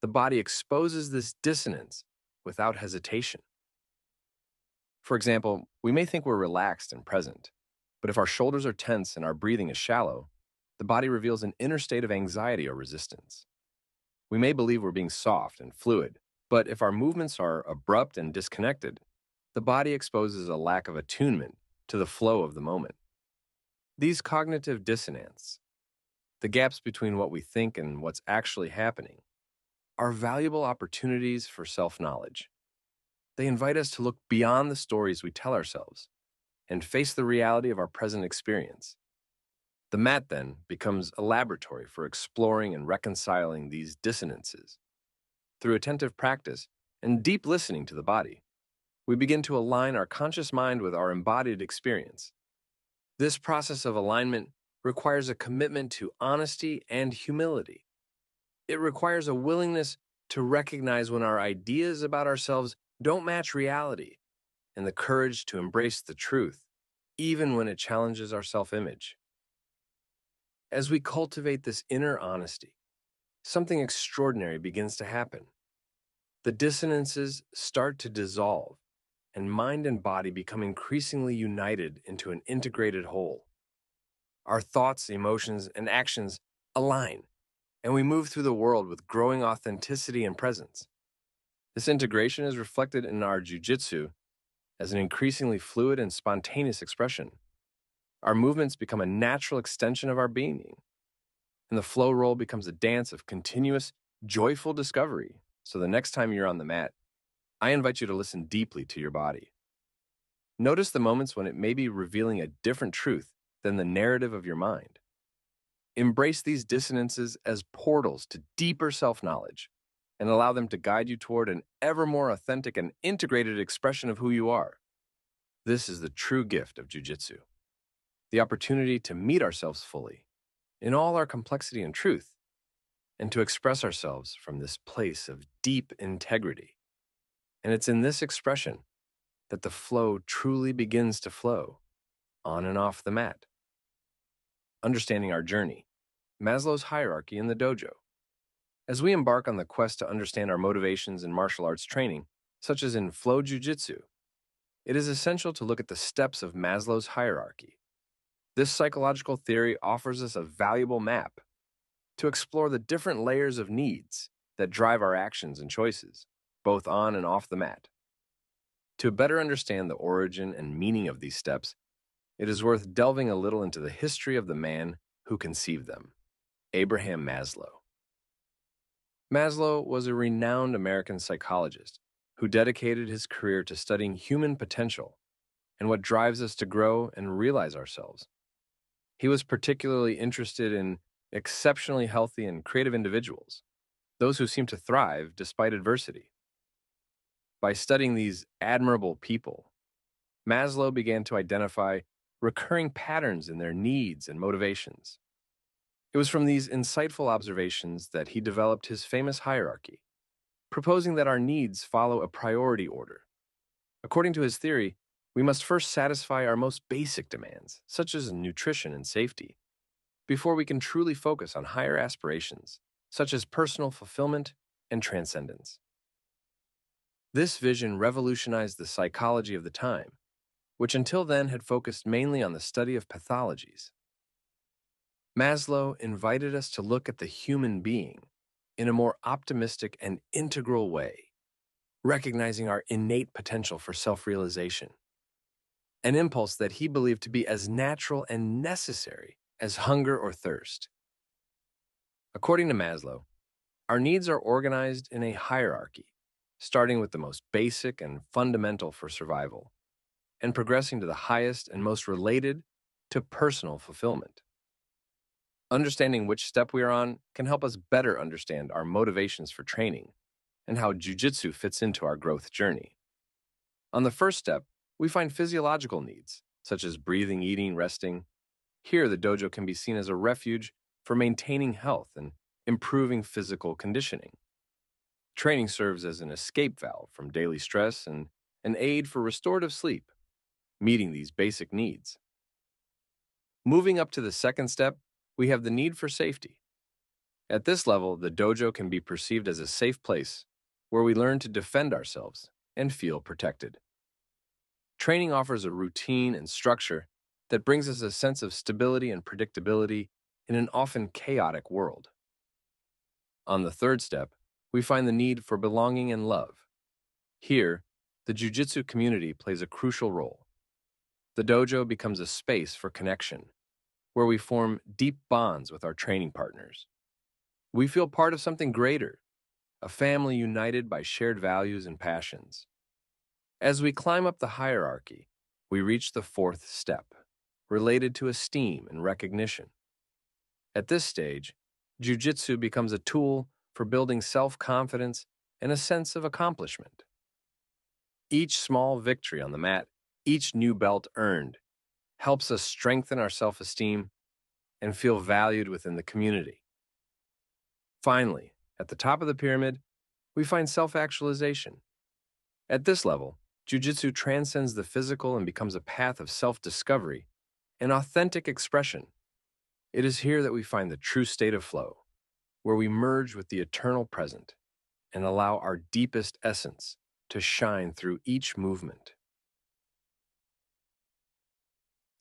the body exposes this dissonance without hesitation. For example, we may think we're relaxed and present, but if our shoulders are tense and our breathing is shallow, the body reveals an inner state of anxiety or resistance. We may believe we're being soft and fluid, but if our movements are abrupt and disconnected, the body exposes a lack of attunement to the flow of the moment. These cognitive dissonance, the gaps between what we think and what's actually happening, are valuable opportunities for self knowledge. They invite us to look beyond the stories we tell ourselves and face the reality of our present experience. The mat, then, becomes a laboratory for exploring and reconciling these dissonances. Through attentive practice and deep listening to the body, we begin to align our conscious mind with our embodied experience. This process of alignment requires a commitment to honesty and humility. It requires a willingness to recognize when our ideas about ourselves don't match reality and the courage to embrace the truth, even when it challenges our self image. As we cultivate this inner honesty, something extraordinary begins to happen. The dissonances start to dissolve, and mind and body become increasingly united into an integrated whole. Our thoughts, emotions, and actions align, and we move through the world with growing authenticity and presence. This integration is reflected in our jujitsu as an increasingly fluid and spontaneous expression. Our movements become a natural extension of our being, and the flow roll becomes a dance of continuous, joyful discovery. So the next time you're on the mat, I invite you to listen deeply to your body. Notice the moments when it may be revealing a different truth than the narrative of your mind. Embrace these dissonances as portals to deeper self knowledge and allow them to guide you toward an ever more authentic and integrated expression of who you are. This is the true gift of Jiu-Jitsu, the opportunity to meet ourselves fully, in all our complexity and truth, and to express ourselves from this place of deep integrity. And it's in this expression that the flow truly begins to flow, on and off the mat. Understanding our journey, Maslow's hierarchy in the dojo. As we embark on the quest to understand our motivations in martial arts training, such as in flow jujitsu, it is essential to look at the steps of Maslow's hierarchy. This psychological theory offers us a valuable map to explore the different layers of needs that drive our actions and choices, both on and off the mat. To better understand the origin and meaning of these steps, it is worth delving a little into the history of the man who conceived them, Abraham Maslow. Maslow was a renowned American psychologist who dedicated his career to studying human potential and what drives us to grow and realize ourselves. He was particularly interested in exceptionally healthy and creative individuals, those who seem to thrive despite adversity. By studying these admirable people, Maslow began to identify recurring patterns in their needs and motivations. It was from these insightful observations that he developed his famous hierarchy, proposing that our needs follow a priority order. According to his theory, we must first satisfy our most basic demands, such as nutrition and safety, before we can truly focus on higher aspirations, such as personal fulfillment and transcendence. This vision revolutionized the psychology of the time, which until then had focused mainly on the study of pathologies. Maslow invited us to look at the human being in a more optimistic and integral way, recognizing our innate potential for self realization, an impulse that he believed to be as natural and necessary as hunger or thirst. According to Maslow, our needs are organized in a hierarchy, starting with the most basic and fundamental for survival, and progressing to the highest and most related to personal fulfillment. Understanding which step we are on can help us better understand our motivations for training and how jujitsu fits into our growth journey. On the first step, we find physiological needs, such as breathing, eating, resting. Here, the dojo can be seen as a refuge for maintaining health and improving physical conditioning. Training serves as an escape valve from daily stress and an aid for restorative sleep, meeting these basic needs. Moving up to the second step, we have the need for safety. At this level, the dojo can be perceived as a safe place where we learn to defend ourselves and feel protected. Training offers a routine and structure that brings us a sense of stability and predictability in an often chaotic world. On the third step, we find the need for belonging and love. Here, the Jiu-Jitsu community plays a crucial role. The dojo becomes a space for connection, where we form deep bonds with our training partners. We feel part of something greater, a family united by shared values and passions. As we climb up the hierarchy, we reach the fourth step, related to esteem and recognition. At this stage, Jiu-Jitsu becomes a tool for building self-confidence and a sense of accomplishment. Each small victory on the mat, each new belt earned, helps us strengthen our self-esteem and feel valued within the community. Finally, at the top of the pyramid, we find self-actualization. At this level, Jiu-Jitsu transcends the physical and becomes a path of self-discovery and authentic expression. It is here that we find the true state of flow, where we merge with the eternal present and allow our deepest essence to shine through each movement.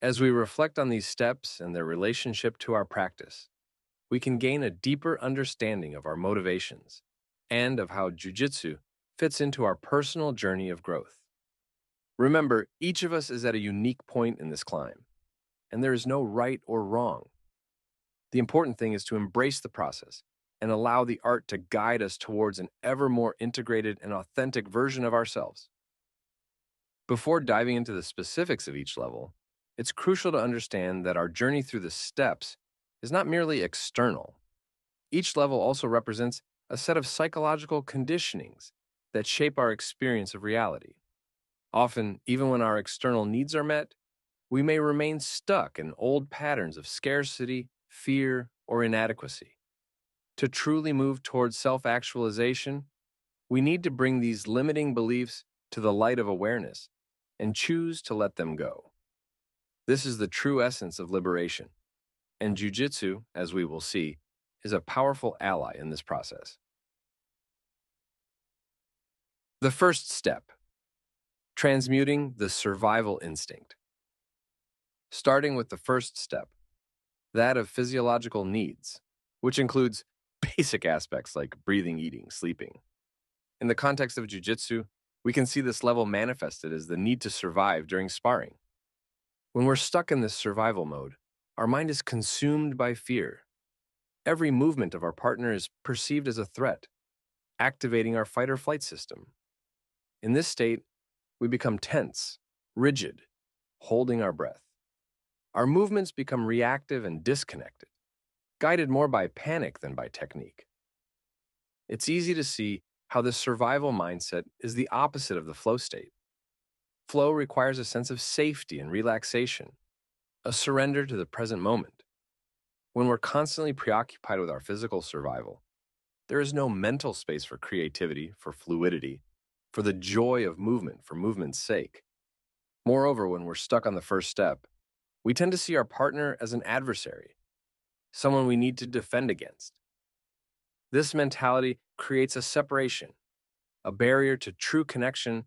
As we reflect on these steps and their relationship to our practice, we can gain a deeper understanding of our motivations and of how Jiu-Jitsu fits into our personal journey of growth. Remember, each of us is at a unique point in this climb, and there is no right or wrong. The important thing is to embrace the process and allow the art to guide us towards an ever more integrated and authentic version of ourselves. Before diving into the specifics of each level, it's crucial to understand that our journey through the steps is not merely external. Each level also represents a set of psychological conditionings that shape our experience of reality. Often, even when our external needs are met, we may remain stuck in old patterns of scarcity, fear, or inadequacy. To truly move towards self actualization, we need to bring these limiting beliefs to the light of awareness and choose to let them go. This is the true essence of liberation. And jujitsu, as we will see, is a powerful ally in this process. The first step transmuting the survival instinct. Starting with the first step, that of physiological needs, which includes basic aspects like breathing, eating, sleeping. In the context of jujitsu, we can see this level manifested as the need to survive during sparring. When we're stuck in this survival mode, our mind is consumed by fear. Every movement of our partner is perceived as a threat, activating our fight or flight system. In this state, we become tense, rigid, holding our breath. Our movements become reactive and disconnected, guided more by panic than by technique. It's easy to see how this survival mindset is the opposite of the flow state. Flow requires a sense of safety and relaxation, a surrender to the present moment. When we're constantly preoccupied with our physical survival, there is no mental space for creativity, for fluidity, for the joy of movement for movement's sake. Moreover, when we're stuck on the first step, we tend to see our partner as an adversary, someone we need to defend against. This mentality creates a separation, a barrier to true connection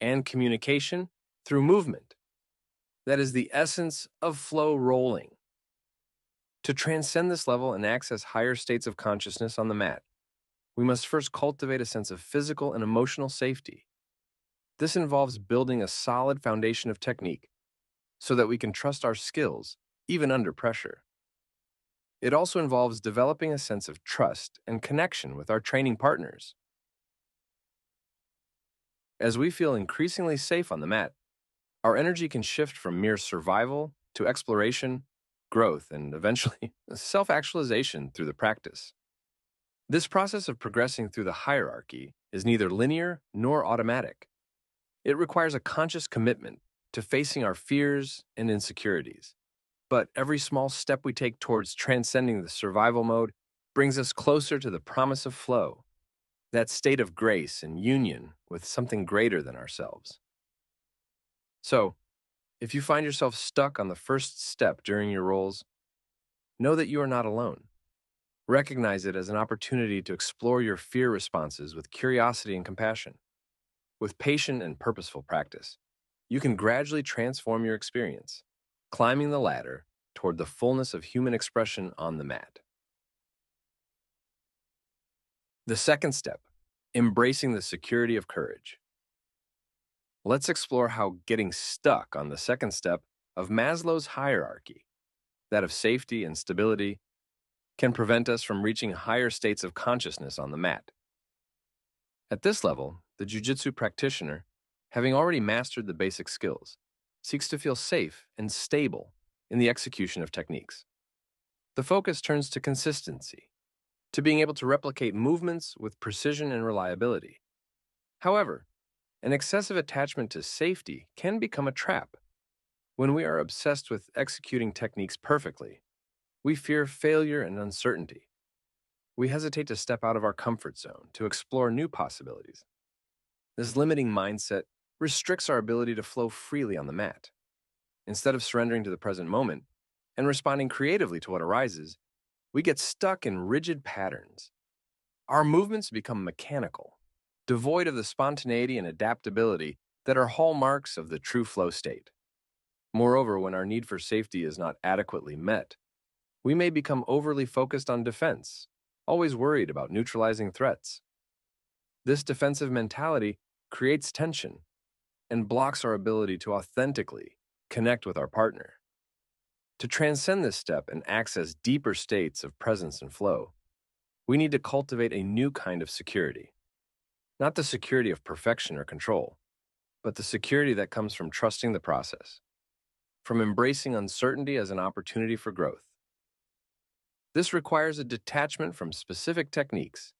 and communication through movement. That is the essence of flow rolling. To transcend this level and access higher states of consciousness on the mat, we must first cultivate a sense of physical and emotional safety. This involves building a solid foundation of technique so that we can trust our skills even under pressure. It also involves developing a sense of trust and connection with our training partners. As we feel increasingly safe on the mat, our energy can shift from mere survival to exploration, growth, and eventually <laughs> self actualization through the practice. This process of progressing through the hierarchy is neither linear nor automatic. It requires a conscious commitment to facing our fears and insecurities. But every small step we take towards transcending the survival mode brings us closer to the promise of flow, that state of grace and union with something greater than ourselves. So, if you find yourself stuck on the first step during your rolls, know that you are not alone. Recognize it as an opportunity to explore your fear responses with curiosity and compassion. With patient and purposeful practice, you can gradually transform your experience, climbing the ladder toward the fullness of human expression on the mat. The second step, embracing the security of courage. Let's explore how getting stuck on the second step of Maslow's hierarchy, that of safety and stability, can prevent us from reaching higher states of consciousness on the mat. At this level, the Jiu-Jitsu practitioner, having already mastered the basic skills, seeks to feel safe and stable in the execution of techniques. The focus turns to consistency, to being able to replicate movements with precision and reliability. However, an excessive attachment to safety can become a trap. When we are obsessed with executing techniques perfectly, we fear failure and uncertainty. We hesitate to step out of our comfort zone to explore new possibilities. This limiting mindset restricts our ability to flow freely on the mat. Instead of surrendering to the present moment and responding creatively to what arises, we get stuck in rigid patterns. Our movements become mechanical devoid of the spontaneity and adaptability that are hallmarks of the true flow state. Moreover, when our need for safety is not adequately met, we may become overly focused on defense, always worried about neutralizing threats. This defensive mentality creates tension and blocks our ability to authentically connect with our partner. To transcend this step and access deeper states of presence and flow, we need to cultivate a new kind of security. Not the security of perfection or control, but the security that comes from trusting the process, from embracing uncertainty as an opportunity for growth. This requires a detachment from specific techniques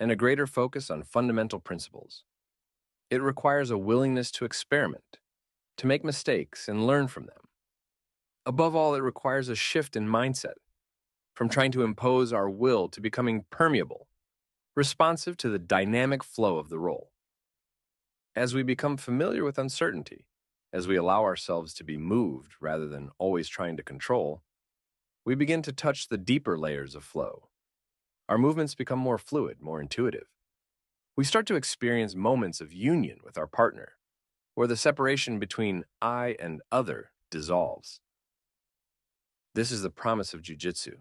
and a greater focus on fundamental principles. It requires a willingness to experiment, to make mistakes and learn from them. Above all, it requires a shift in mindset from trying to impose our will to becoming permeable responsive to the dynamic flow of the roll. As we become familiar with uncertainty, as we allow ourselves to be moved rather than always trying to control, we begin to touch the deeper layers of flow. Our movements become more fluid, more intuitive. We start to experience moments of union with our partner, where the separation between I and other dissolves. This is the promise of jujitsu,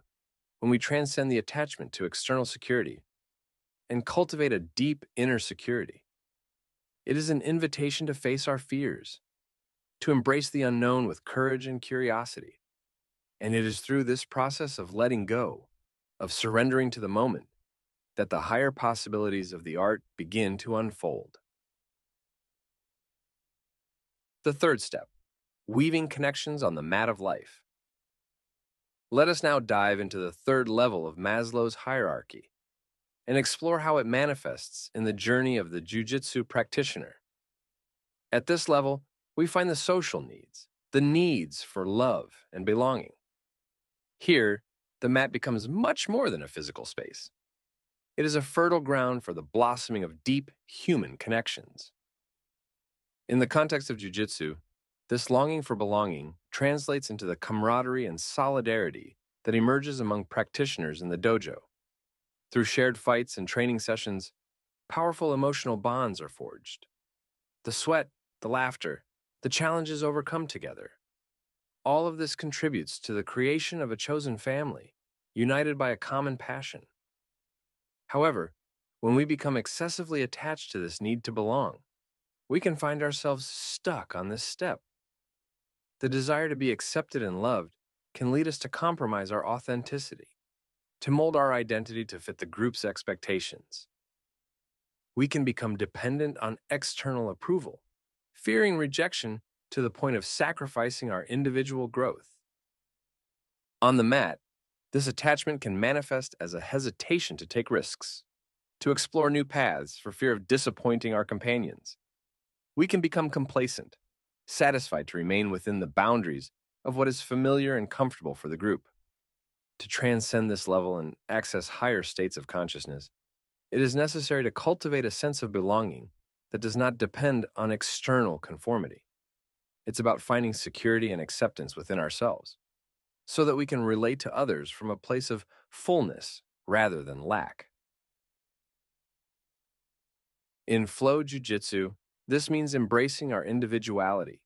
when we transcend the attachment to external security and cultivate a deep inner security. It is an invitation to face our fears, to embrace the unknown with courage and curiosity. And it is through this process of letting go, of surrendering to the moment, that the higher possibilities of the art begin to unfold. The third step weaving connections on the mat of life. Let us now dive into the third level of Maslow's hierarchy and explore how it manifests in the journey of the jujitsu practitioner. At this level, we find the social needs, the needs for love and belonging. Here, the mat becomes much more than a physical space. It is a fertile ground for the blossoming of deep human connections. In the context of jujitsu, this longing for belonging translates into the camaraderie and solidarity that emerges among practitioners in the dojo. Through shared fights and training sessions, powerful emotional bonds are forged. The sweat, the laughter, the challenges overcome together. All of this contributes to the creation of a chosen family, united by a common passion. However, when we become excessively attached to this need to belong, we can find ourselves stuck on this step. The desire to be accepted and loved can lead us to compromise our authenticity to mold our identity to fit the group's expectations. We can become dependent on external approval, fearing rejection to the point of sacrificing our individual growth. On the mat, this attachment can manifest as a hesitation to take risks, to explore new paths for fear of disappointing our companions. We can become complacent, satisfied to remain within the boundaries of what is familiar and comfortable for the group. To transcend this level and access higher states of consciousness, it is necessary to cultivate a sense of belonging that does not depend on external conformity. It's about finding security and acceptance within ourselves so that we can relate to others from a place of fullness rather than lack. In Flow Jiu Jitsu, this means embracing our individuality,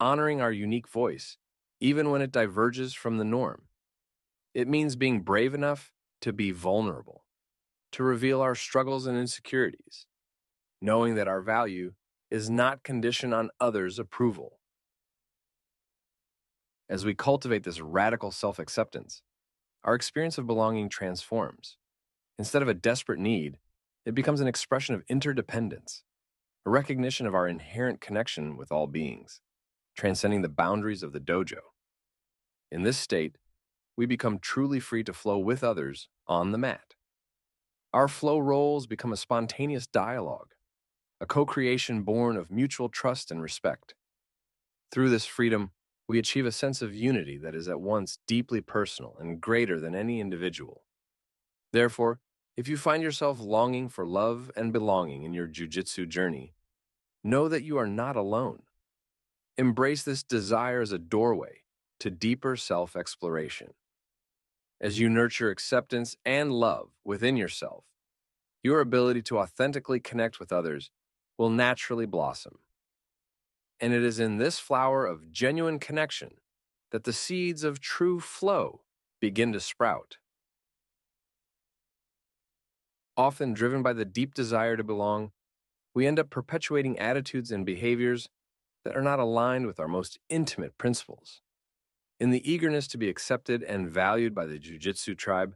honoring our unique voice, even when it diverges from the norm. It means being brave enough to be vulnerable, to reveal our struggles and insecurities, knowing that our value is not conditioned on others' approval. As we cultivate this radical self acceptance, our experience of belonging transforms. Instead of a desperate need, it becomes an expression of interdependence, a recognition of our inherent connection with all beings, transcending the boundaries of the dojo. In this state, we become truly free to flow with others on the mat. Our flow rolls become a spontaneous dialogue, a co creation born of mutual trust and respect. Through this freedom, we achieve a sense of unity that is at once deeply personal and greater than any individual. Therefore, if you find yourself longing for love and belonging in your jujitsu journey, know that you are not alone. Embrace this desire as a doorway to deeper self exploration. As you nurture acceptance and love within yourself, your ability to authentically connect with others will naturally blossom. And it is in this flower of genuine connection that the seeds of true flow begin to sprout. Often driven by the deep desire to belong, we end up perpetuating attitudes and behaviors that are not aligned with our most intimate principles. In the eagerness to be accepted and valued by the Jiu Jitsu tribe,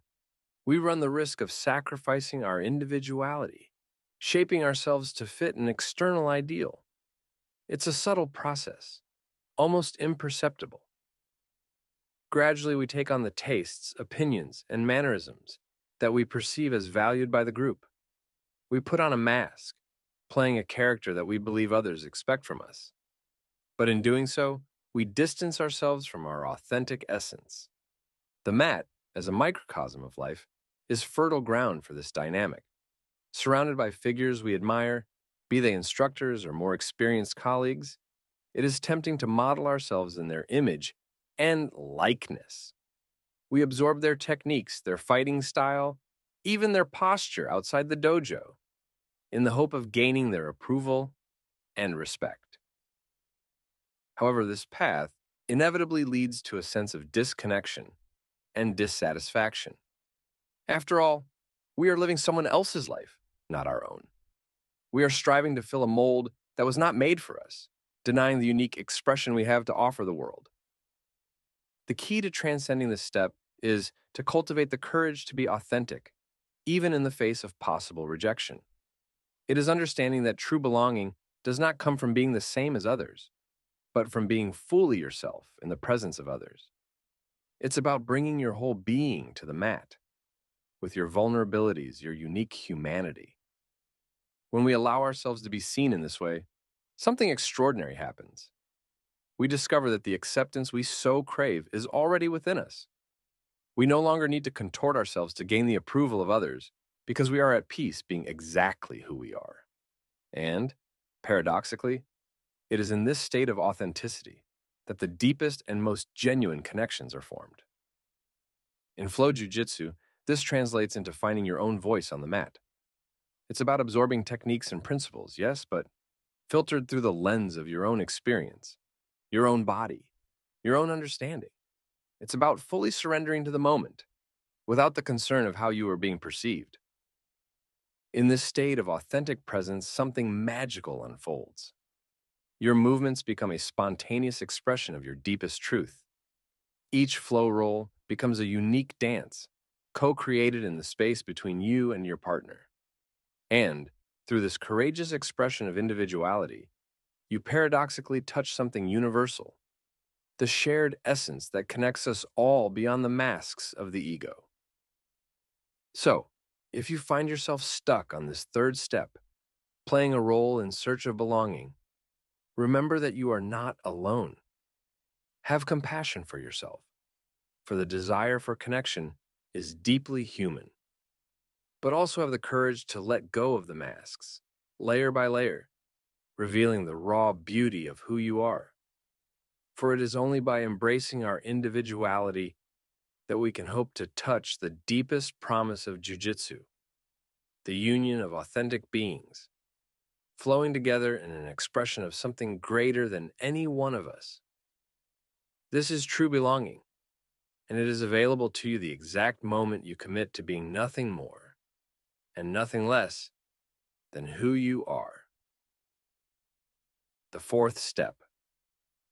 we run the risk of sacrificing our individuality, shaping ourselves to fit an external ideal. It's a subtle process, almost imperceptible. Gradually, we take on the tastes, opinions, and mannerisms that we perceive as valued by the group. We put on a mask, playing a character that we believe others expect from us. But in doing so, we distance ourselves from our authentic essence. The mat, as a microcosm of life, is fertile ground for this dynamic. Surrounded by figures we admire, be they instructors or more experienced colleagues, it is tempting to model ourselves in their image and likeness. We absorb their techniques, their fighting style, even their posture outside the dojo, in the hope of gaining their approval and respect. However, this path inevitably leads to a sense of disconnection and dissatisfaction. After all, we are living someone else's life, not our own. We are striving to fill a mold that was not made for us, denying the unique expression we have to offer the world. The key to transcending this step is to cultivate the courage to be authentic, even in the face of possible rejection. It is understanding that true belonging does not come from being the same as others, but from being fully yourself in the presence of others. It's about bringing your whole being to the mat, with your vulnerabilities, your unique humanity. When we allow ourselves to be seen in this way, something extraordinary happens. We discover that the acceptance we so crave is already within us. We no longer need to contort ourselves to gain the approval of others because we are at peace being exactly who we are. And, paradoxically, it is in this state of authenticity that the deepest and most genuine connections are formed. In Flow Jiu Jitsu, this translates into finding your own voice on the mat. It's about absorbing techniques and principles, yes, but filtered through the lens of your own experience, your own body, your own understanding. It's about fully surrendering to the moment without the concern of how you are being perceived. In this state of authentic presence, something magical unfolds. Your movements become a spontaneous expression of your deepest truth. Each flow roll becomes a unique dance, co created in the space between you and your partner. And, through this courageous expression of individuality, you paradoxically touch something universal the shared essence that connects us all beyond the masks of the ego. So, if you find yourself stuck on this third step, playing a role in search of belonging, remember that you are not alone. Have compassion for yourself, for the desire for connection is deeply human. But also have the courage to let go of the masks, layer by layer, revealing the raw beauty of who you are. For it is only by embracing our individuality that we can hope to touch the deepest promise of jujitsu, the union of authentic beings, flowing together in an expression of something greater than any one of us. This is true belonging, and it is available to you the exact moment you commit to being nothing more and nothing less than who you are. The fourth step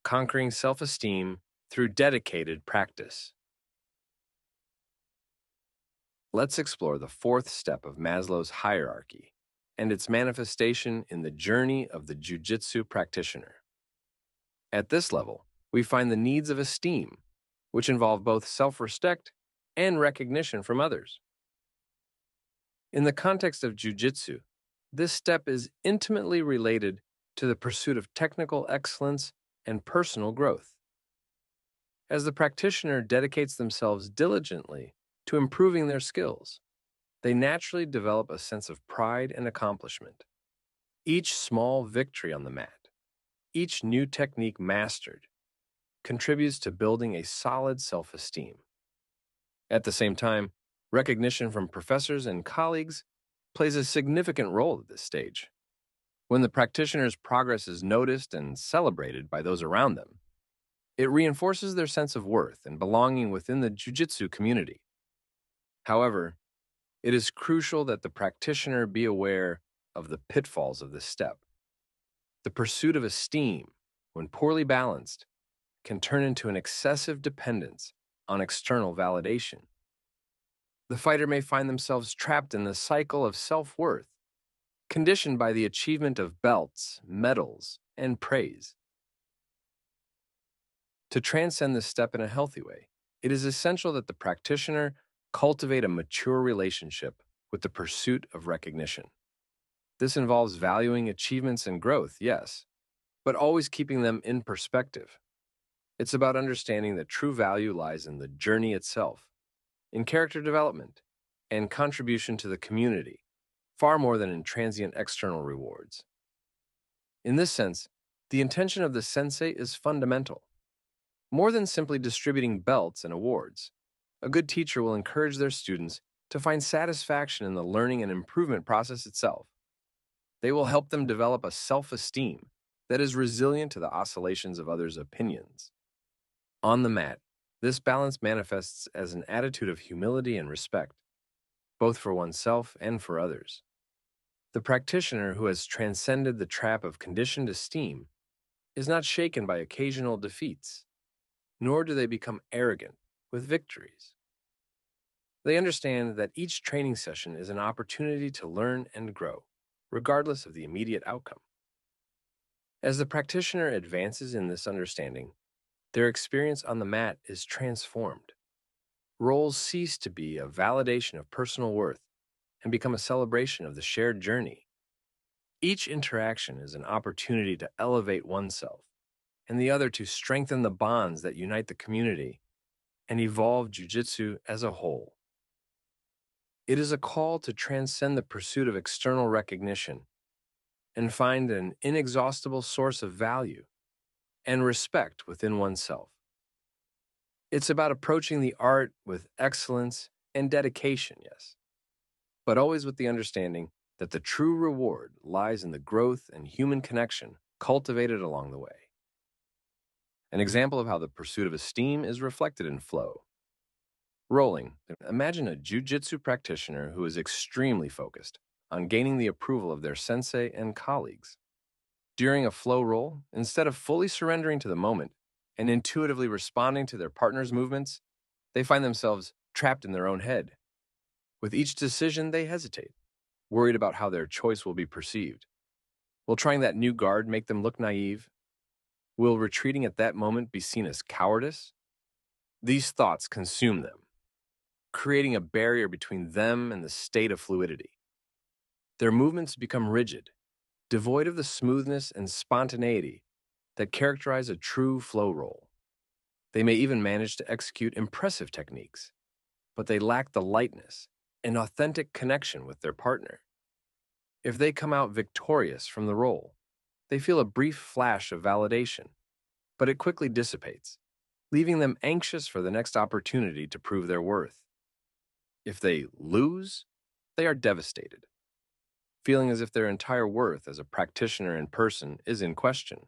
conquering self esteem through dedicated practice. Let's explore the fourth step of Maslow's hierarchy and its manifestation in the journey of the jujitsu practitioner. At this level, we find the needs of esteem, which involve both self respect and recognition from others. In the context of jujitsu, this step is intimately related to the pursuit of technical excellence and personal growth. As the practitioner dedicates themselves diligently to improving their skills, they naturally develop a sense of pride and accomplishment. Each small victory on the mat, each new technique mastered, contributes to building a solid self esteem. At the same time, recognition from professors and colleagues plays a significant role at this stage. When the practitioner's progress is noticed and celebrated by those around them, it reinforces their sense of worth and belonging within the jujitsu community. However, it is crucial that the practitioner be aware of the pitfalls of this step. The pursuit of esteem, when poorly balanced, can turn into an excessive dependence on external validation. The fighter may find themselves trapped in the cycle of self worth conditioned by the achievement of belts, medals, and praise. To transcend this step in a healthy way, it is essential that the practitioner cultivate a mature relationship with the pursuit of recognition. This involves valuing achievements and growth, yes, but always keeping them in perspective. It's about understanding that true value lies in the journey itself, in character development, and contribution to the community, far more than in transient external rewards. In this sense, the intention of the sensei is fundamental. More than simply distributing belts and awards, a good teacher will encourage their students to find satisfaction in the learning and improvement process itself. They will help them develop a self esteem that is resilient to the oscillations of others' opinions. On the mat, this balance manifests as an attitude of humility and respect, both for oneself and for others. The practitioner who has transcended the trap of conditioned esteem is not shaken by occasional defeats, nor do they become arrogant with victories. They understand that each training session is an opportunity to learn and grow, regardless of the immediate outcome. As the practitioner advances in this understanding, their experience on the mat is transformed. Rolls cease to be a validation of personal worth and become a celebration of the shared journey. Each interaction is an opportunity to elevate oneself, and the other to strengthen the bonds that unite the community and evolve jujitsu as a whole. It is a call to transcend the pursuit of external recognition and find an inexhaustible source of value and respect within oneself. It's about approaching the art with excellence and dedication, yes, but always with the understanding that the true reward lies in the growth and human connection cultivated along the way. An example of how the pursuit of esteem is reflected in flow. Rolling. Imagine a jujitsu practitioner who is extremely focused on gaining the approval of their sensei and colleagues. During a flow roll, instead of fully surrendering to the moment and intuitively responding to their partner's movements, they find themselves trapped in their own head, With each decision, they hesitate, worried about how their choice will be perceived. Will trying that new guard make them look naive? Will retreating at that moment be seen as cowardice? These thoughts consume them, creating a barrier between them and the state of fluidity. Their movements become rigid, devoid of the smoothness and spontaneity that characterize a true flow roll. They may even manage to execute impressive techniques, but they lack the lightness and authentic connection with their partner. If they come out victorious from the roll, they feel a brief flash of validation, but it quickly dissipates, leaving them anxious for the next opportunity to prove their worth. If they lose, they are devastated, feeling as if their entire worth as a practitioner in person is in question.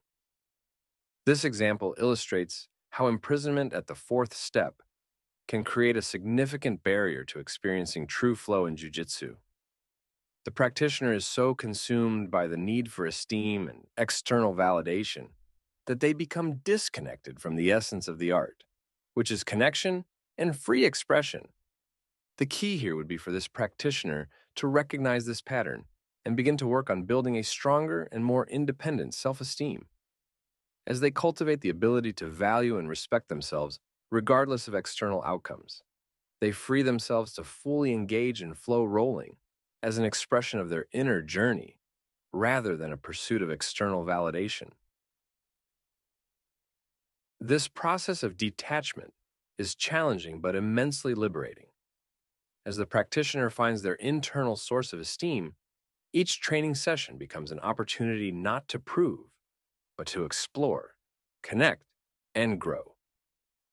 This example illustrates how imprisonment at the fourth step can create a significant barrier to experiencing true flow in jujitsu. The practitioner is so consumed by the need for esteem and external validation that they become disconnected from the essence of the art, which is connection and free expression. The key here would be for this practitioner to recognize this pattern and begin to work on building a stronger and more independent self esteem. As they cultivate the ability to value and respect themselves regardless of external outcomes, they free themselves to fully engage in flow rolling as an expression of their inner journey rather than a pursuit of external validation. This process of detachment is challenging but immensely liberating. As the practitioner finds their internal source of esteem, each training session becomes an opportunity not to prove, but to explore, connect, and grow.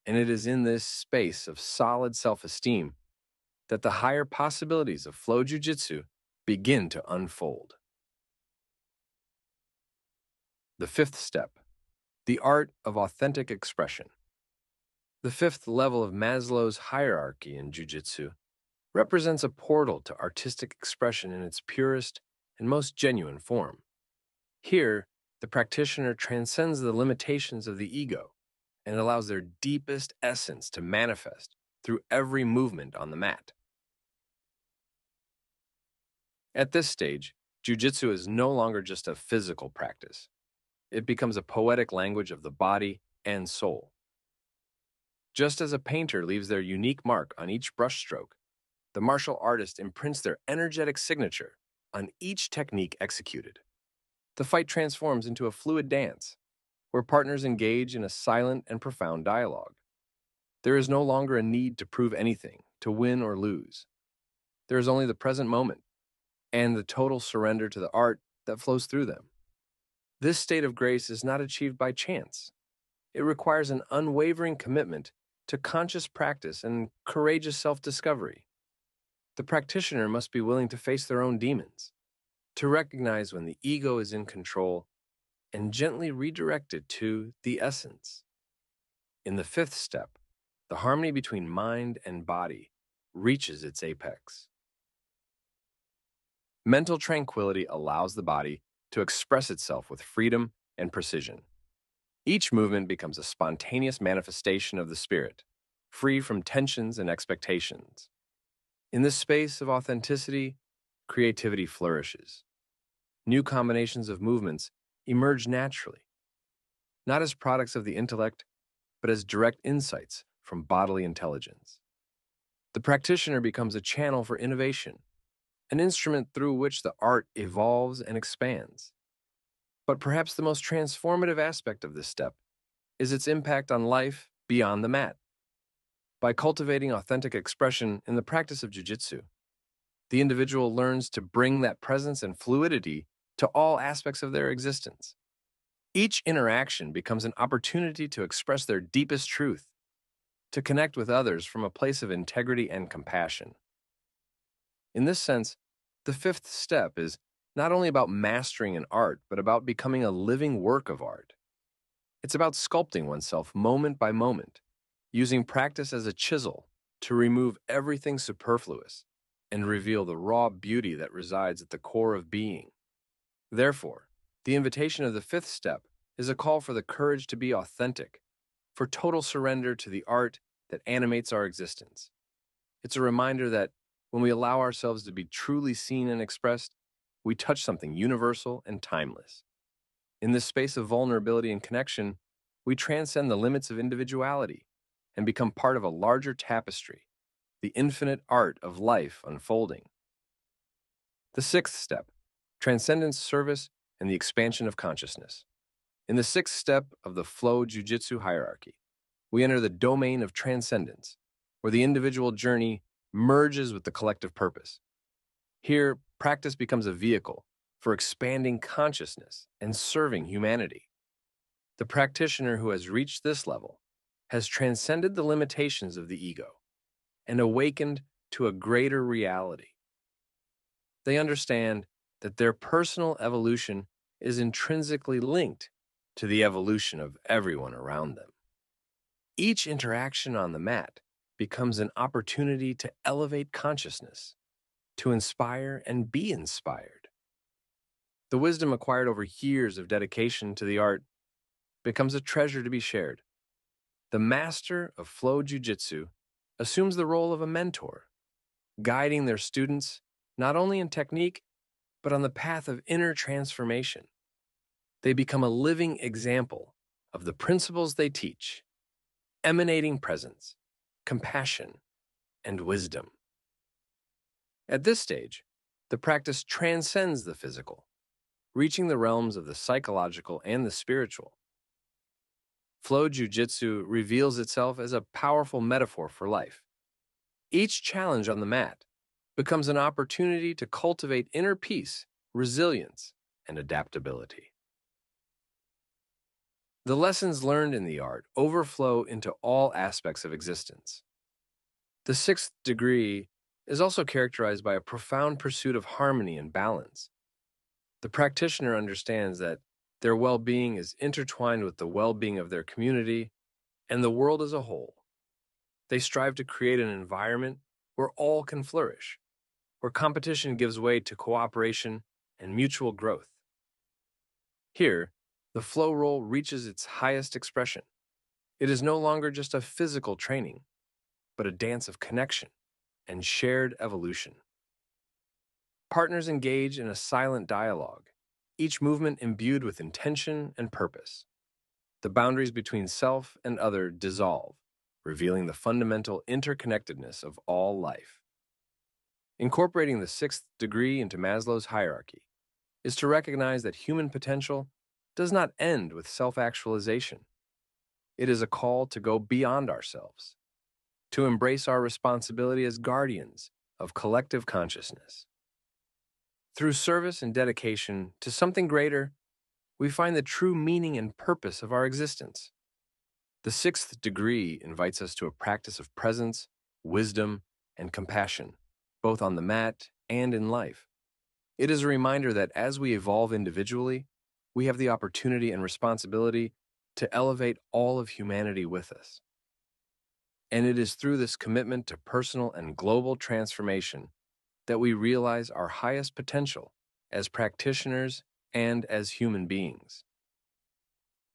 And it is in this space of solid self esteem that the higher possibilities of flow jujitsu begin to unfold. The fifth step the art of authentic expression. The fifth level of Maslow's hierarchy in jujitsu represents a portal to artistic expression in its purest and most genuine form. Here, the practitioner transcends the limitations of the ego and allows their deepest essence to manifest through every movement on the mat. At this stage, jujitsu is no longer just a physical practice. It becomes a poetic language of the body and soul. Just as a painter leaves their unique mark on each brushstroke, the martial artist imprints their energetic signature on each technique executed. The fight transforms into a fluid dance, where partners engage in a silent and profound dialogue. There is no longer a need to prove anything, to win or lose. There is only the present moment and the total surrender to the art that flows through them. This state of grace is not achieved by chance. It requires an unwavering commitment to conscious practice and courageous self discovery. The practitioner must be willing to face their own demons, to recognize when the ego is in control, and gently redirect it to the essence. In the fifth step, the harmony between mind and body reaches its apex. Mental tranquility allows the body to express itself with freedom and precision. Each movement becomes a spontaneous manifestation of the spirit, free from tensions and expectations. In this space of authenticity, creativity flourishes. New combinations of movements emerge naturally, not as products of the intellect, but as direct insights from bodily intelligence. The practitioner becomes a channel for innovation, an instrument through which the art evolves and expands. But perhaps the most transformative aspect of this step is its impact on life beyond the mat. By cultivating authentic expression in the practice of jujitsu, the individual learns to bring that presence and fluidity to all aspects of their existence. Each interaction becomes an opportunity to express their deepest truth, to connect with others from a place of integrity and compassion. In this sense, the fifth step is not only about mastering an art, but about becoming a living work of art. It's about sculpting oneself moment by moment, using practice as a chisel to remove everything superfluous and reveal the raw beauty that resides at the core of being. Therefore, the invitation of the fifth step is a call for the courage to be authentic, for total surrender to the art that animates our existence. It's a reminder that when we allow ourselves to be truly seen and expressed, we touch something universal and timeless. In this space of vulnerability and connection, we transcend the limits of individuality and become part of a larger tapestry, the infinite art of life unfolding. The sixth step transcendence, service, and the expansion of consciousness. In the sixth step of the Flow Jiu Jitsu hierarchy, we enter the domain of transcendence, where the individual journey merges with the collective purpose. Here, practice becomes a vehicle for expanding consciousness and serving humanity. The practitioner who has reached this level has transcended the limitations of the ego and awakened to a greater reality. They understand that their personal evolution is intrinsically linked to the evolution of everyone around them. Each interaction on the mat becomes an opportunity to elevate consciousness, to inspire and be inspired. The wisdom acquired over years of dedication to the art becomes a treasure to be shared. The master of flow jiu-jitsu assumes the role of a mentor, guiding their students not only in technique, but on the path of inner transformation. They become a living example of the principles they teach, emanating presence, compassion, and wisdom. At this stage, the practice transcends the physical, reaching the realms of the psychological and the spiritual. Flow Jiu-Jitsu reveals itself as a powerful metaphor for life. Each challenge on the mat becomes an opportunity to cultivate inner peace, resilience, and adaptability. The lessons learned in the art overflow into all aspects of existence. The sixth degree is also characterized by a profound pursuit of harmony and balance. The practitioner understands that their well being is intertwined with the well being of their community and the world as a whole. They strive to create an environment where all can flourish, where competition gives way to cooperation and mutual growth. Here, the flow roll reaches its highest expression. It is no longer just a physical training, but a dance of connection and shared evolution. Partners engage in a silent dialogue, each movement imbued with intention and purpose. The boundaries between self and other dissolve, revealing the fundamental interconnectedness of all life. Incorporating the sixth degree into Maslow's hierarchy is to recognize that human potential does not end with self actualization. It is a call to go beyond ourselves, to embrace our responsibility as guardians of collective consciousness. Through service and dedication to something greater, we find the true meaning and purpose of our existence. The sixth degree invites us to a practice of presence, wisdom, and compassion both on the mat and in life. It is a reminder that as we evolve individually, we have the opportunity and responsibility to elevate all of humanity with us. And it is through this commitment to personal and global transformation that we realize our highest potential as practitioners and as human beings.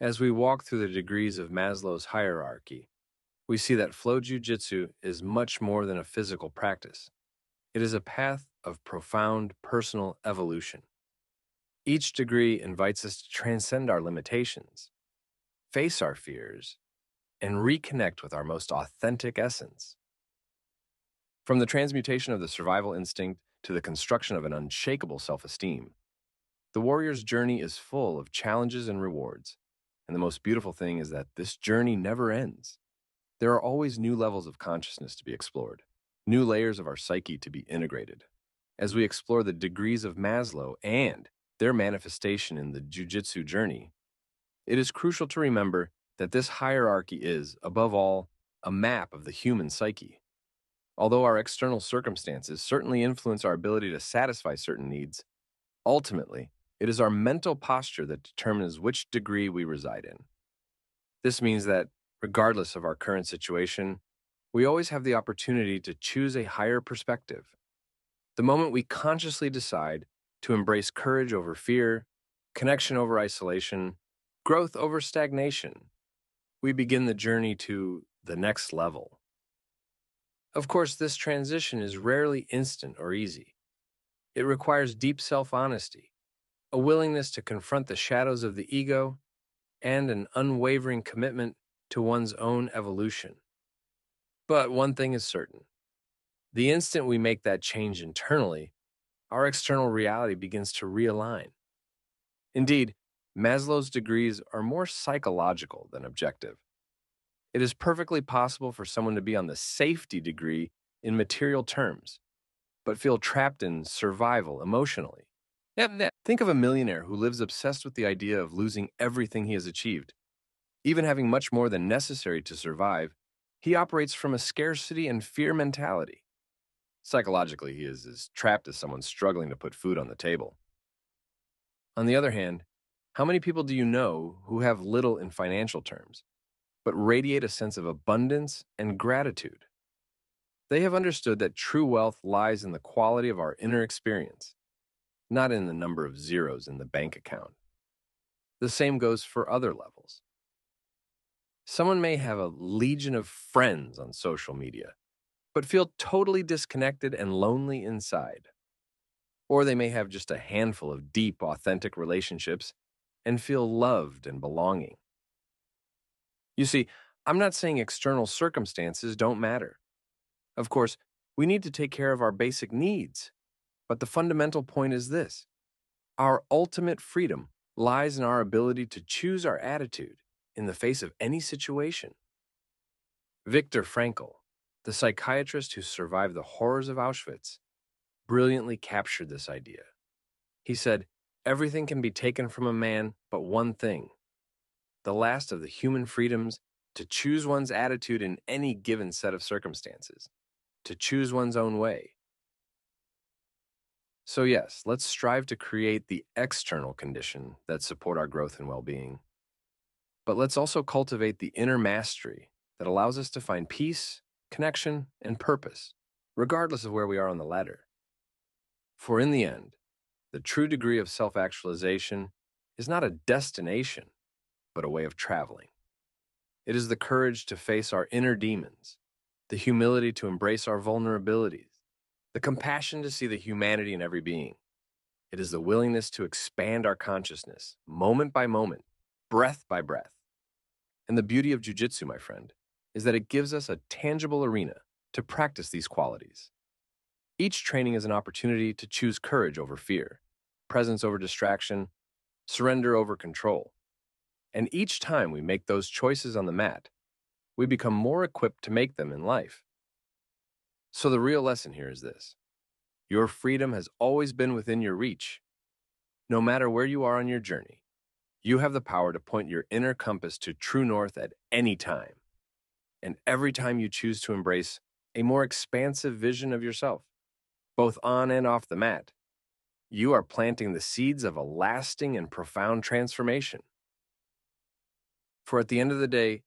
As we walk through the degrees of Maslow's hierarchy, we see that flow jiu-jitsu is much more than a physical practice. It is a path of profound personal evolution. Each degree invites us to transcend our limitations, face our fears, and reconnect with our most authentic essence. From the transmutation of the survival instinct to the construction of an unshakable self esteem, the warrior's journey is full of challenges and rewards. And the most beautiful thing is that this journey never ends. There are always new levels of consciousness to be explored new layers of our psyche to be integrated. As we explore the degrees of Maslow and their manifestation in the jujitsu journey, it is crucial to remember that this hierarchy is, above all, a map of the human psyche. Although our external circumstances certainly influence our ability to satisfy certain needs, ultimately, it is our mental posture that determines which degree we reside in. This means that, regardless of our current situation, we always have the opportunity to choose a higher perspective. The moment we consciously decide to embrace courage over fear, connection over isolation, growth over stagnation, we begin the journey to the next level. Of course, this transition is rarely instant or easy. It requires deep self honesty, a willingness to confront the shadows of the ego, and an unwavering commitment to one's own evolution. But one thing is certain the instant we make that change internally, our external reality begins to realign. Indeed, Maslow's degrees are more psychological than objective. It is perfectly possible for someone to be on the safety degree in material terms, but feel trapped in survival emotionally. Think of a millionaire who lives obsessed with the idea of losing everything he has achieved. Even having much more than necessary to survive, he operates from a scarcity and fear mentality. Psychologically, he is as trapped as someone struggling to put food on the table. On the other hand, how many people do you know who have little in financial terms, but radiate a sense of abundance and gratitude? They have understood that true wealth lies in the quality of our inner experience, not in the number of zeros in the bank account. The same goes for other levels. Someone may have a legion of friends on social media, but feel totally disconnected and lonely inside. Or they may have just a handful of deep, authentic relationships and feel loved and belonging. You see, I'm not saying external circumstances don't matter. Of course, we need to take care of our basic needs. But the fundamental point is this our ultimate freedom lies in our ability to choose our attitude in the face of any situation. Viktor Frankl, the psychiatrist who survived the horrors of Auschwitz, brilliantly captured this idea. He said, Everything can be taken from a man but one thing the last of the human freedoms to choose one's attitude in any given set of circumstances, to choose one's own way. So, yes, let's strive to create the external condition that support our growth and well being. But let's also cultivate the inner mastery that allows us to find peace connection, and purpose, regardless of where we are on the ladder. For in the end, the true degree of self actualization is not a destination, but a way of traveling. It is the courage to face our inner demons, the humility to embrace our vulnerabilities, the compassion to see the humanity in every being. It is the willingness to expand our consciousness, moment by moment, breath by breath. And the beauty of jujitsu, my friend, is that it gives us a tangible arena to practice these qualities. Each training is an opportunity to choose courage over fear, presence over distraction, surrender over control. And each time we make those choices on the mat, we become more equipped to make them in life. So the real lesson here is this your freedom has always been within your reach. No matter where you are on your journey, you have the power to point your inner compass to true north at any time. And every time you choose to embrace a more expansive vision of yourself, both on and off the mat, you are planting the seeds of a lasting and profound transformation. For at the end of the day,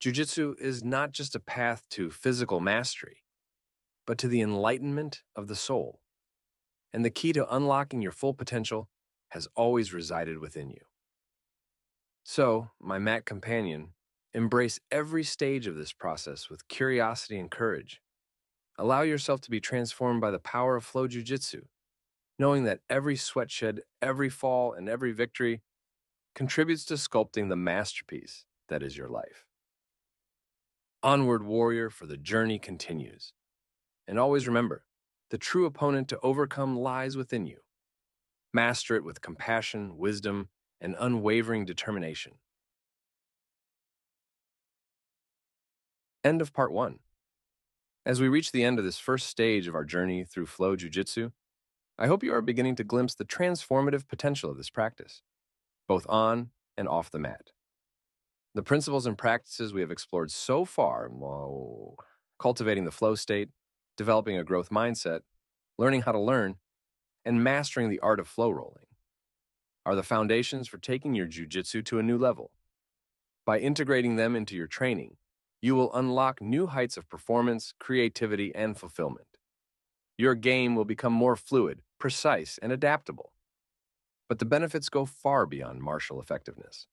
Jiu-Jitsu is not just a path to physical mastery, but to the enlightenment of the soul. And the key to unlocking your full potential has always resided within you. So, my mat companion, Embrace every stage of this process with curiosity and courage. Allow yourself to be transformed by the power of flow jujitsu, knowing that every sweatshed, every fall, and every victory contributes to sculpting the masterpiece that is your life. Onward, warrior, for the journey continues. And always remember the true opponent to overcome lies within you. Master it with compassion, wisdom, and unwavering determination. End of part one. As we reach the end of this first stage of our journey through flow jujitsu, I hope you are beginning to glimpse the transformative potential of this practice, both on and off the mat. The principles and practices we have explored so far, whoa, cultivating the flow state, developing a growth mindset, learning how to learn, and mastering the art of flow rolling, are the foundations for taking your jujitsu to a new level. By integrating them into your training, you will unlock new heights of performance, creativity, and fulfillment. Your game will become more fluid, precise, and adaptable. But the benefits go far beyond martial effectiveness.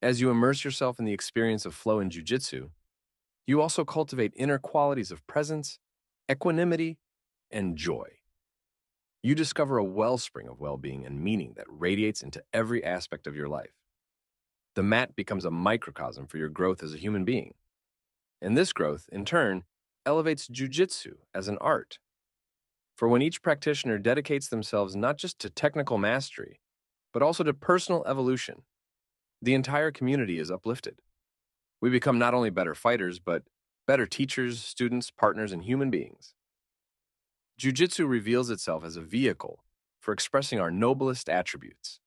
As you immerse yourself in the experience of flow in jujitsu, you also cultivate inner qualities of presence, equanimity, and joy. You discover a wellspring of well being and meaning that radiates into every aspect of your life. The mat becomes a microcosm for your growth as a human being. And this growth, in turn, elevates jujitsu as an art. For when each practitioner dedicates themselves not just to technical mastery, but also to personal evolution, the entire community is uplifted. We become not only better fighters, but better teachers, students, partners, and human beings. Jiu Jitsu reveals itself as a vehicle for expressing our noblest attributes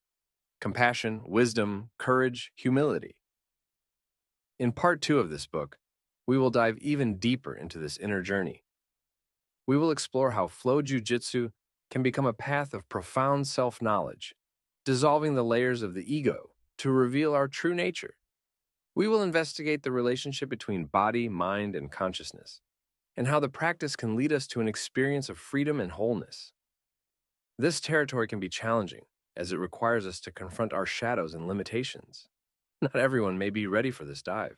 compassion, wisdom, courage, humility. In part two of this book, we will dive even deeper into this inner journey. We will explore how flow jiu-jitsu can become a path of profound self-knowledge, dissolving the layers of the ego to reveal our true nature. We will investigate the relationship between body, mind, and consciousness, and how the practice can lead us to an experience of freedom and wholeness. This territory can be challenging, as it requires us to confront our shadows and limitations. <laughs> Not everyone may be ready for this dive.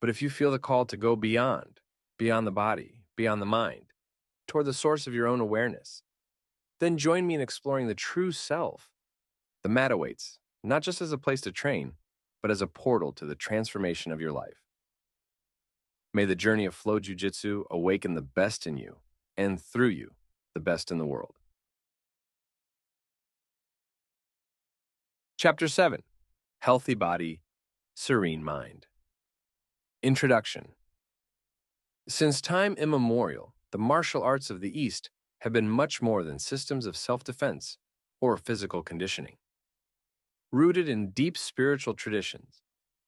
But if you feel the call to go beyond, beyond the body, beyond the mind, toward the source of your own awareness, then join me in exploring the true self. The mat awaits, not just as a place to train, but as a portal to the transformation of your life. May the journey of Flow Jiu Jitsu awaken the best in you, and through you, the best in the world. Chapter 7 Healthy Body, Serene Mind. Introduction Since time immemorial, the martial arts of the East have been much more than systems of self defense or physical conditioning. Rooted in deep spiritual traditions,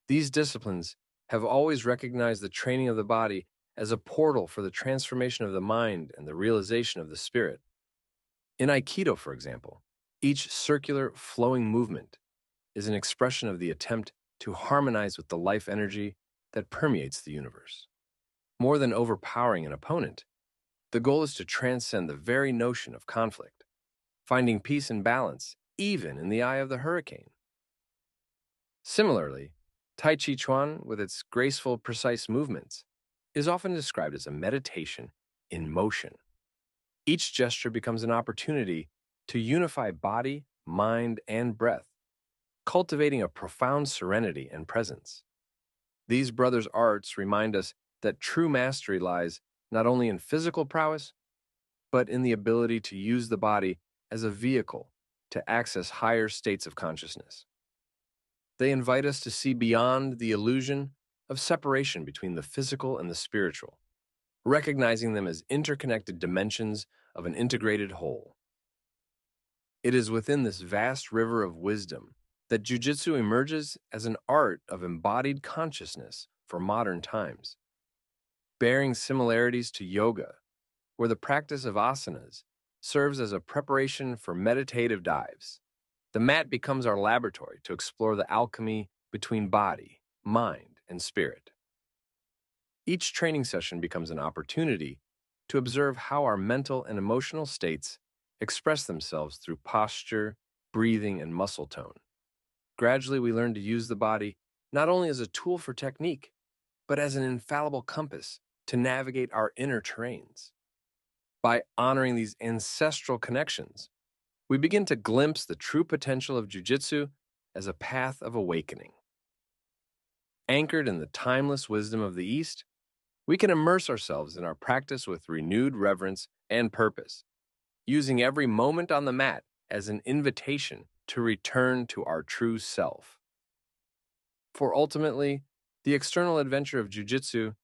these disciplines have always recognized the training of the body as a portal for the transformation of the mind and the realization of the spirit. In Aikido, for example, each circular, flowing movement is an expression of the attempt to harmonize with the life energy that permeates the universe. More than overpowering an opponent, the goal is to transcend the very notion of conflict, finding peace and balance even in the eye of the hurricane. Similarly, Tai Chi Chuan, with its graceful, precise movements, is often described as a meditation in motion. Each gesture becomes an opportunity to unify body, mind, and breath, cultivating a profound serenity and presence. These brothers' arts remind us that true mastery lies not only in physical prowess, but in the ability to use the body as a vehicle to access higher states of consciousness. They invite us to see beyond the illusion of separation between the physical and the spiritual, recognizing them as interconnected dimensions of an integrated whole. It is within this vast river of wisdom that jujitsu emerges as an art of embodied consciousness for modern times, bearing similarities to yoga, where the practice of asanas serves as a preparation for meditative dives. The mat becomes our laboratory to explore the alchemy between body, mind, and spirit. Each training session becomes an opportunity to observe how our mental and emotional states express themselves through posture, breathing, and muscle tone. Gradually, we learn to use the body not only as a tool for technique, but as an infallible compass to navigate our inner terrains. By honoring these ancestral connections, we begin to glimpse the true potential of jujitsu as a path of awakening. Anchored in the timeless wisdom of the East, we can immerse ourselves in our practice with renewed reverence and purpose, using every moment on the mat as an invitation to return to our true self. For ultimately, the external adventure of jujitsu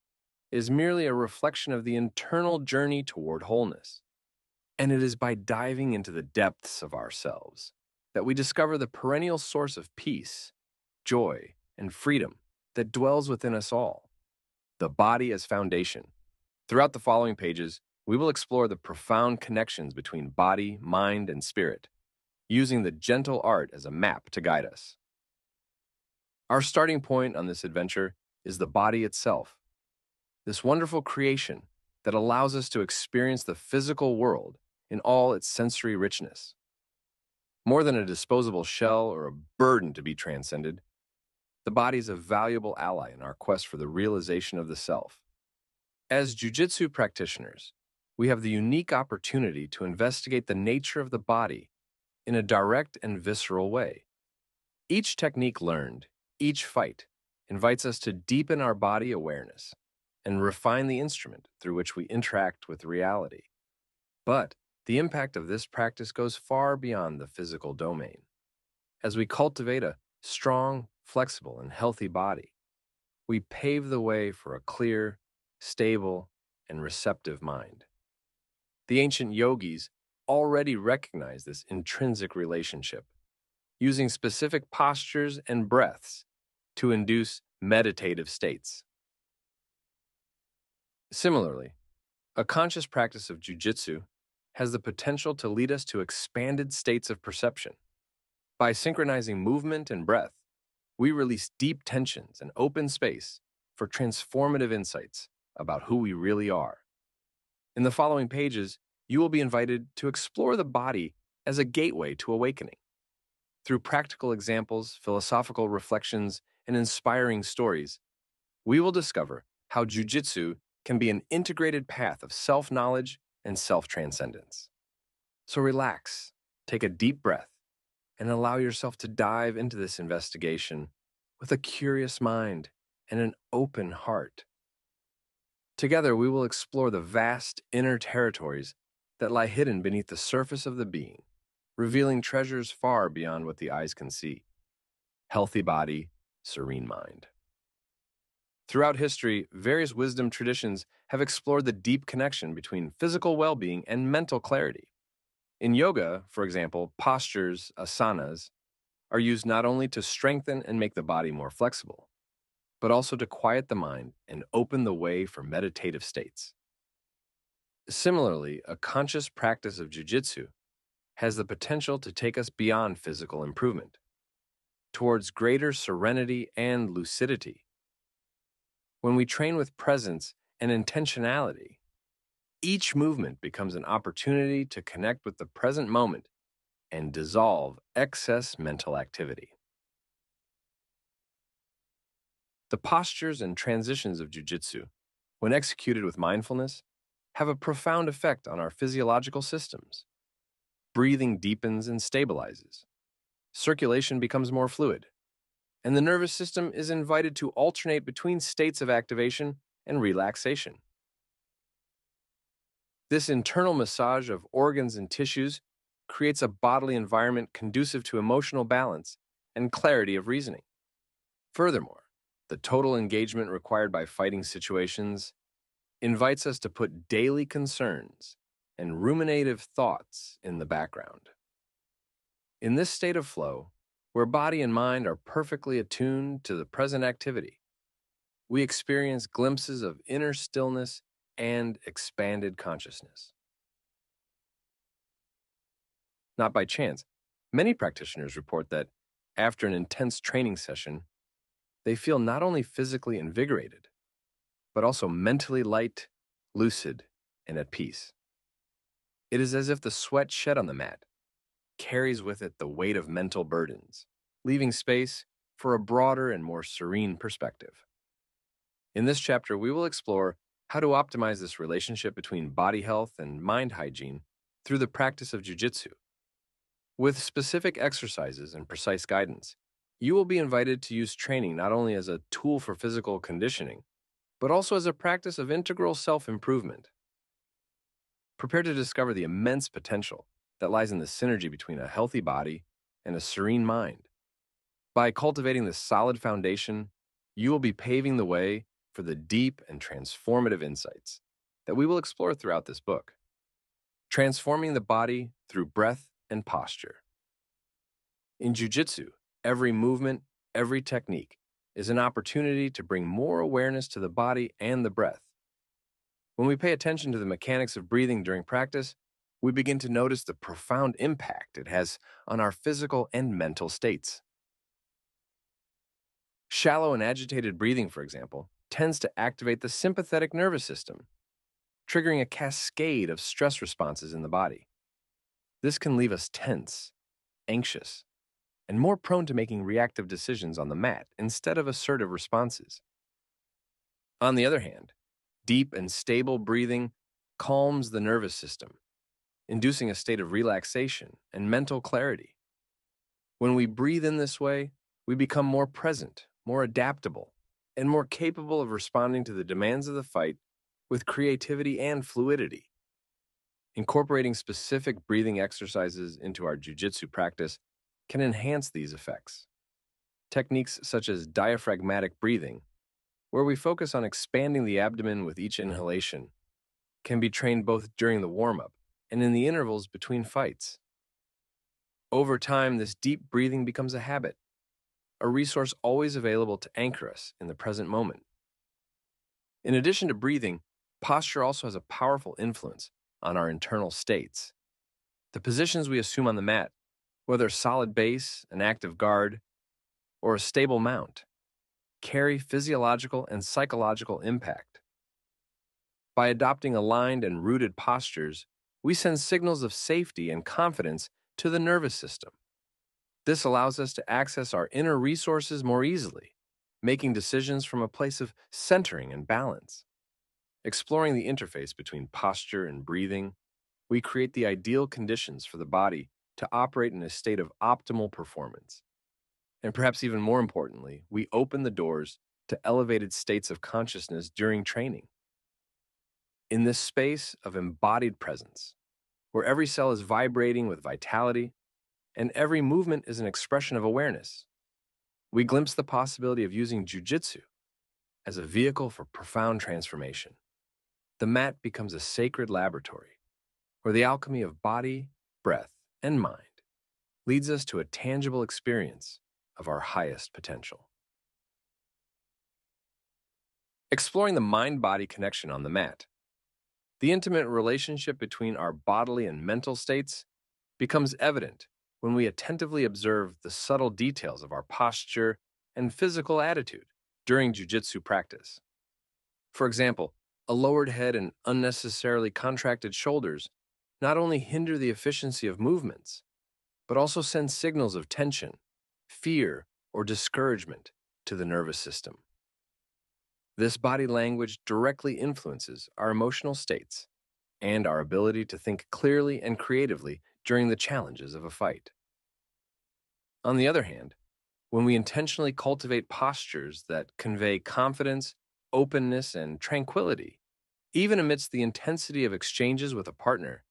is merely a reflection of the internal journey toward wholeness. And it is by diving into the depths of ourselves that we discover the perennial source of peace, joy, and freedom that dwells within us all. The body as foundation. Throughout the following pages, we will explore the profound connections between body, mind, and spirit using the gentle art as a map to guide us. Our starting point on this adventure is the body itself, this wonderful creation that allows us to experience the physical world in all its sensory richness. More than a disposable shell or a burden to be transcended, The body is a valuable ally in our quest for the realization of the self. As jujitsu practitioners, we have the unique opportunity to investigate the nature of the body in a direct and visceral way. Each technique learned, each fight, invites us to deepen our body awareness and refine the instrument through which we interact with reality. But the impact of this practice goes far beyond the physical domain. As we cultivate a strong, flexible, and healthy body, we pave the way for a clear, stable, and receptive mind. The ancient yogis already recognized this intrinsic relationship, using specific postures and breaths to induce meditative states. Similarly, a conscious practice of jujitsu has the potential to lead us to expanded states of perception. By synchronizing movement and breath, we release deep tensions and open space for transformative insights about who we really are. In the following pages, you will be invited to explore the body as a gateway to awakening. Through practical examples, philosophical reflections, and inspiring stories, we will discover how jujitsu can be an integrated path of self knowledge and self transcendence. So relax, take a deep breath, and allow yourself to dive into this investigation with a curious mind and an open heart. Together, we will explore the vast inner territories that lie hidden beneath the surface of the being, revealing treasures far beyond what the eyes can see. Healthy body, serene mind. Throughout history, various wisdom traditions have explored the deep connection between physical well being and mental clarity. In yoga, for example, postures, asanas, are used not only to strengthen and make the body more flexible, but also to quiet the mind and open the way for meditative states. Similarly, a conscious practice of jujitsu has the potential to take us beyond physical improvement, towards greater serenity and lucidity when we train with presence and intentionality, each movement becomes an opportunity to connect with the present moment and dissolve excess mental activity. The postures and transitions of jujitsu, when executed with mindfulness, have a profound effect on our physiological systems. Breathing deepens and stabilizes. Circulation becomes more fluid and the nervous system is invited to alternate between states of activation and relaxation. This internal massage of organs and tissues creates a bodily environment conducive to emotional balance and clarity of reasoning. Furthermore, the total engagement required by fighting situations invites us to put daily concerns and ruminative thoughts in the background. In this state of flow, where body and mind are perfectly attuned to the present activity. We experience glimpses of inner stillness and expanded consciousness. Not by chance, many practitioners report that after an intense training session, they feel not only physically invigorated, but also mentally light, lucid, and at peace. It is as if the sweat shed on the mat carries with it the weight of mental burdens, leaving space for a broader and more serene perspective. In this chapter, we will explore how to optimize this relationship between body health and mind hygiene through the practice of jujitsu. With specific exercises and precise guidance, you will be invited to use training not only as a tool for physical conditioning, but also as a practice of integral self improvement. Prepare to discover the immense potential that lies in the synergy between a healthy body and a serene mind. By cultivating this solid foundation, you will be paving the way for the deep and transformative insights that we will explore throughout this book. Transforming the body through breath and posture. In Jiu-Jitsu, every movement, every technique is an opportunity to bring more awareness to the body and the breath. When we pay attention to the mechanics of breathing during practice, we begin to notice the profound impact it has on our physical and mental states. Shallow and agitated breathing, for example, tends to activate the sympathetic nervous system, triggering a cascade of stress responses in the body. This can leave us tense, anxious, and more prone to making reactive decisions on the mat instead of assertive responses. On the other hand, deep and stable breathing calms the nervous system, inducing a state of relaxation and mental clarity. When we breathe in this way, we become more present, more adaptable, and more capable of responding to the demands of the fight with creativity and fluidity. Incorporating specific breathing exercises into our jujitsu practice can enhance these effects. Techniques such as diaphragmatic breathing, where we focus on expanding the abdomen with each inhalation, can be trained both during the warm up and in the intervals between fights. Over time, this deep breathing becomes a habit, a resource always available to anchor us in the present moment. In addition to breathing, posture also has a powerful influence on our internal states. The positions we assume on the mat, whether solid base, an active guard, or a stable mount, carry physiological and psychological impact. By adopting aligned and rooted postures, we send signals of safety and confidence to the nervous system. This allows us to access our inner resources more easily, making decisions from a place of centering and balance. Exploring the interface between posture and breathing, we create the ideal conditions for the body to operate in a state of optimal performance. And perhaps even more importantly, we open the doors to elevated states of consciousness during training. In this space of embodied presence, where every cell is vibrating with vitality and every movement is an expression of awareness, we glimpse the possibility of using jujitsu as a vehicle for profound transformation. The mat becomes a sacred laboratory where the alchemy of body, breath, and mind leads us to a tangible experience of our highest potential. Exploring the mind body connection on the mat. The intimate relationship between our bodily and mental states becomes evident when we attentively observe the subtle details of our posture and physical attitude during jujitsu practice. For example, a lowered head and unnecessarily contracted shoulders not only hinder the efficiency of movements, but also send signals of tension fear, or discouragement to the nervous system. This body language directly influences our emotional states and our ability to think clearly and creatively during the challenges of a fight. On the other hand, when we intentionally cultivate postures that convey confidence, openness, and tranquility, even amidst the intensity of exchanges with a partner,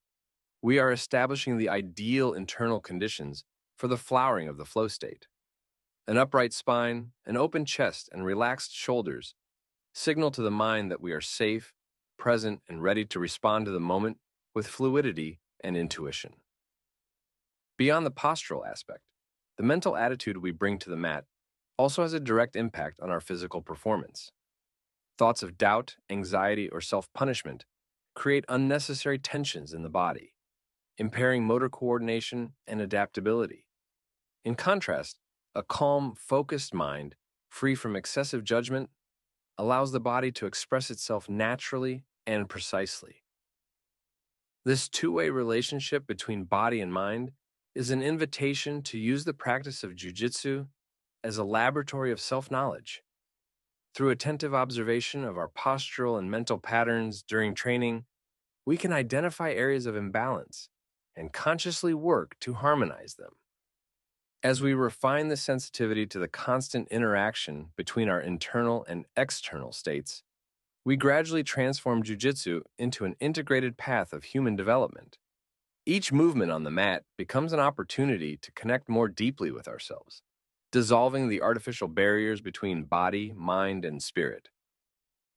we are establishing the ideal internal conditions for the flowering of the flow state. An upright spine, an open chest, and relaxed shoulders signal to the mind that we are safe, present, and ready to respond to the moment with fluidity and intuition. Beyond the postural aspect, the mental attitude we bring to the mat also has a direct impact on our physical performance. Thoughts of doubt, anxiety, or self punishment create unnecessary tensions in the body, impairing motor coordination and adaptability. In contrast, a calm, focused mind, free from excessive judgment, allows the body to express itself naturally and precisely. This two way relationship between body and mind is an invitation to use the practice of jujitsu as a laboratory of self knowledge. Through attentive observation of our postural and mental patterns during training, we can identify areas of imbalance and consciously work to harmonize them. As we refine the sensitivity to the constant interaction between our internal and external states, we gradually transform jujitsu into an integrated path of human development. Each movement on the mat becomes an opportunity to connect more deeply with ourselves, dissolving the artificial barriers between body, mind, and spirit.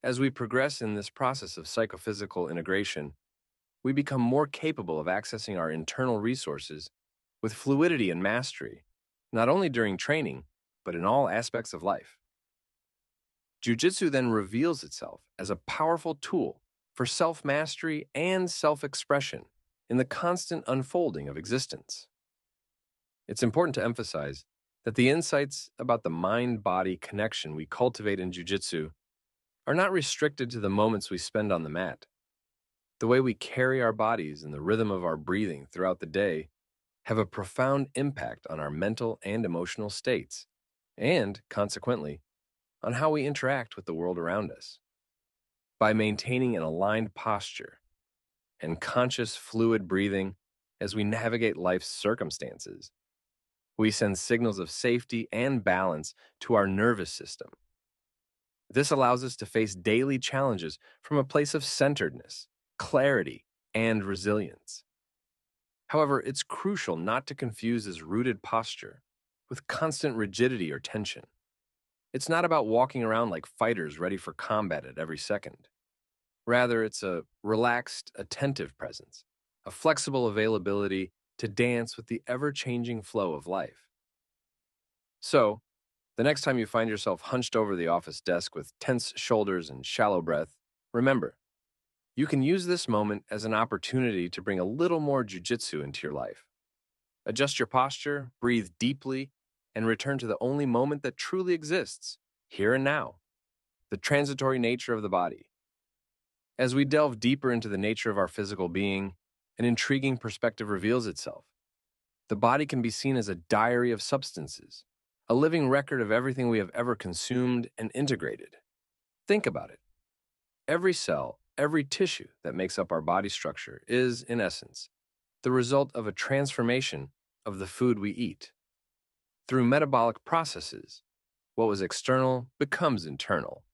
As we progress in this process of psychophysical integration, we become more capable of accessing our internal resources with fluidity and mastery not only during training, but in all aspects of life. Jiu-Jitsu then reveals itself as a powerful tool for self-mastery and self-expression in the constant unfolding of existence. It's important to emphasize that the insights about the mind-body connection we cultivate in Jiu-Jitsu are not restricted to the moments we spend on the mat. The way we carry our bodies and the rhythm of our breathing throughout the day have a profound impact on our mental and emotional states, and, consequently, on how we interact with the world around us. By maintaining an aligned posture and conscious fluid breathing as we navigate life's circumstances, we send signals of safety and balance to our nervous system. This allows us to face daily challenges from a place of centeredness, clarity, and resilience. However, it's crucial not to confuse this rooted posture with constant rigidity or tension. It's not about walking around like fighters ready for combat at every second. Rather, it's a relaxed, attentive presence, a flexible availability to dance with the ever changing flow of life. So, the next time you find yourself hunched over the office desk with tense shoulders and shallow breath, remember you can use this moment as an opportunity to bring a little more jujitsu into your life. Adjust your posture, breathe deeply, and return to the only moment that truly exists, here and now the transitory nature of the body. As we delve deeper into the nature of our physical being, an intriguing perspective reveals itself. The body can be seen as a diary of substances, a living record of everything we have ever consumed and integrated. Think about it. Every cell, Every tissue that makes up our body structure is, in essence, the result of a transformation of the food we eat. Through metabolic processes, what was external becomes internal,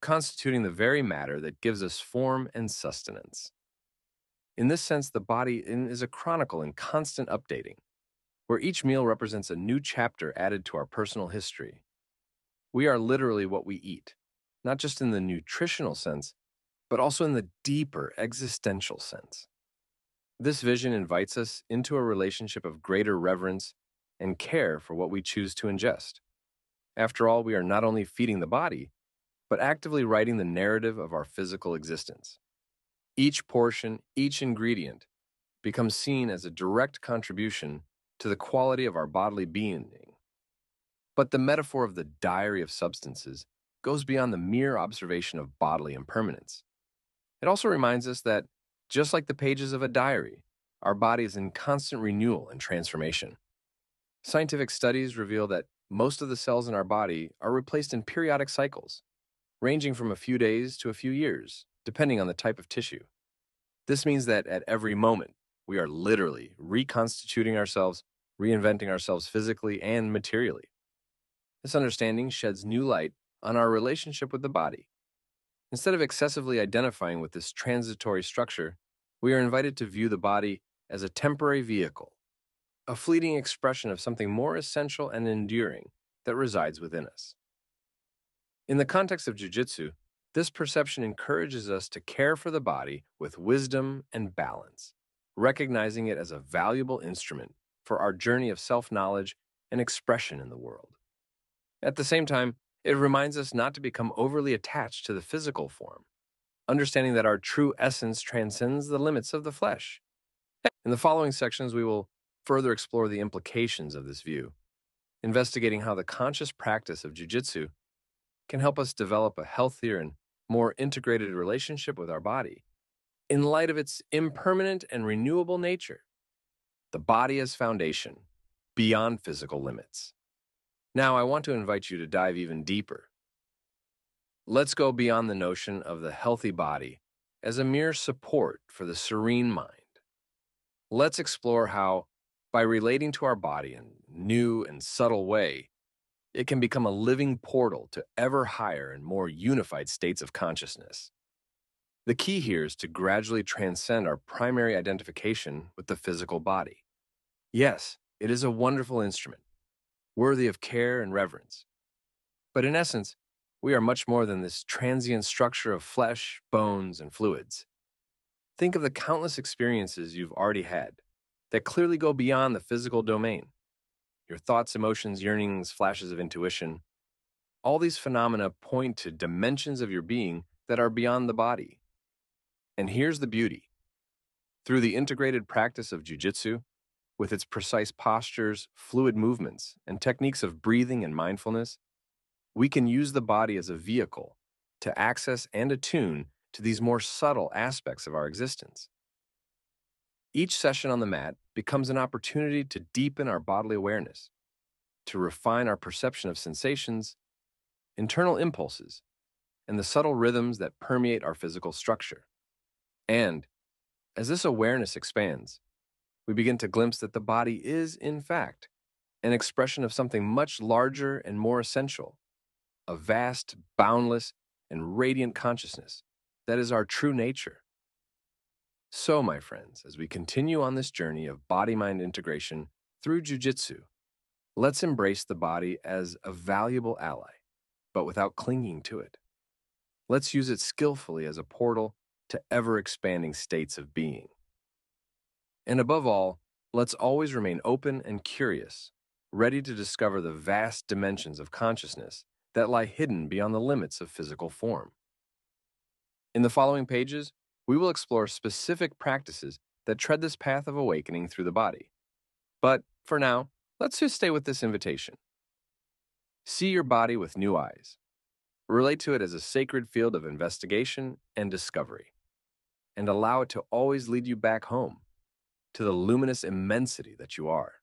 constituting the very matter that gives us form and sustenance. In this sense, the body is a chronicle in constant updating, where each meal represents a new chapter added to our personal history. We are literally what we eat, not just in the nutritional sense, but also in the deeper existential sense. This vision invites us into a relationship of greater reverence and care for what we choose to ingest. After all, we are not only feeding the body, but actively writing the narrative of our physical existence. Each portion, each ingredient, becomes seen as a direct contribution to the quality of our bodily being. But the metaphor of the diary of substances goes beyond the mere observation of bodily impermanence. It also reminds us that, just like the pages of a diary, our body is in constant renewal and transformation. Scientific studies reveal that most of the cells in our body are replaced in periodic cycles, ranging from a few days to a few years, depending on the type of tissue. This means that at every moment, we are literally reconstituting ourselves, reinventing ourselves physically and materially. This understanding sheds new light on our relationship with the body Instead of excessively identifying with this transitory structure, we are invited to view the body as a temporary vehicle, a fleeting expression of something more essential and enduring that resides within us. In the context of jujitsu, this perception encourages us to care for the body with wisdom and balance, recognizing it as a valuable instrument for our journey of self knowledge and expression in the world. At the same time, it reminds us not to become overly attached to the physical form, understanding that our true essence transcends the limits of the flesh. In the following sections, we will further explore the implications of this view, investigating how the conscious practice of jujitsu can help us develop a healthier and more integrated relationship with our body in light of its impermanent and renewable nature. The body as foundation, beyond physical limits. Now, I want to invite you to dive even deeper. Let's go beyond the notion of the healthy body as a mere support for the serene mind. Let's explore how, by relating to our body in new and subtle way, it can become a living portal to ever higher and more unified states of consciousness. The key here is to gradually transcend our primary identification with the physical body. Yes, it is a wonderful instrument, worthy of care and reverence. But in essence, we are much more than this transient structure of flesh, bones, and fluids. Think of the countless experiences you've already had that clearly go beyond the physical domain. Your thoughts, emotions, yearnings, flashes of intuition. All these phenomena point to dimensions of your being that are beyond the body. And here's the beauty. Through the integrated practice of jujitsu, with its precise postures, fluid movements, and techniques of breathing and mindfulness, we can use the body as a vehicle to access and attune to these more subtle aspects of our existence. Each session on the mat becomes an opportunity to deepen our bodily awareness, to refine our perception of sensations, internal impulses, and the subtle rhythms that permeate our physical structure. And as this awareness expands, we begin to glimpse that the body is, in fact, an expression of something much larger and more essential a vast, boundless, and radiant consciousness that is our true nature. So, my friends, as we continue on this journey of body mind integration through jujitsu, let's embrace the body as a valuable ally, but without clinging to it. Let's use it skillfully as a portal to ever expanding states of being. And above all, let's always remain open and curious, ready to discover the vast dimensions of consciousness that lie hidden beyond the limits of physical form. In the following pages, we will explore specific practices that tread this path of awakening through the body. But for now, let's just stay with this invitation. See your body with new eyes. Relate to it as a sacred field of investigation and discovery. And allow it to always lead you back home to the luminous immensity that you are.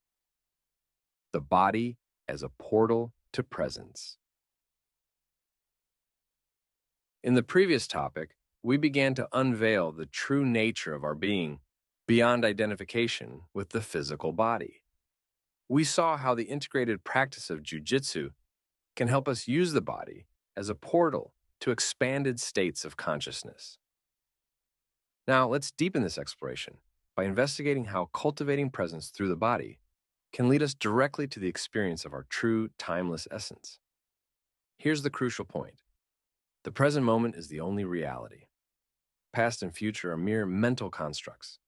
The body as a portal to presence. In the previous topic, we began to unveil the true nature of our being beyond identification with the physical body. We saw how the integrated practice of jujitsu can help us use the body as a portal to expanded states of consciousness. Now, let's deepen this exploration by investigating how cultivating presence through the body can lead us directly to the experience of our true, timeless essence. Here's the crucial point the present moment is the only reality. Past and future are mere mental constructs,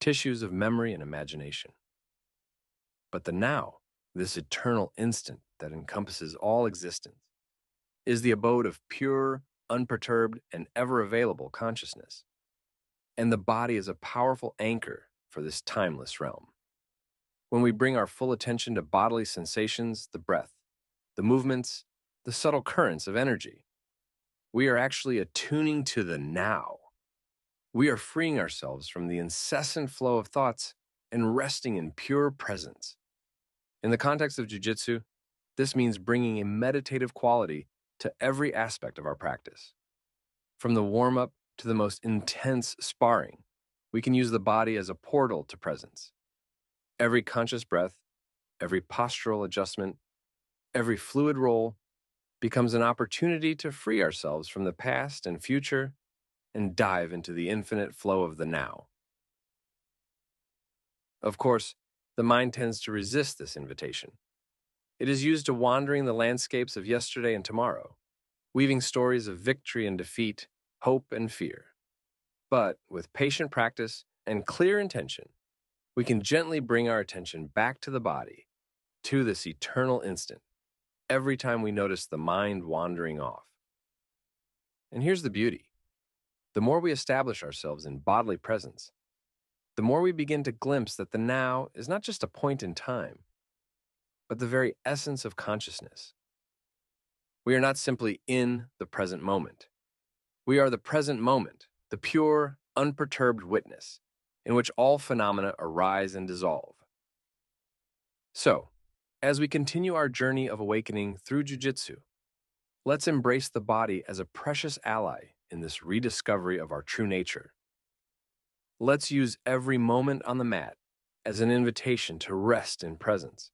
tissues of memory and imagination. But the now, this eternal instant that encompasses all existence, is the abode of pure, unperturbed, and ever available consciousness and the body is a powerful anchor for this timeless realm. When we bring our full attention to bodily sensations, the breath, the movements, the subtle currents of energy, we are actually attuning to the now. We are freeing ourselves from the incessant flow of thoughts and resting in pure presence. In the context of jujitsu, this means bringing a meditative quality to every aspect of our practice. From the warm up to the most intense sparring, we can use the body as a portal to presence. Every conscious breath, every postural adjustment, every fluid roll becomes an opportunity to free ourselves from the past and future and dive into the infinite flow of the now. Of course, the mind tends to resist this invitation. It is used to wandering the landscapes of yesterday and tomorrow, weaving stories of victory and defeat, hope, and fear. But with patient practice and clear intention, we can gently bring our attention back to the body, to this eternal instant, every time we notice the mind wandering off. And here's the beauty the more we establish ourselves in bodily presence, the more we begin to glimpse that the now is not just a point in time, but the very essence of consciousness. We are not simply in the present moment. We are the present moment, the pure, unperturbed witness, in which all phenomena arise and dissolve. So, as we continue our journey of awakening through jujitsu, let's embrace the body as a precious ally in this rediscovery of our true nature. Let's use every moment on the mat as an invitation to rest in presence,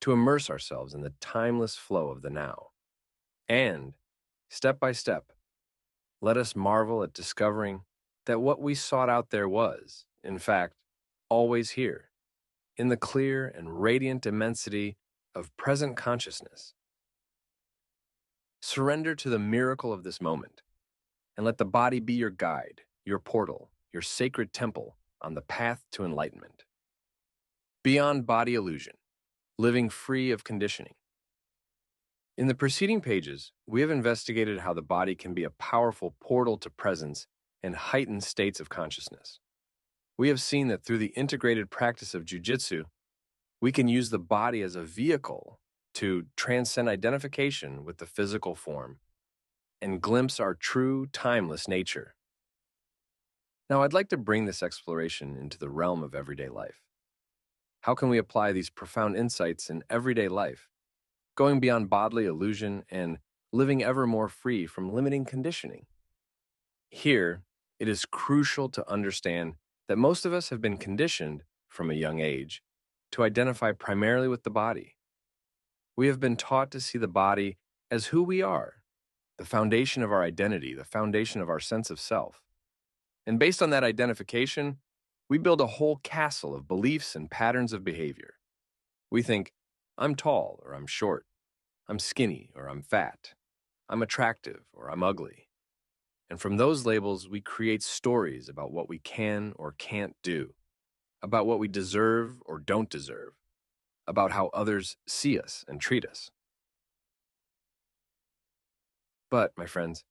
to immerse ourselves in the timeless flow of the now. And, step by step, let us marvel at discovering that what we sought out there was, in fact, always here, in the clear and radiant immensity of present consciousness. Surrender to the miracle of this moment, and let the body be your guide, your portal, your sacred temple on the path to enlightenment. Beyond body illusion, living free of conditioning, in the preceding pages, we have investigated how the body can be a powerful portal to presence and heightened states of consciousness. We have seen that through the integrated practice of jujitsu, we can use the body as a vehicle to transcend identification with the physical form and glimpse our true, timeless nature. Now, I'd like to bring this exploration into the realm of everyday life. How can we apply these profound insights in everyday life, going beyond bodily illusion and living ever more free from limiting conditioning? Here, it is crucial to understand that most of us have been conditioned from a young age to identify primarily with the body. We have been taught to see the body as who we are, the foundation of our identity, the foundation of our sense of self. And based on that identification, we build a whole castle of beliefs and patterns of behavior. We think, I'm tall or I'm short, I'm skinny or I'm fat, I'm attractive or I'm ugly. And from those labels, we create stories about what we can or can't do, about what we deserve or don't deserve, about how others see us and treat us. But, my friends,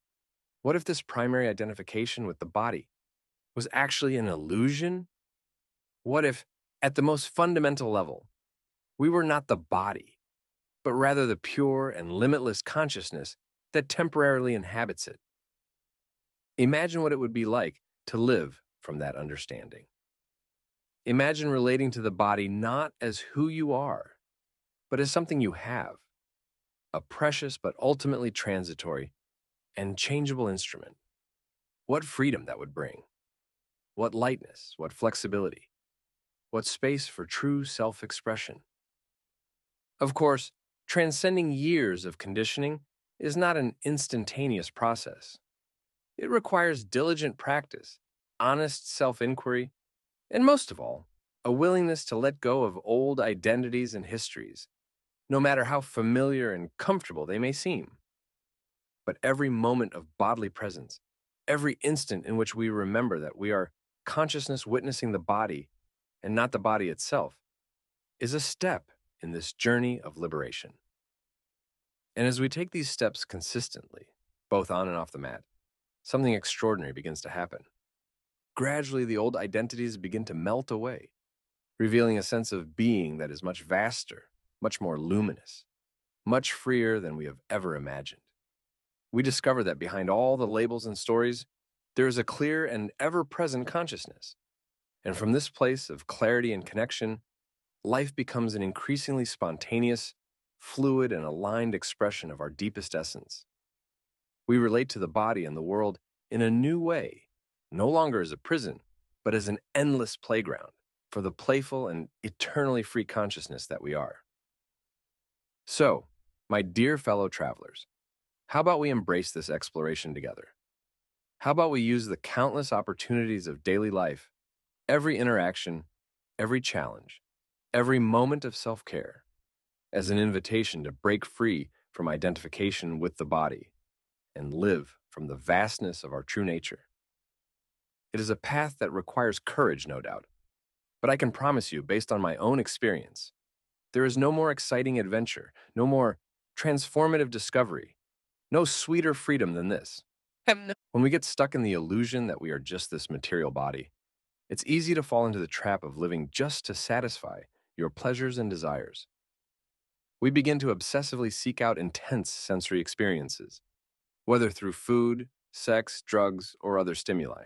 what if this primary identification with the body was actually an illusion? What if, at the most fundamental level, we were not the body, but rather the pure and limitless consciousness that temporarily inhabits it? Imagine what it would be like to live from that understanding. Imagine relating to the body not as who you are, but as something you have, a precious but ultimately transitory and changeable instrument. What freedom that would bring! What lightness, what flexibility, what space for true self expression. Of course, transcending years of conditioning is not an instantaneous process. It requires diligent practice, honest self inquiry, and most of all, a willingness to let go of old identities and histories, no matter how familiar and comfortable they may seem. But every moment of bodily presence, every instant in which we remember that we are consciousness witnessing the body and not the body itself, is a step in this journey of liberation. And as we take these steps consistently, both on and off the mat, something extraordinary begins to happen. Gradually, the old identities begin to melt away, revealing a sense of being that is much vaster, much more luminous, much freer than we have ever imagined. We discover that behind all the labels and stories, there is a clear and ever present consciousness. And from this place of clarity and connection, life becomes an increasingly spontaneous, fluid, and aligned expression of our deepest essence. We relate to the body and the world in a new way, no longer as a prison, but as an endless playground for the playful and eternally free consciousness that we are. So, my dear fellow travelers, how about we embrace this exploration together? How about we use the countless opportunities of daily life, every interaction, every challenge, every moment of self care, as an invitation to break free from identification with the body and live from the vastness of our true nature. It is a path that requires courage, no doubt, but I can promise you, based on my own experience, there is no more exciting adventure, no more transformative discovery, no sweeter freedom than this. When we get stuck in the illusion that we are just this material body, it's easy to fall into the trap of living just to satisfy your pleasures and desires. We begin to obsessively seek out intense sensory experiences, whether through food, sex, drugs, or other stimuli.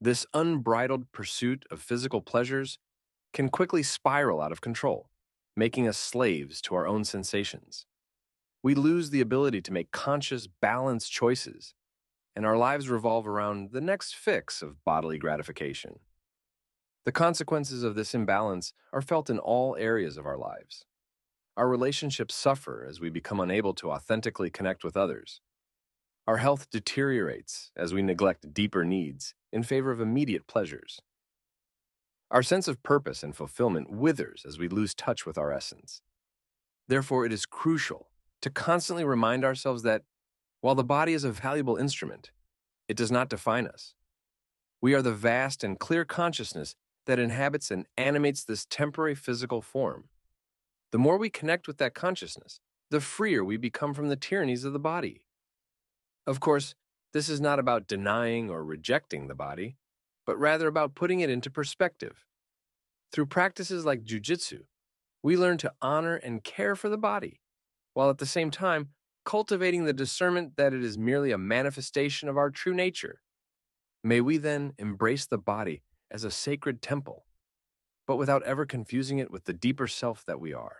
This unbridled pursuit of physical pleasures can quickly spiral out of control, making us slaves to our own sensations. We lose the ability to make conscious, balanced choices, and our lives revolve around the next fix of bodily gratification. The consequences of this imbalance are felt in all areas of our lives. Our relationships suffer as we become unable to authentically connect with others. Our health deteriorates as we neglect deeper needs in favor of immediate pleasures. Our sense of purpose and fulfillment withers as we lose touch with our essence. Therefore, it is crucial to constantly remind ourselves that while the body is a valuable instrument, it does not define us. We are the vast and clear consciousness that inhabits and animates this temporary physical form. The more we connect with that consciousness, the freer we become from the tyrannies of the body. Of course, this is not about denying or rejecting the body, but rather about putting it into perspective. Through practices like jujitsu, we learn to honor and care for the body, while at the same time cultivating the discernment that it is merely a manifestation of our true nature. May we then embrace the body as a sacred temple, but without ever confusing it with the deeper self that we are.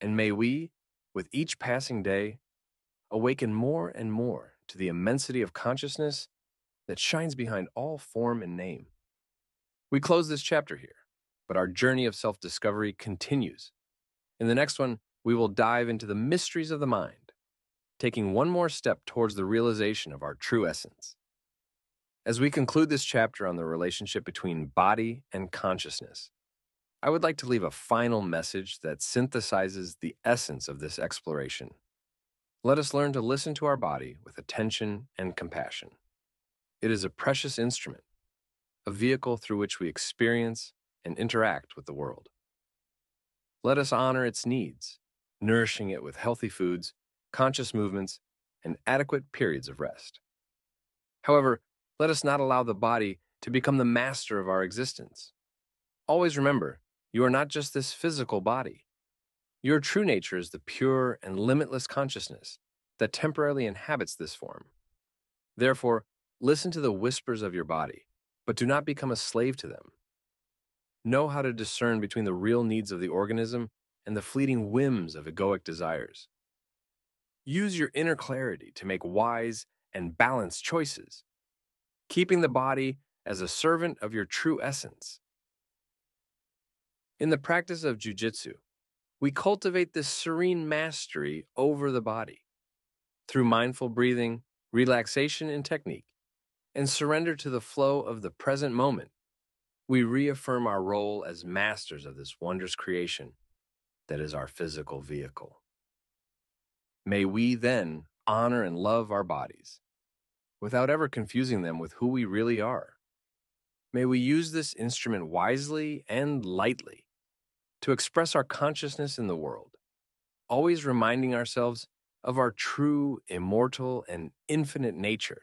And may we, with each passing day, awaken more and more to the immensity of consciousness that shines behind all form and name. We close this chapter here, but our journey of self discovery continues. In the next one, we will dive into the mysteries of the mind, taking one more step towards the realization of our true essence. As we conclude this chapter on the relationship between body and consciousness, I would like to leave a final message that synthesizes the essence of this exploration. Let us learn to listen to our body with attention and compassion. It is a precious instrument, a vehicle through which we experience and interact with the world. Let us honor its needs, nourishing it with healthy foods, conscious movements, and adequate periods of rest. However, let us not allow the body to become the master of our existence. Always remember, you are not just this physical body. Your true nature is the pure and limitless consciousness that temporarily inhabits this form. Therefore, listen to the whispers of your body, but do not become a slave to them. Know how to discern between the real needs of the organism and the fleeting whims of egoic desires. Use your inner clarity to make wise and balanced choices, keeping the body as a servant of your true essence. In the practice of jujitsu, we cultivate this serene mastery over the body through mindful breathing, relaxation and technique, and surrender to the flow of the present moment. We reaffirm our role as masters of this wondrous creation that is our physical vehicle. May we then honor and love our bodies without ever confusing them with who we really are. May we use this instrument wisely and lightly to express our consciousness in the world, always reminding ourselves of our true, immortal, and infinite nature.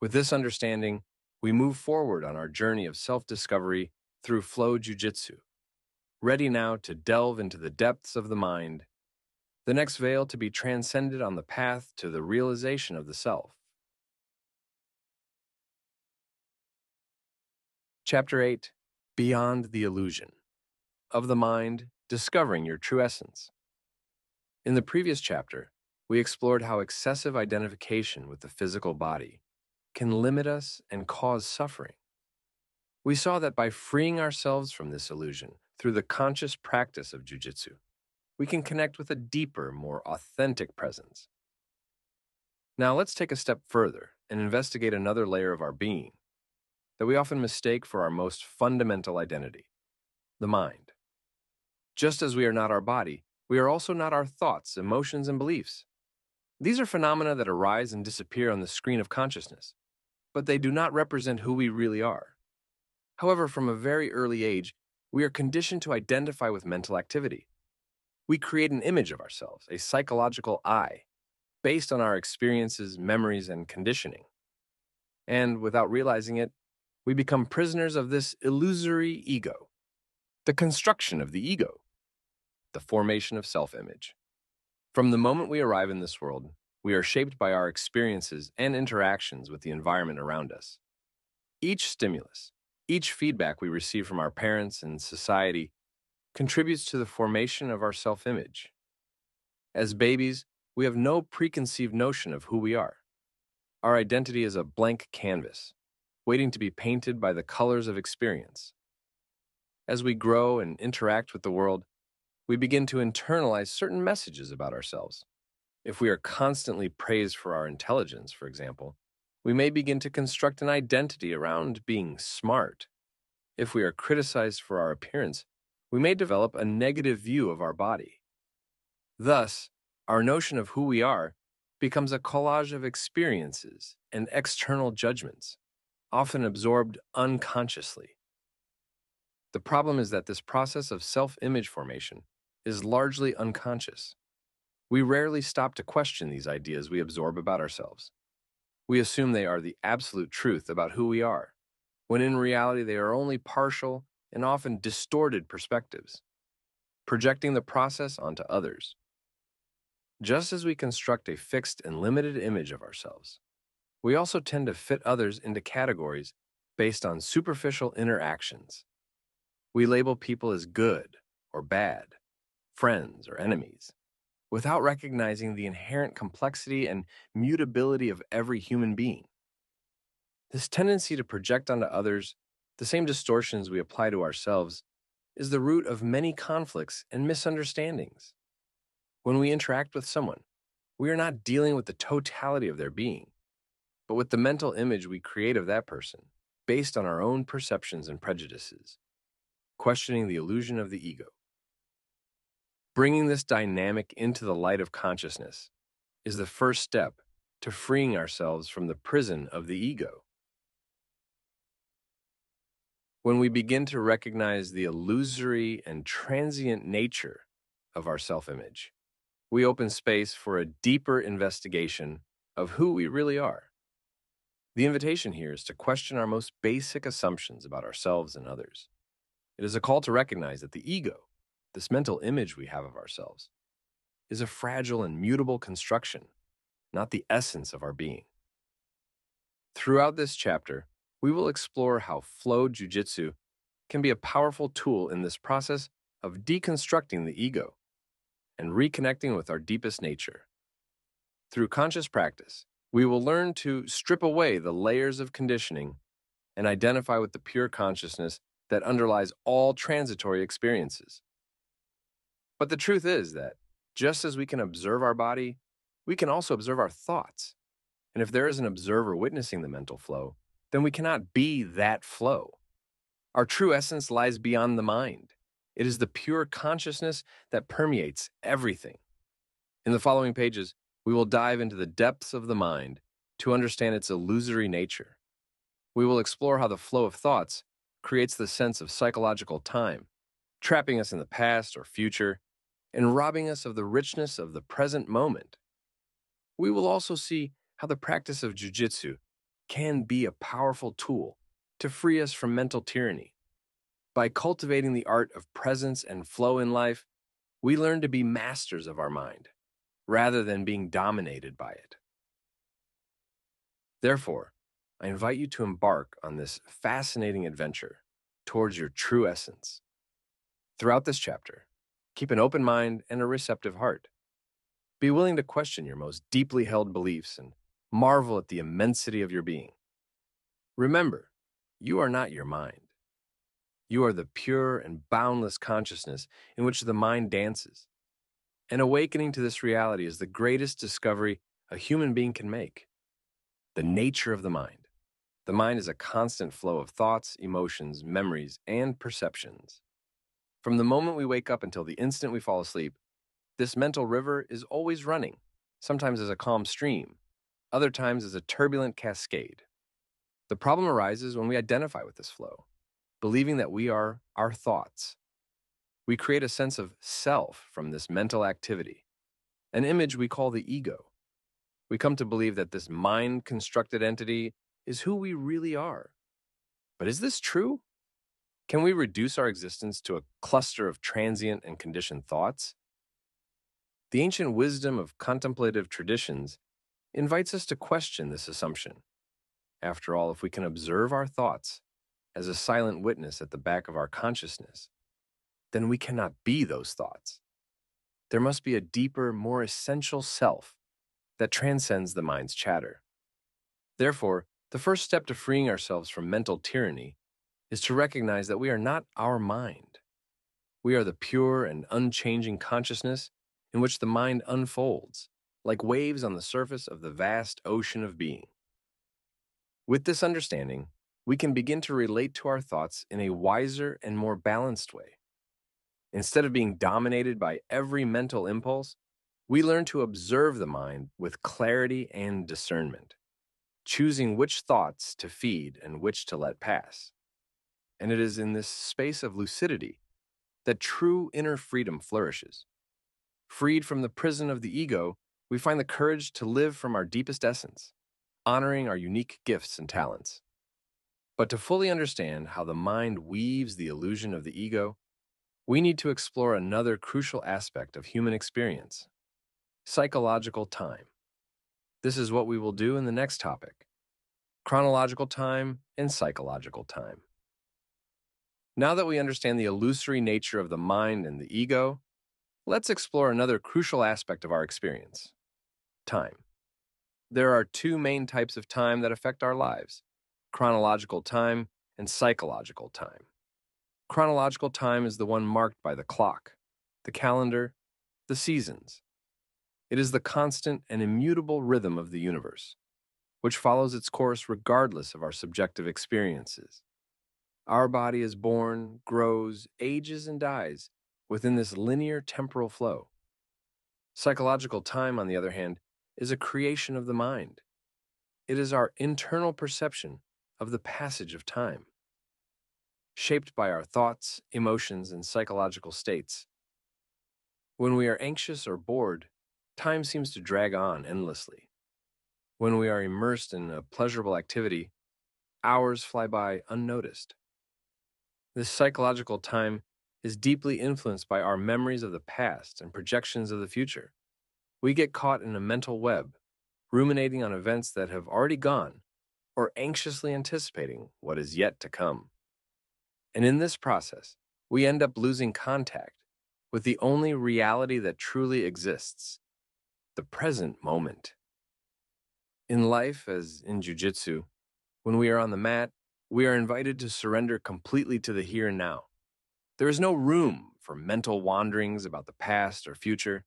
With this understanding, we move forward on our journey of self discovery through flow jujitsu, ready now to delve into the depths of the mind, the next veil to be transcended on the path to the realization of the self. Chapter 8 Beyond the Illusion of the mind, discovering your true essence. In the previous chapter, we explored how excessive identification with the physical body can limit us and cause suffering. We saw that by freeing ourselves from this illusion through the conscious practice of jujitsu, we can connect with a deeper, more authentic presence. Now let's take a step further and investigate another layer of our being that we often mistake for our most fundamental identity the mind. Just as we are not our body, we are also not our thoughts, emotions, and beliefs. These are phenomena that arise and disappear on the screen of consciousness, but they do not represent who we really are. However, from a very early age, we are conditioned to identify with mental activity. We create an image of ourselves, a psychological I, based on our experiences, memories, and conditioning. And without realizing it, we become prisoners of this illusory ego, the construction of the ego the formation of self image. From the moment we arrive in this world, we are shaped by our experiences and interactions with the environment around us. Each stimulus, each feedback we receive from our parents and society contributes to the formation of our self image. As babies, we have no preconceived notion of who we are. Our identity is a blank canvas, waiting to be painted by the colors of experience. As we grow and interact with the world, we begin to internalize certain messages about ourselves. If we are constantly praised for our intelligence, for example, we may begin to construct an identity around being smart. If we are criticized for our appearance, we may develop a negative view of our body. Thus, our notion of who we are becomes a collage of experiences and external judgments, often absorbed unconsciously. The problem is that this process of self image formation is largely unconscious. We rarely stop to question these ideas we absorb about ourselves. We assume they are the absolute truth about who we are, when in reality they are only partial and often distorted perspectives, projecting the process onto others. Just as we construct a fixed and limited image of ourselves, We also tend to fit others into categories based on superficial interactions. We label people as good or bad, friends or enemies, without recognizing the inherent complexity and mutability of every human being. This tendency to project onto others the same distortions we apply to ourselves is the root of many conflicts and misunderstandings. When we interact with someone, we are not dealing with the totality of their being, but with the mental image we create of that person based on our own perceptions and prejudices, questioning the illusion of the ego. Bringing this dynamic into the light of consciousness is the first step to freeing ourselves from the prison of the ego. When we begin to recognize the illusory and transient nature of our self image, we open space for a deeper investigation of who we really are. The invitation here is to question our most basic assumptions about ourselves and others. It is a call to recognize that the ego, this mental image we have of ourselves, is a fragile and mutable construction, not the essence of our being. Throughout this chapter, we will explore how flow jujitsu can be a powerful tool in this process of deconstructing the ego and reconnecting with our deepest nature. Through conscious practice, we will learn to strip away the layers of conditioning and identify with the pure consciousness that underlies all transitory experiences. But the truth is that just as we can observe our body, we can also observe our thoughts. And if there is an observer witnessing the mental flow, then we cannot be that flow. Our true essence lies beyond the mind. It is the pure consciousness that permeates everything. In the following pages, we will dive into the depths of the mind to understand its illusory nature. We will explore how the flow of thoughts creates the sense of psychological time, trapping us in the past or future, and robbing us of the richness of the present moment. We will also see how the practice of jujitsu can be a powerful tool to free us from mental tyranny by cultivating the art of presence and flow in life, we learn to be masters of our mind, rather than being dominated by it. Therefore, I invite you to embark on this fascinating adventure towards your true essence. Throughout this chapter, keep an open mind and a receptive heart. Be willing to question your most deeply held beliefs and marvel at the immensity of your being. Remember, you are not your mind. You are the pure and boundless consciousness in which the mind dances. An awakening to this reality is the greatest discovery a human being can make. The nature of the mind. The mind is a constant flow of thoughts, emotions, memories, and perceptions. From the moment we wake up until the instant we fall asleep, this mental river is always running, sometimes as a calm stream, other times as a turbulent cascade. The problem arises when we identify with this flow believing that we are our thoughts. We create a sense of self from this mental activity, an image we call the ego. We come to believe that this mind constructed entity is who we really are. But is this true? Can we reduce our existence to a cluster of transient and conditioned thoughts? The ancient wisdom of contemplative traditions invites us to question this assumption. After all, if we can observe our thoughts, as a silent witness at the back of our consciousness, then we cannot be those thoughts. There must be a deeper, more essential self that transcends the mind's chatter. Therefore, the first step to freeing ourselves from mental tyranny is to recognize that we are not our mind. We are the pure and unchanging consciousness in which the mind unfolds, like waves on the surface of the vast ocean of being. With this understanding, we can begin to relate to our thoughts in a wiser and more balanced way. Instead of being dominated by every mental impulse, we learn to observe the mind with clarity and discernment, choosing which thoughts to feed and which to let pass. And it is in this space of lucidity that true inner freedom flourishes. Freed from the prison of the ego, we find the courage to live from our deepest essence, honoring our unique gifts and talents. But to fully understand how the mind weaves the illusion of the ego, we need to explore another crucial aspect of human experience psychological time. This is what we will do in the next topic chronological time, and psychological time. Now that we understand the illusory nature of the mind and the ego, let's explore another crucial aspect of our experience time. There are two main types of time that affect our lives chronological time and psychological time. Chronological time is the one marked by the clock, the calendar, the seasons. It is the constant and immutable rhythm of the universe, which follows its course regardless of our subjective experiences. Our body is born, grows, ages, and dies within this linear temporal flow. Psychological time, on the other hand, is a creation of the mind. It is our internal perception of the passage of time. Shaped by our thoughts, emotions, and psychological states. When we are anxious or bored, time seems to drag on endlessly. When we are immersed in a pleasurable activity, hours fly by unnoticed. This psychological time is deeply influenced by our memories of the past and projections of the future. We get caught in a mental web, ruminating on events that have already gone or anxiously anticipating what is yet to come. And in this process, we end up losing contact with the only reality that truly exists the present moment. In life, as in jujitsu, when we are on the mat, we are invited to surrender completely to the here and now. There is no room for mental wanderings about the past or future.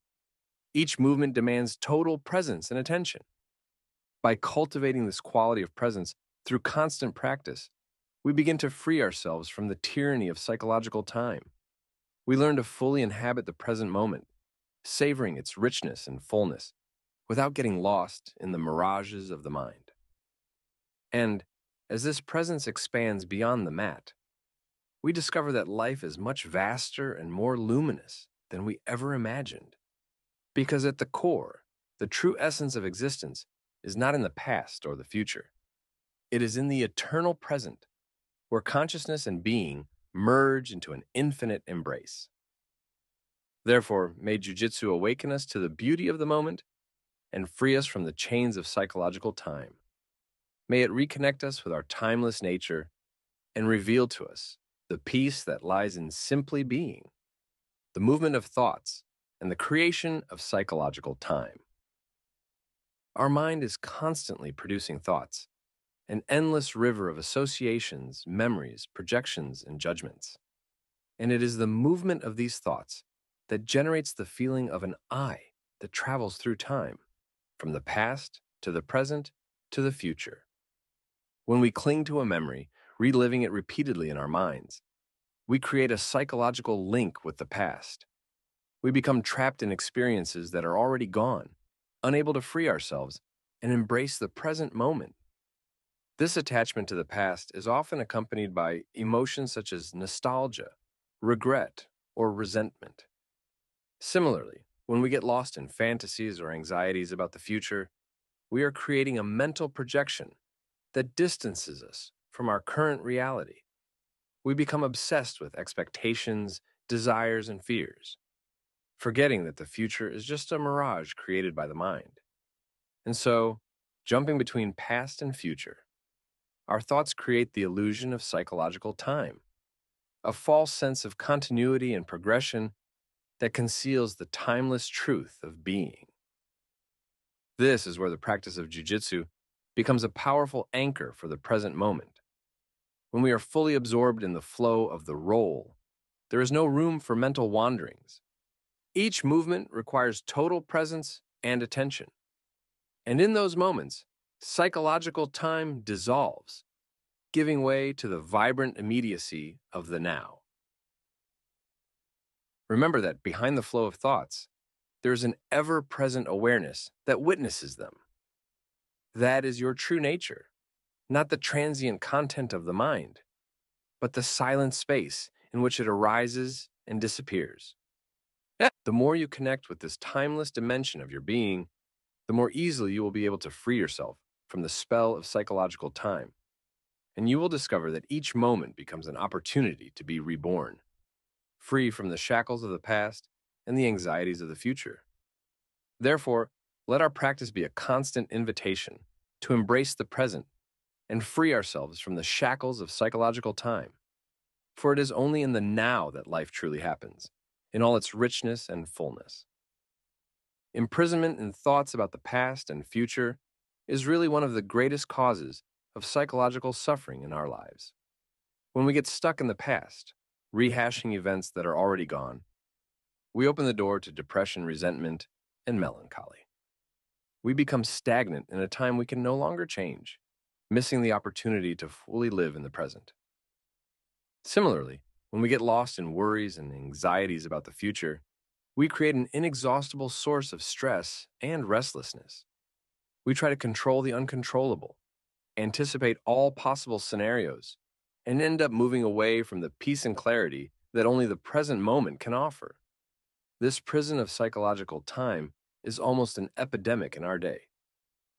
Each movement demands total presence and attention. By cultivating this quality of presence through constant practice, we begin to free ourselves from the tyranny of psychological time. We learn to fully inhabit the present moment, savoring its richness and fullness, without getting lost in the mirages of the mind. And as this presence expands beyond the mat, we discover that life is much vaster and more luminous than we ever imagined. Because at the core, the true essence of existence is not in the past or the future. It is in the eternal present, where consciousness and being merge into an infinite embrace. Therefore, may Jiu-Jitsu awaken us to the beauty of the moment and free us from the chains of psychological time. May it reconnect us with our timeless nature and reveal to us the peace that lies in simply being, the movement of thoughts, and the creation of psychological time. Our mind is constantly producing thoughts, an endless river of associations, memories, projections, and judgments. And it is the movement of these thoughts that generates the feeling of an I that travels through time, from the past to the present to the future. When we cling to a memory, reliving it repeatedly in our minds, we create a psychological link with the past. We become trapped in experiences that are already gone, unable to free ourselves and embrace the present moment. This attachment to the past is often accompanied by emotions such as nostalgia, regret, or resentment. Similarly, when we get lost in fantasies or anxieties about the future, we are creating a mental projection that distances us from our current reality. We become obsessed with expectations, desires, and fears, forgetting that the future is just a mirage created by the mind. And so, jumping between past and future, our thoughts create the illusion of psychological time, a false sense of continuity and progression that conceals the timeless truth of being. This is where the practice of jujitsu becomes a powerful anchor for the present moment. When we are fully absorbed in the flow of the roll, there is no room for mental wanderings. Each movement requires total presence and attention. And in those moments, psychological time dissolves, giving way to the vibrant immediacy of the now. Remember that behind the flow of thoughts, there is an ever present awareness that witnesses them. That is your true nature, not the transient content of the mind, but the silent space in which it arises and disappears. The more you connect with this timeless dimension of your being, the more easily you will be able to free yourself from the spell of psychological time. And you will discover that each moment becomes an opportunity to be reborn, free from the shackles of the past and the anxieties of the future. Therefore, let our practice be a constant invitation to embrace the present and free ourselves from the shackles of psychological time. For it is only in the now that life truly happens, in all its richness and fullness. Imprisonment in thoughts about the past and future is really one of the greatest causes of psychological suffering in our lives. When we get stuck in the past, rehashing events that are already gone, we open the door to depression, resentment, and melancholy. We become stagnant in a time we can no longer change, missing the opportunity to fully live in the present. Similarly, when we get lost in worries and anxieties about the future, we create an inexhaustible source of stress and restlessness. We try to control the uncontrollable, anticipate all possible scenarios, and end up moving away from the peace and clarity that only the present moment can offer. This prison of psychological time is almost an epidemic in our day.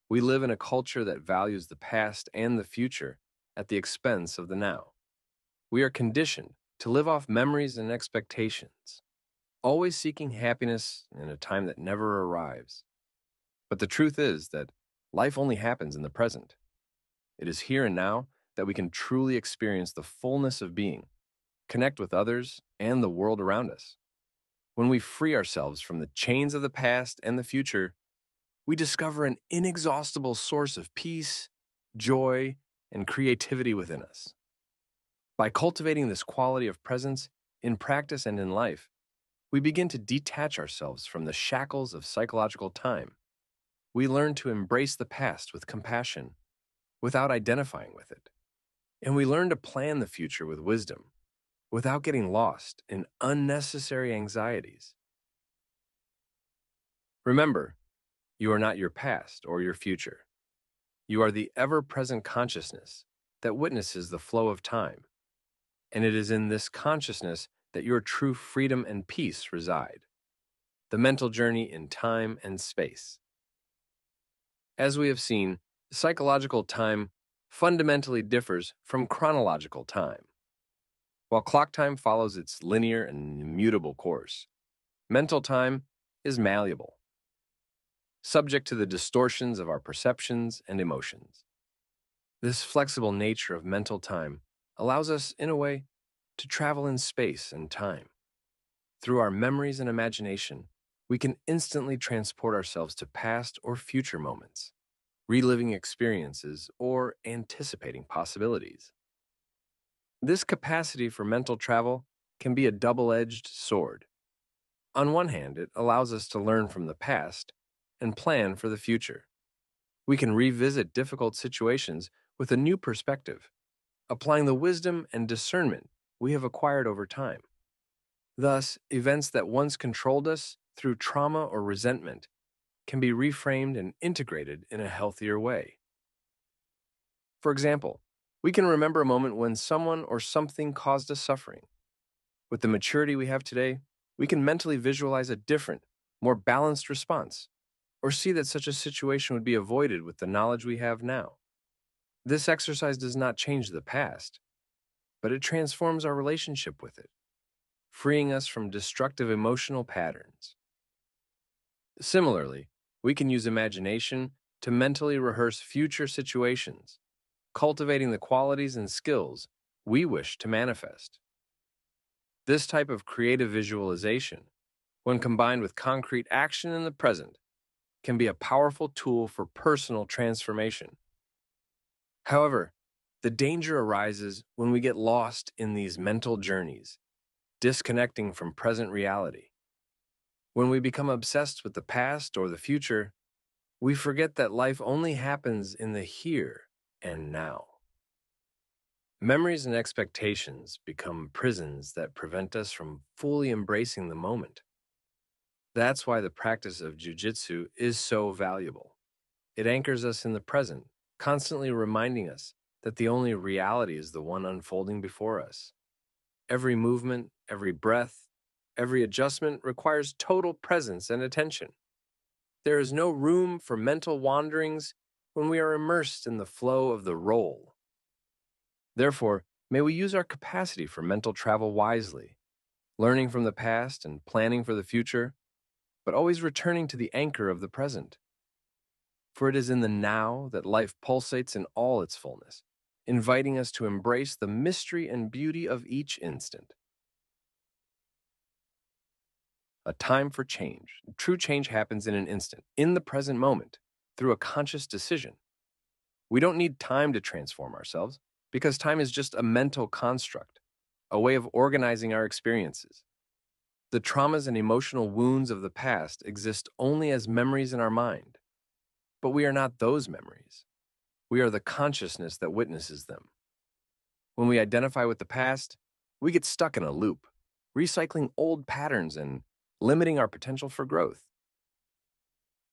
We live in a culture that values the past and the future at the expense of the now. We are conditioned to live off memories and expectations, always seeking happiness in a time that never arrives. But the truth is that life only happens in the present. It is here and now that we can truly experience the fullness of being, connect with others and the world around us. When we free ourselves from the chains of the past and the future, we discover an inexhaustible source of peace, joy, and creativity within us. By cultivating this quality of presence in practice and in life, we begin to detach ourselves from the shackles of psychological time. We learn to embrace the past with compassion without identifying with it. And we learn to plan the future with wisdom without getting lost in unnecessary anxieties. Remember, you are not your past or your future. You are the ever present consciousness that witnesses the flow of time. And it is in this consciousness that your true freedom and peace reside the mental journey in time and space. As we have seen, psychological time fundamentally differs from chronological time. While clock time follows its linear and immutable course, mental time is malleable, subject to the distortions of our perceptions and emotions. This flexible nature of mental time allows us, in a way, to travel in space and time. Through our memories and imagination, we can instantly transport ourselves to past or future moments, reliving experiences or anticipating possibilities. This capacity for mental travel can be a double edged sword. On one hand, it allows us to learn from the past and plan for the future. We can revisit difficult situations with a new perspective, applying the wisdom and discernment we have acquired over time. Thus, events that once controlled us through trauma or resentment can be reframed and integrated in a healthier way. For example, we can remember a moment when someone or something caused us suffering. With the maturity we have today, we can mentally visualize a different, more balanced response, or see that such a situation would be avoided with the knowledge we have now. This exercise does not change the past, but it transforms our relationship with it, freeing us from destructive emotional patterns. Similarly, we can use imagination to mentally rehearse future situations cultivating the qualities and skills we wish to manifest. This type of creative visualization, when combined with concrete action in the present, can be a powerful tool for personal transformation. However, the danger arises when we get lost in these mental journeys, disconnecting from present reality. When we become obsessed with the past or the future, we forget that life only happens in the here and now. Memories and expectations become prisons that prevent us from fully embracing the moment. That's why the practice of jujitsu is so valuable. It anchors us in the present, constantly reminding us that the only reality is the one unfolding before us. Every movement, every breath, every adjustment requires total presence and attention. There is no room for mental wanderings when we are immersed in the flow of the roll. Therefore, may we use our capacity for mental travel wisely, learning from the past and planning for the future, but always returning to the anchor of the present. For it is in the now that life pulsates in all its fullness, inviting us to embrace the mystery and beauty of each instant. A time for change. True change happens in an instant, in the present moment, through a conscious decision. We don't need time to transform ourselves because time is just a mental construct, a way of organizing our experiences. The traumas and emotional wounds of the past exist only as memories in our mind. But we are not those memories. We are the consciousness that witnesses them. When we identify with the past, we get stuck in a loop, recycling old patterns and limiting our potential for growth.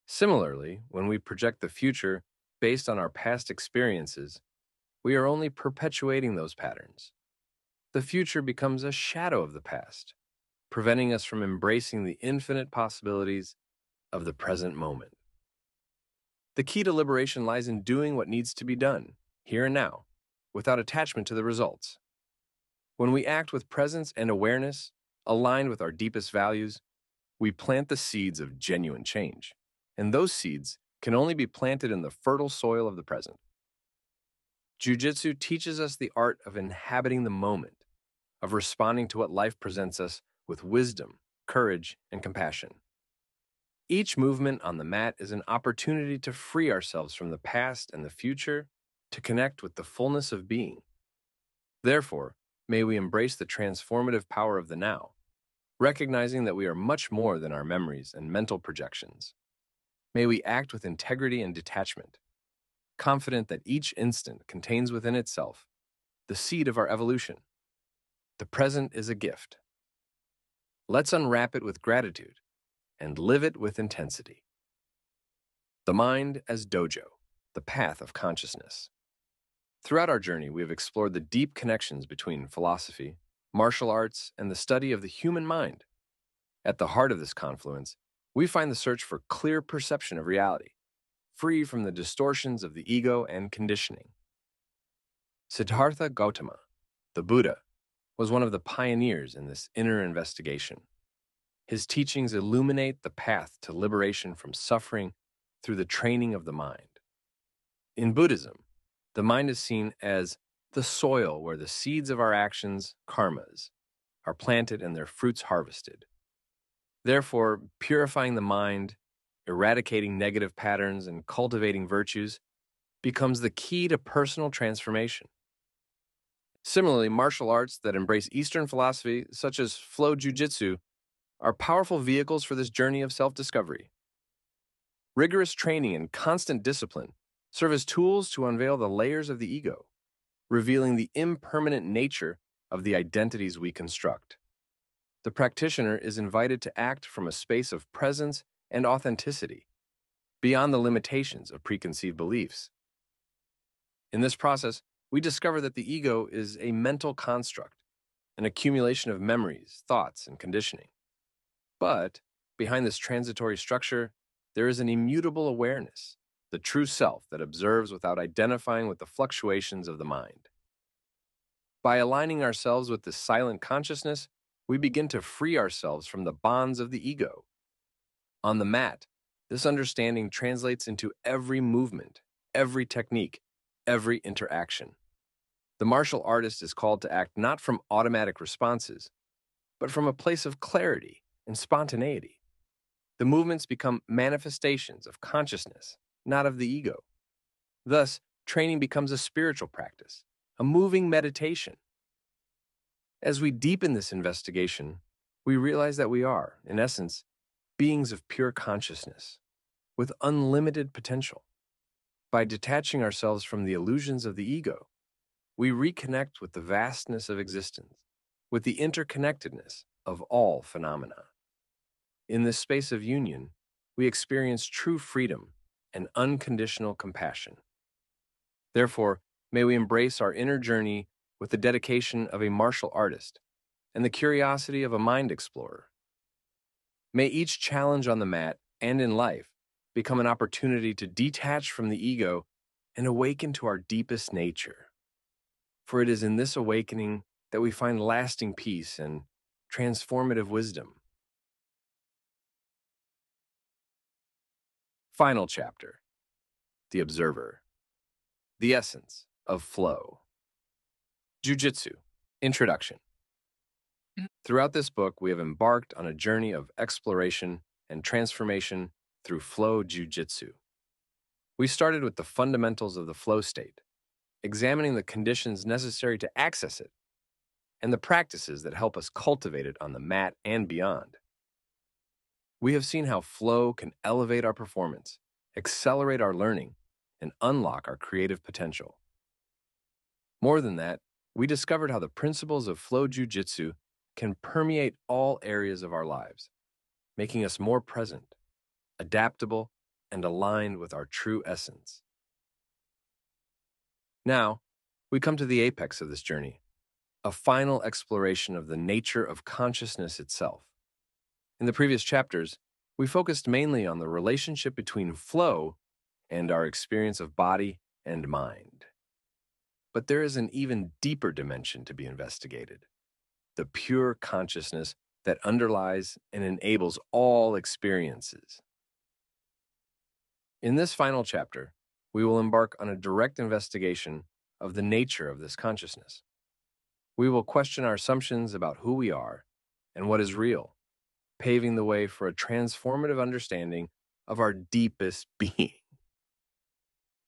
Similarly, when we project the future based on our past experiences, we are only perpetuating those patterns. The future becomes a shadow of the past, preventing us from embracing the infinite possibilities of the present moment. The key to liberation lies in doing what needs to be done, here and now, without attachment to the results. When we act with presence and awareness, aligned with our deepest values, we plant the seeds of genuine change, and those seeds can only be planted in the fertile soil of the present. Jiu-Jitsu teaches us the art of inhabiting the moment, of responding to what life presents us with wisdom, courage, and compassion. Each movement on the mat is an opportunity to free ourselves from the past and the future to connect with the fullness of being. Therefore, may we embrace the transformative power of the now, recognizing that we are much more than our memories and mental projections. May we act with integrity and detachment, confident that each instant contains within itself the seed of our evolution. The present is a gift. Let's unwrap it with gratitude and live it with intensity. The mind as dojo, the path of consciousness. Throughout our journey, we have explored the deep connections between philosophy, martial arts, and the study of the human mind. At the heart of this confluence, we find the search for clear perception of reality, free from the distortions of the ego and conditioning. Siddhartha Gautama, the Buddha, was one of the pioneers in this inner investigation. His teachings illuminate the path to liberation from suffering through the training of the mind. In Buddhism, the mind is seen as the soil where the seeds of our actions, karmas, are planted and their fruits harvested. Therefore, purifying the mind, eradicating negative patterns, and cultivating virtues becomes the key to personal transformation. Similarly, martial arts that embrace Eastern philosophy, such as flow jiu-jitsu, are powerful vehicles for this journey of self-discovery. Rigorous training and constant discipline serve as tools to unveil the layers of the ego, revealing the impermanent nature of the identities we construct. The practitioner is invited to act from a space of presence and authenticity, beyond the limitations of preconceived beliefs. In this process, we discover that the ego is a mental construct, an accumulation of memories, thoughts, and conditioning. But behind this transitory structure, there is an immutable awareness, the true self that observes without identifying with the fluctuations of the mind. By aligning ourselves with this silent consciousness, we begin to free ourselves from the bonds of the ego. On the mat, this understanding translates into every movement, every technique, every interaction. The martial artist is called to act not from automatic responses, but from a place of clarity and spontaneity. The movements become manifestations of consciousness, not of the ego. Thus, training becomes a spiritual practice, a moving meditation. As we deepen this investigation, we realize that we are, in essence, beings of pure consciousness, with unlimited potential. By detaching ourselves from the illusions of the ego, we reconnect with the vastness of existence, with the interconnectedness of all phenomena. In this space of union, we experience true freedom and unconditional compassion. Therefore, may we embrace our inner journey with the dedication of a martial artist and the curiosity of a mind explorer. May each challenge on the mat and in life become an opportunity to detach from the ego and awaken to our deepest nature. For it is in this awakening that we find lasting peace and transformative wisdom. Final chapter the observer. The essence of flow. Jiu-Jitsu, Introduction. Mm. Throughout this book, we have embarked on a journey of exploration and transformation through flow jiu-jitsu. We started with the fundamentals of the flow state, examining the conditions necessary to access it, and the practices that help us cultivate it on the mat and beyond. We have seen how flow can elevate our performance, accelerate our learning, and unlock our creative potential. More than that, we discovered how the principles of flow jiu-jitsu can permeate all areas of our lives, making us more present, adaptable, and aligned with our true essence. Now, we come to the apex of this journey, a final exploration of the nature of consciousness itself. In the previous chapters, we focused mainly on the relationship between flow and our experience of body and mind. But there is an even deeper dimension to be investigated the pure consciousness that underlies and enables all experiences. In this final chapter, we will embark on a direct investigation of the nature of this consciousness. We will question our assumptions about who we are and what is real, paving the way for a transformative understanding of our deepest <laughs> being.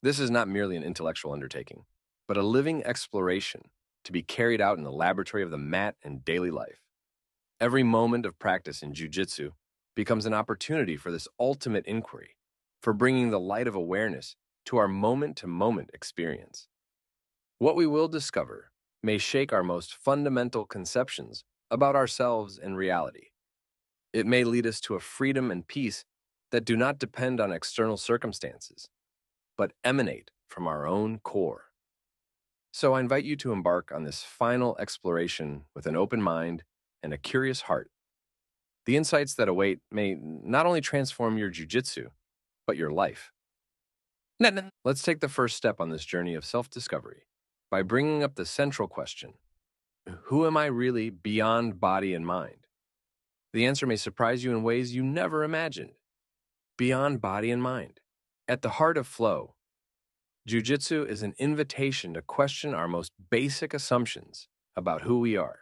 This is not merely an intellectual undertaking, but a living exploration to be carried out in the laboratory of the mat and daily life. Every moment of practice in jujitsu becomes an opportunity for this ultimate inquiry, for bringing the light of awareness to our moment to moment experience. What we will discover may shake our most fundamental conceptions about ourselves and reality. It may lead us to a freedom and peace that do not depend on external circumstances, but emanate from our own core. So I invite you to embark on this final exploration with an open mind and a curious heart. The insights that await may not only transform your jujitsu, but your life. Let's take the first step on this journey of self discovery by bringing up the central question Who am I really beyond body and mind? The answer may surprise you in ways you never imagined. Beyond body and mind. At the heart of flow, Jiu-Jitsu is an invitation to question our most basic assumptions about who we are.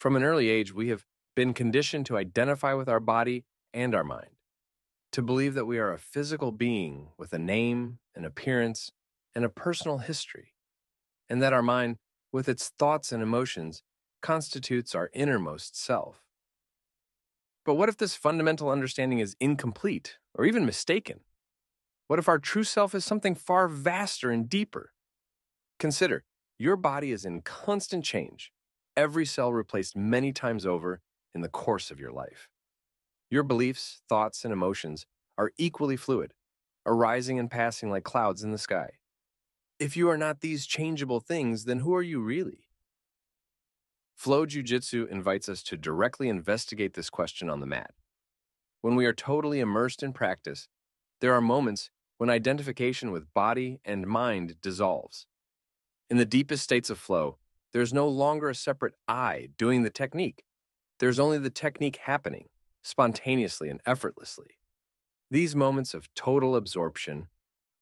From an early age, we have been conditioned to identify with our body and our mind, to believe that we are a physical being with a name, an appearance, and a personal history, and that our mind, with its thoughts and emotions, constitutes our innermost self. But what if this fundamental understanding is incomplete or even mistaken? What if our true self is something far vaster and deeper? Consider, your body is in constant change, every cell replaced many times over in the course of your life. Your beliefs, thoughts, and emotions are equally fluid, arising and passing like clouds in the sky. If you are not these changeable things, then who are you really? Flow Jiu-Jitsu invites us to directly investigate this question on the mat. When we are totally immersed in practice, there are moments when identification with body and mind dissolves. In the deepest states of flow, there's no longer a separate I doing the technique. There's only the technique happening, spontaneously and effortlessly. These moments of total absorption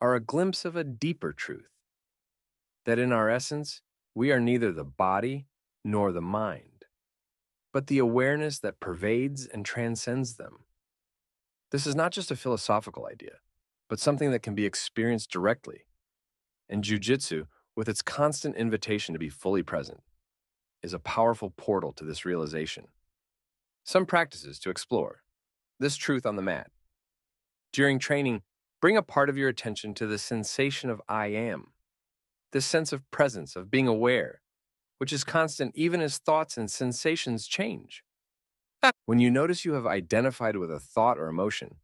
are a glimpse of a deeper truth that in our essence, we are neither the body nor the mind, but the awareness that pervades and transcends them. This is not just a philosophical idea but something that can be experienced directly. And jujitsu, with its constant invitation to be fully present, is a powerful portal to this realization. Some practices to explore this truth on the mat. During training, bring a part of your attention to the sensation of I am, this sense of presence, of being aware, which is constant even as thoughts and sensations change. When you notice you have identified with a thought or emotion,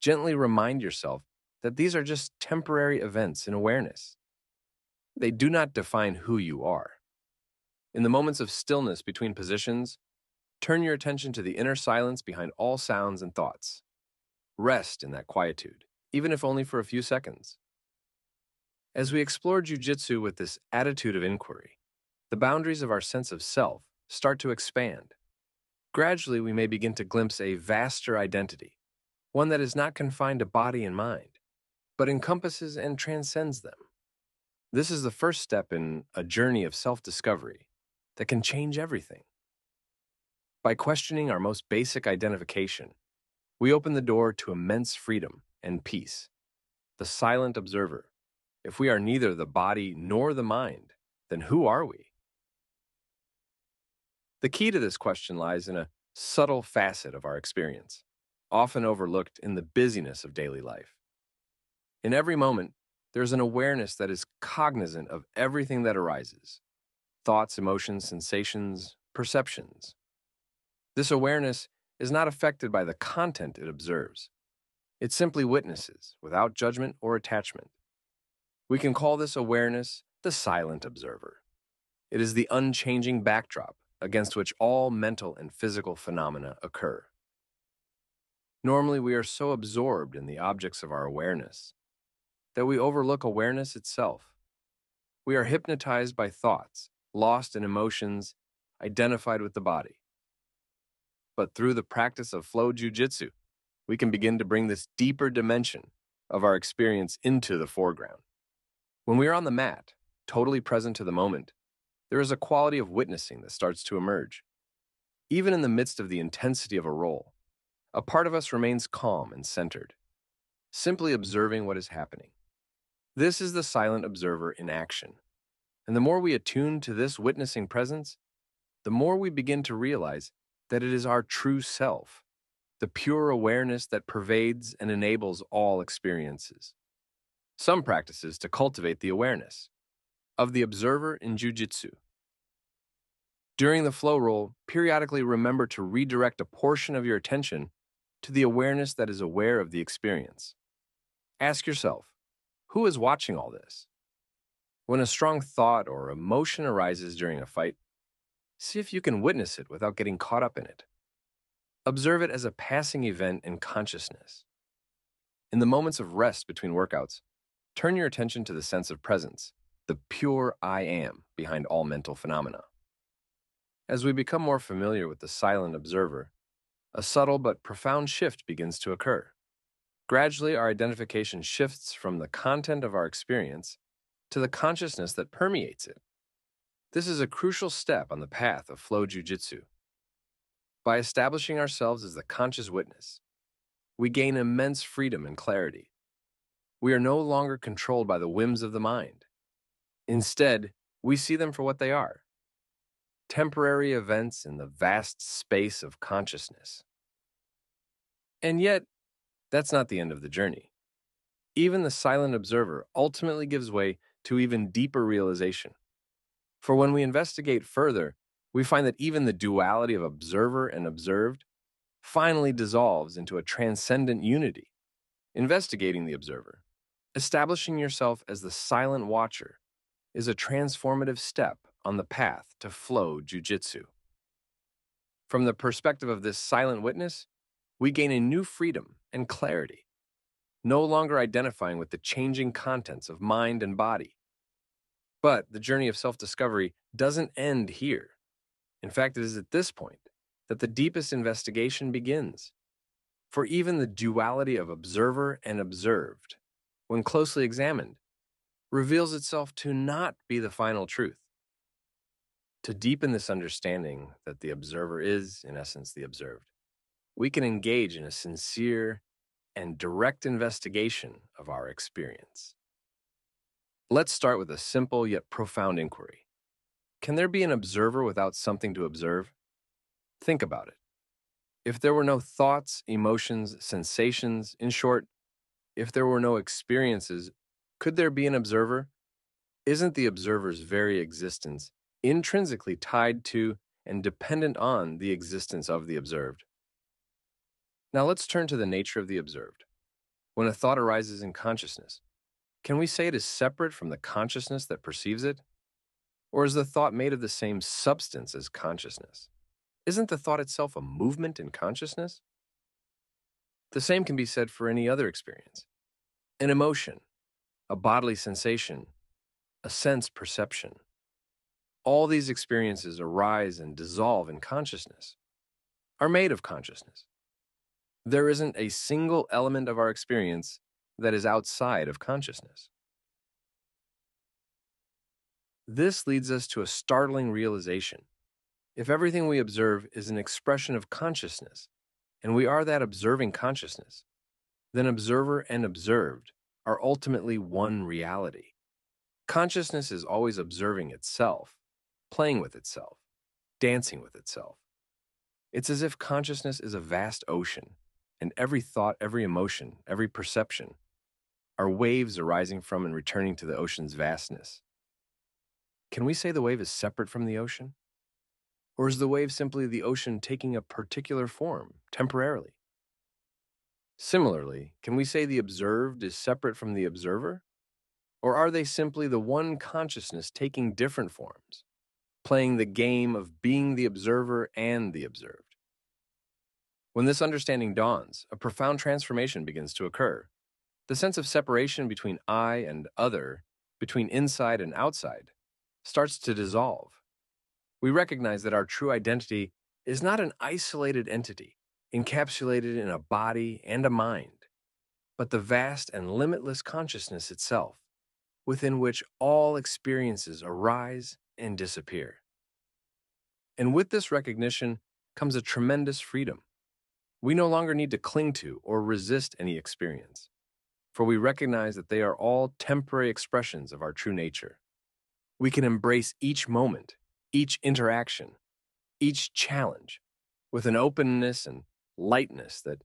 Gently remind yourself that these are just temporary events in awareness. They do not define who you are. In the moments of stillness between positions, turn your attention to the inner silence behind all sounds and thoughts. Rest in that quietude, even if only for a few seconds. As we explore jujitsu with this attitude of inquiry, the boundaries of our sense of self start to expand. Gradually, we may begin to glimpse a vaster identity, one that is not confined to body and mind, but encompasses and transcends them. This is the first step in a journey of self discovery that can change everything. By questioning our most basic identification, we open the door to immense freedom and peace. The silent observer. If we are neither the body nor the mind, then who are we? The key to this question lies in a subtle facet of our experience, often overlooked in the busyness of daily life. In every moment, there's an awareness that is cognizant of everything that arises thoughts, emotions, sensations, perceptions. This awareness is not affected by the content it observes. It simply witnesses without judgment or attachment. We can call this awareness the silent observer. It is the unchanging backdrop against which all mental and physical phenomena occur. Normally, we are so absorbed in the objects of our awareness that we overlook awareness itself. We are hypnotized by thoughts, lost in emotions, identified with the body. But through the practice of flow jujitsu, we can begin to bring this deeper dimension of our experience into the foreground. When we are on the mat, totally present to the moment, there is a quality of witnessing that starts to emerge. Even in the midst of the intensity of a roll, a part of us remains calm and centered, simply observing what is happening. This is the silent observer in action. And the more we attune to this witnessing presence, the more we begin to realize that it is our true self, the pure awareness that pervades and enables all experiences. Some practices to cultivate the awareness of the observer in jujitsu. During the flow roll, periodically remember to redirect a portion of your attention to the awareness that is aware of the experience. Ask yourself, who is watching all this? When a strong thought or emotion arises during a fight, see if you can witness it without getting caught up in it. Observe it as a passing event in consciousness. In the moments of rest between workouts, turn your attention to the sense of presence, the pure I am behind all mental phenomena. As we become more familiar with the silent observer, a subtle but profound shift begins to occur. Gradually, our identification shifts from the content of our experience to the consciousness that permeates it. This is a crucial step on the path of flow jujitsu. By establishing ourselves as the conscious witness, we gain immense freedom and clarity. We are no longer controlled by the whims of the mind. Instead, we see them for what they are temporary events in the vast space of consciousness. And yet, that's not the end of the journey. Even the silent observer ultimately gives way to even deeper realization. For when we investigate further, we find that even the duality of observer and observed finally dissolves into a transcendent unity. Investigating the observer, establishing yourself as the silent watcher, is a transformative step on the path to flow jujitsu. From the perspective of this silent witness, we gain a new freedom and clarity, no longer identifying with the changing contents of mind and body. But the journey of self discovery doesn't end here. In fact, it is at this point that the deepest investigation begins. For even the duality of observer and observed, when closely examined, reveals itself to not be the final truth. To deepen this understanding that the observer is, in essence, the observed, we can engage in a sincere and direct investigation of our experience. Let's start with a simple yet profound inquiry. Can there be an observer without something to observe? Think about it. If there were no thoughts, emotions, sensations, in short, if there were no experiences, could there be an observer? Isn't the observer's very existence intrinsically tied to and dependent on the existence of the observed? Now let's turn to the nature of the observed. When a thought arises in consciousness, can we say it is separate from the consciousness that perceives it? Or is the thought made of the same substance as consciousness? Isn't the thought itself a movement in consciousness? The same can be said for any other experience an emotion, a bodily sensation, a sense perception. All these experiences arise and dissolve in consciousness, are made of consciousness. There isn't a single element of our experience that is outside of consciousness. This leads us to a startling realization. If everything we observe is an expression of consciousness, and we are that observing consciousness, then observer and observed are ultimately one reality. Consciousness is always observing itself, playing with itself, dancing with itself. It's as if consciousness is a vast ocean, and every thought, every emotion, every perception are waves arising from and returning to the ocean's vastness. Can we say the wave is separate from the ocean? Or is the wave simply the ocean taking a particular form, temporarily? Similarly, can we say the observed is separate from the observer? Or are they simply the one consciousness taking different forms, playing the game of being the observer and the observed? When this understanding dawns, a profound transformation begins to occur. The sense of separation between I and other, between inside and outside, starts to dissolve. We recognize that our true identity is not an isolated entity, encapsulated in a body and a mind, but the vast and limitless consciousness itself, within which all experiences arise and disappear. And with this recognition comes a tremendous freedom. We no longer need to cling to or resist any experience, for we recognize that they are all temporary expressions of our true nature. We can embrace each moment, each interaction, each challenge with an openness and lightness that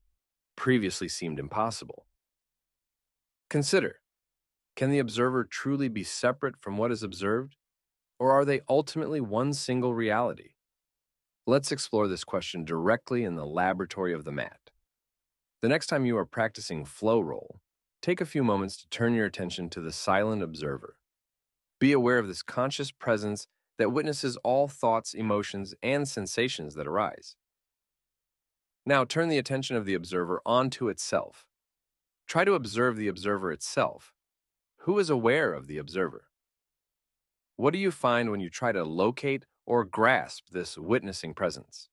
previously seemed impossible. Consider can the observer truly be separate from what is observed, or are they ultimately one single reality? Let's explore this question directly in the laboratory of the mat. The next time you are practicing flow roll, take a few moments to turn your attention to the silent observer. Be aware of this conscious presence that witnesses all thoughts, emotions, and sensations that arise. Now turn the attention of the observer onto itself. Try to observe the observer itself who is aware of the observer? What do you find when you try to locate or grasp this witnessing presence?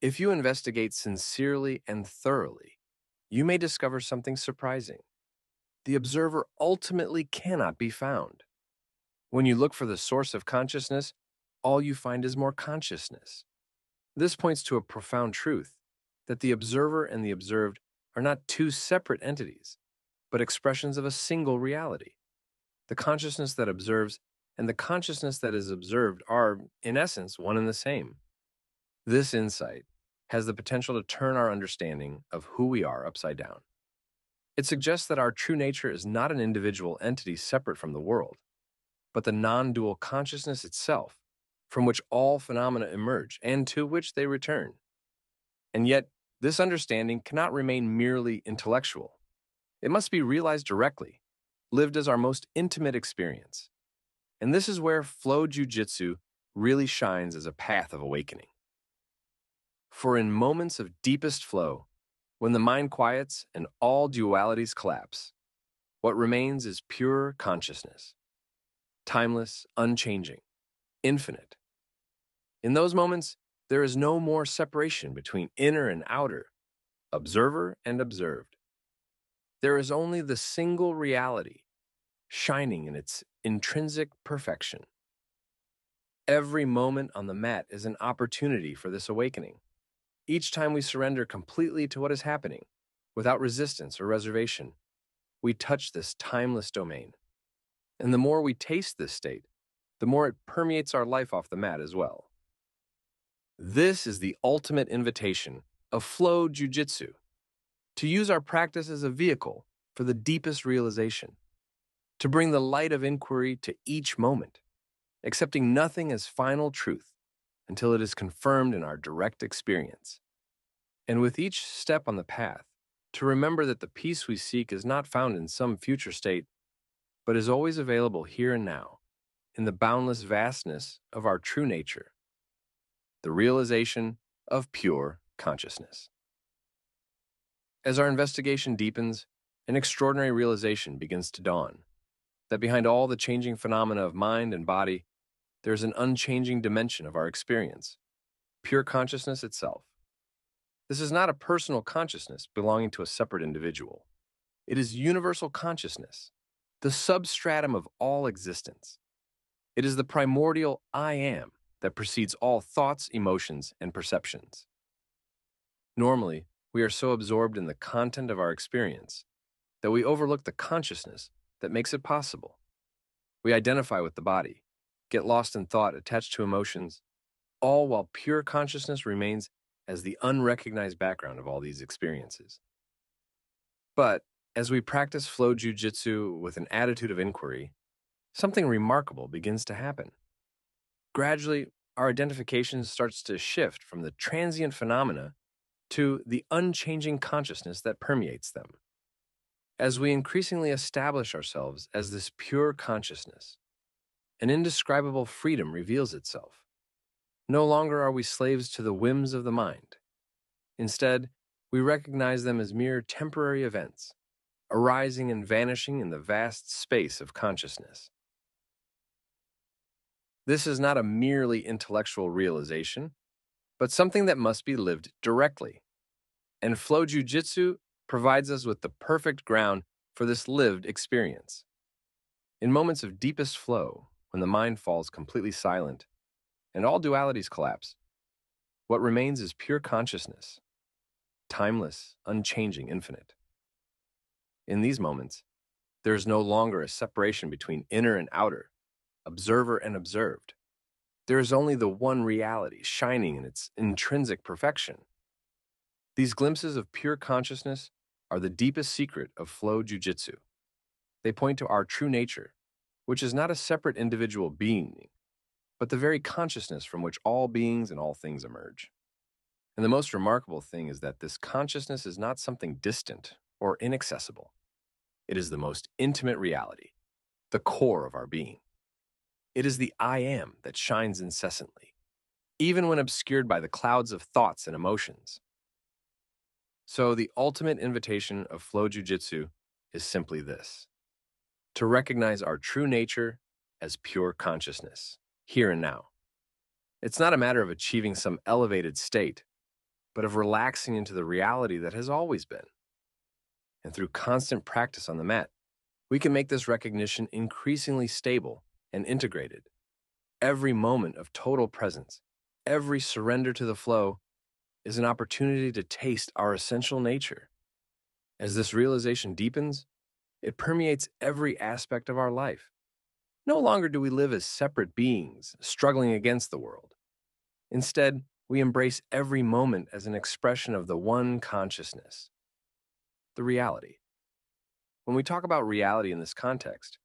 If you investigate sincerely and thoroughly, you may discover something surprising. The observer ultimately cannot be found. When you look for the source of consciousness, all you find is more consciousness. This points to a profound truth that the observer and the observed are not two separate entities, but expressions of a single reality. The consciousness that observes and the consciousness that is observed are, in essence, one and the same. This insight has the potential to turn our understanding of who we are upside down. It suggests that our true nature is not an individual entity separate from the world, but the non dual consciousness itself, from which all phenomena emerge and to which they return. And yet, this understanding cannot remain merely intellectual. It must be realized directly, lived as our most intimate experience. And this is where flow jujitsu really shines as a path of awakening. For in moments of deepest flow, when the mind quiets and all dualities collapse, what remains is pure consciousness, timeless, unchanging, infinite. In those moments, there is no more separation between inner and outer, observer and observed. There is only the single reality, shining in its intrinsic perfection. Every moment on the mat is an opportunity for this awakening. Each time we surrender completely to what is happening, without resistance or reservation, we touch this timeless domain. And the more we taste this state, the more it permeates our life off the mat as well. This is the ultimate invitation of flow jujitsu to use our practice as a vehicle for the deepest realization, to bring the light of inquiry to each moment, accepting nothing as final truth until it is confirmed in our direct experience. And with each step on the path, to remember that the peace we seek is not found in some future state, but is always available here and now, in the boundless vastness of our true nature, the realization of pure consciousness. As our investigation deepens, an extraordinary realization begins to dawn that behind all the changing phenomena of mind and body, there is an unchanging dimension of our experience, pure consciousness itself. This is not a personal consciousness belonging to a separate individual. It is universal consciousness, the substratum of all existence. It is the primordial I am that precedes all thoughts, emotions, and perceptions. Normally, we are so absorbed in the content of our experience that we overlook the consciousness that makes it possible. We identify with the body, get lost in thought attached to emotions, all while pure consciousness remains as the unrecognized background of all these experiences. But as we practice flow jujitsu with an attitude of inquiry, something remarkable begins to happen. Gradually, our identification starts to shift from the transient phenomena to the unchanging consciousness that permeates them. As we increasingly establish ourselves as this pure consciousness, an indescribable freedom reveals itself. No longer are we slaves to the whims of the mind. Instead, we recognize them as mere temporary events, arising and vanishing in the vast space of consciousness. This is not a merely intellectual realization, but something that must be lived directly. And Flow Jiu Jitsu provides us with the perfect ground for this lived experience. In moments of deepest flow, when the mind falls completely silent and all dualities collapse, what remains is pure consciousness, timeless, unchanging, infinite. In these moments, there is no longer a separation between inner and outer, observer and observed. There is only the one reality shining in its intrinsic perfection. These glimpses of pure consciousness are the deepest secret of flow jujitsu. They point to our true nature, which is not a separate individual being, but the very consciousness from which all beings and all things emerge. And the most remarkable thing is that this consciousness is not something distant or inaccessible. It is the most intimate reality, the core of our being. It is the I am that shines incessantly, even when obscured by the clouds of thoughts and emotions. So, the ultimate invitation of Flow Jiu Jitsu is simply this to recognize our true nature as pure consciousness, here and now. It's not a matter of achieving some elevated state, but of relaxing into the reality that has always been. And through constant practice on the mat, we can make this recognition increasingly stable and integrated. Every moment of total presence, every surrender to the flow, is an opportunity to taste our essential nature. As this realization deepens, it permeates every aspect of our life. No longer do we live as separate beings struggling against the world. Instead, we embrace every moment as an expression of the one consciousness, the reality. When we talk about reality in this context,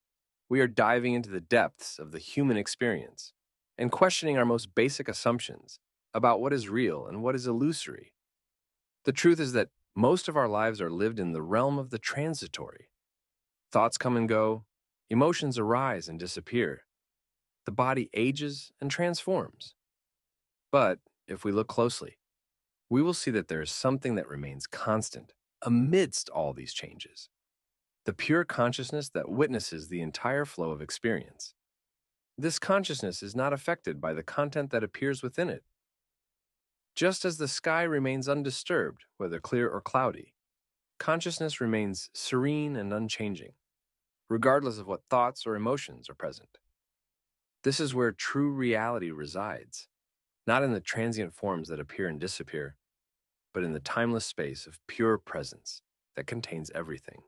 we are diving into the depths of the human experience and questioning our most basic assumptions about what is real and what is illusory. The truth is that most of our lives are lived in the realm of the transitory. Thoughts come and go, emotions arise and disappear. The body ages and transforms. But if we look closely, we will see that there is something that remains constant amidst all these changes the pure consciousness that witnesses the entire flow of experience. This consciousness is not affected by the content that appears within it. Just as the sky remains undisturbed, whether clear or cloudy, consciousness remains serene and unchanging, regardless of what thoughts or emotions are present. This is where true reality resides, not in the transient forms that appear and disappear, but in the timeless space of pure presence that contains everything.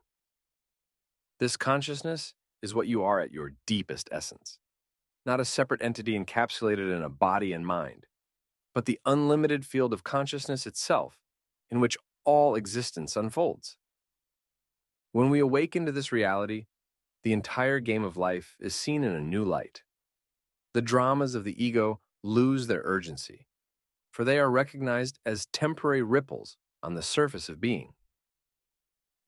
This consciousness is what you are at your deepest essence, not a separate entity encapsulated in a body and mind, but the unlimited field of consciousness itself in which all existence unfolds. When we awaken to this reality, the entire game of life is seen in a new light. The dramas of the ego lose their urgency, for they are recognized as temporary ripples on the surface of being.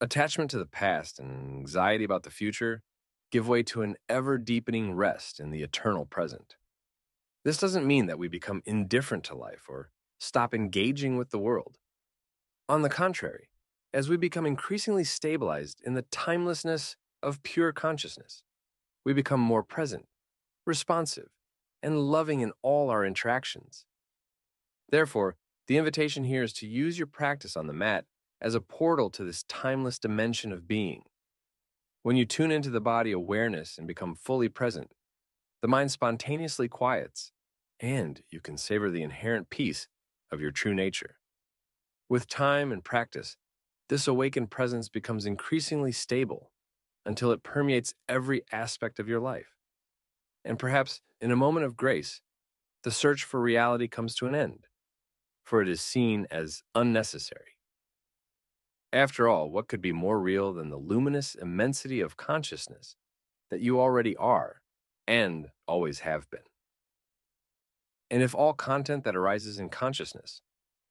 Attachment to the past and anxiety about the future give way to an ever deepening rest in the eternal present. This doesn't mean that we become indifferent to life or stop engaging with the world. On the contrary, as we become increasingly stabilized in the timelessness of pure consciousness, we become more present, responsive, and loving in all our interactions. Therefore, the invitation here is to use your practice on the mat as a portal to this timeless dimension of being. When you tune into the body awareness and become fully present, the mind spontaneously quiets, and you can savor the inherent peace of your true nature. With time and practice, this awakened presence becomes increasingly stable until it permeates every aspect of your life. And perhaps in a moment of grace, the search for reality comes to an end, for it is seen as unnecessary. After all, what could be more real than the luminous immensity of consciousness that you already are and always have been? And if all content that arises in consciousness,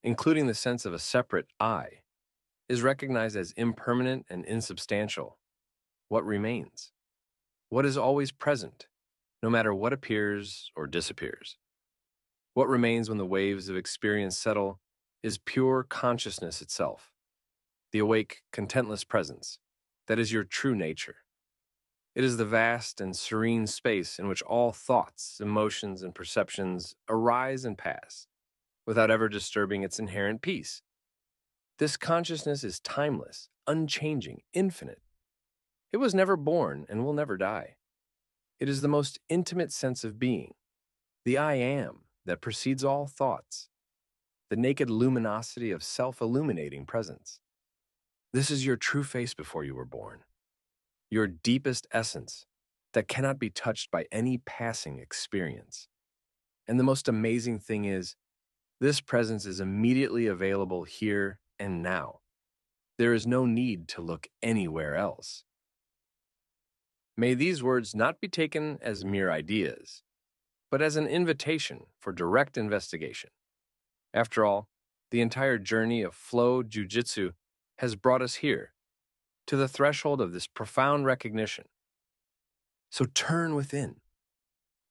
including the sense of a separate I, is recognized as impermanent and insubstantial, what remains? What is always present, no matter what appears or disappears? What remains when the waves of experience settle is pure consciousness itself, the awake, contentless presence that is your true nature. It is the vast and serene space in which all thoughts, emotions, and perceptions arise and pass without ever disturbing its inherent peace. This consciousness is timeless, unchanging, infinite. It was never born and will never die. It is the most intimate sense of being, the I am that precedes all thoughts, the naked luminosity of self illuminating presence. This is your true face before you were born your deepest essence that cannot be touched by any passing experience. And the most amazing thing is, this presence is immediately available here and now. There is no need to look anywhere else. May these words not be taken as mere ideas, but as an invitation for direct investigation. After all, the entire journey of flow jujitsu has brought us here to the threshold of this profound recognition. So turn within.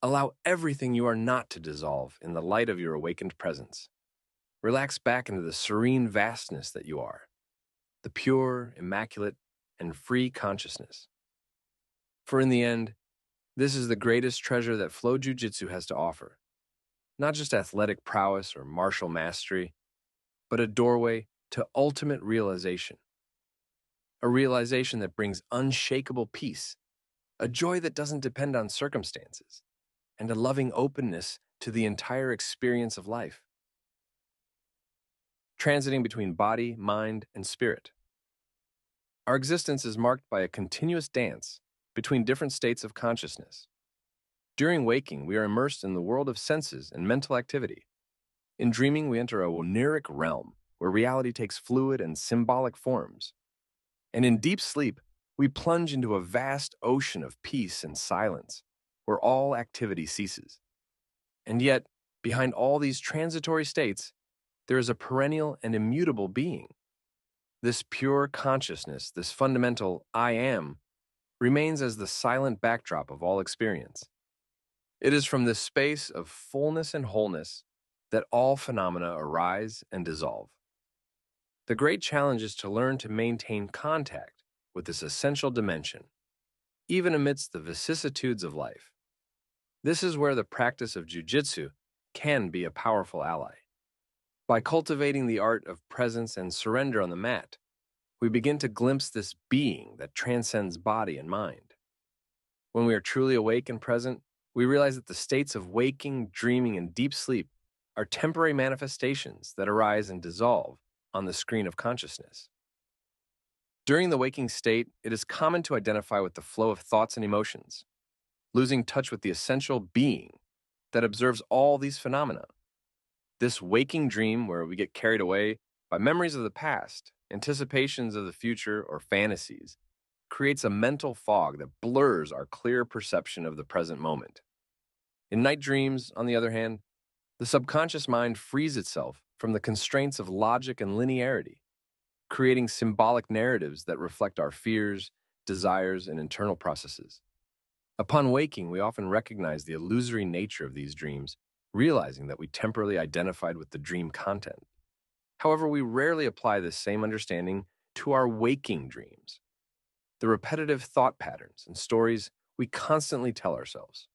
Allow everything you are not to dissolve in the light of your awakened presence. Relax back into the serene vastness that you are, the pure, immaculate, and free consciousness. For in the end, this is the greatest treasure that Flow Jiu Jitsu has to offer. Not just athletic prowess or martial mastery, but a doorway to ultimate realization a realization that brings unshakable peace, a joy that doesn't depend on circumstances, and a loving openness to the entire experience of life. Transiting between body, mind, and spirit. Our existence is marked by a continuous dance between different states of consciousness. During waking, we are immersed in the world of senses and mental activity. In dreaming, we enter a oniric realm where reality takes fluid and symbolic forms. And in deep sleep, we plunge into a vast ocean of peace and silence, where all activity ceases. And yet, behind all these transitory states, there is a perennial and immutable being. This pure consciousness, this fundamental I am, remains as the silent backdrop of all experience. It is from this space of fullness and wholeness that all phenomena arise and dissolve. The great challenge is to learn to maintain contact with this essential dimension, even amidst the vicissitudes of life. This is where the practice of jujitsu can be a powerful ally. By cultivating the art of presence and surrender on the mat, we begin to glimpse this being that transcends body and mind. When we are truly awake and present, we realize that the states of waking, dreaming, and deep sleep are temporary manifestations that arise and dissolve on the screen of consciousness. During the waking state, it is common to identify with the flow of thoughts and emotions, losing touch with the essential being that observes all these phenomena. This waking dream, where we get carried away by memories of the past, anticipations of the future, or fantasies, creates a mental fog that blurs our clear perception of the present moment. In night dreams, on the other hand, the subconscious mind frees itself from the constraints of logic and linearity, creating symbolic narratives that reflect our fears, desires, and internal processes. Upon waking, we often recognize the illusory nature of these dreams, realizing that we temporarily identified with the dream content. However, we rarely apply this same understanding to our waking dreams, the repetitive thought patterns and stories we constantly tell ourselves.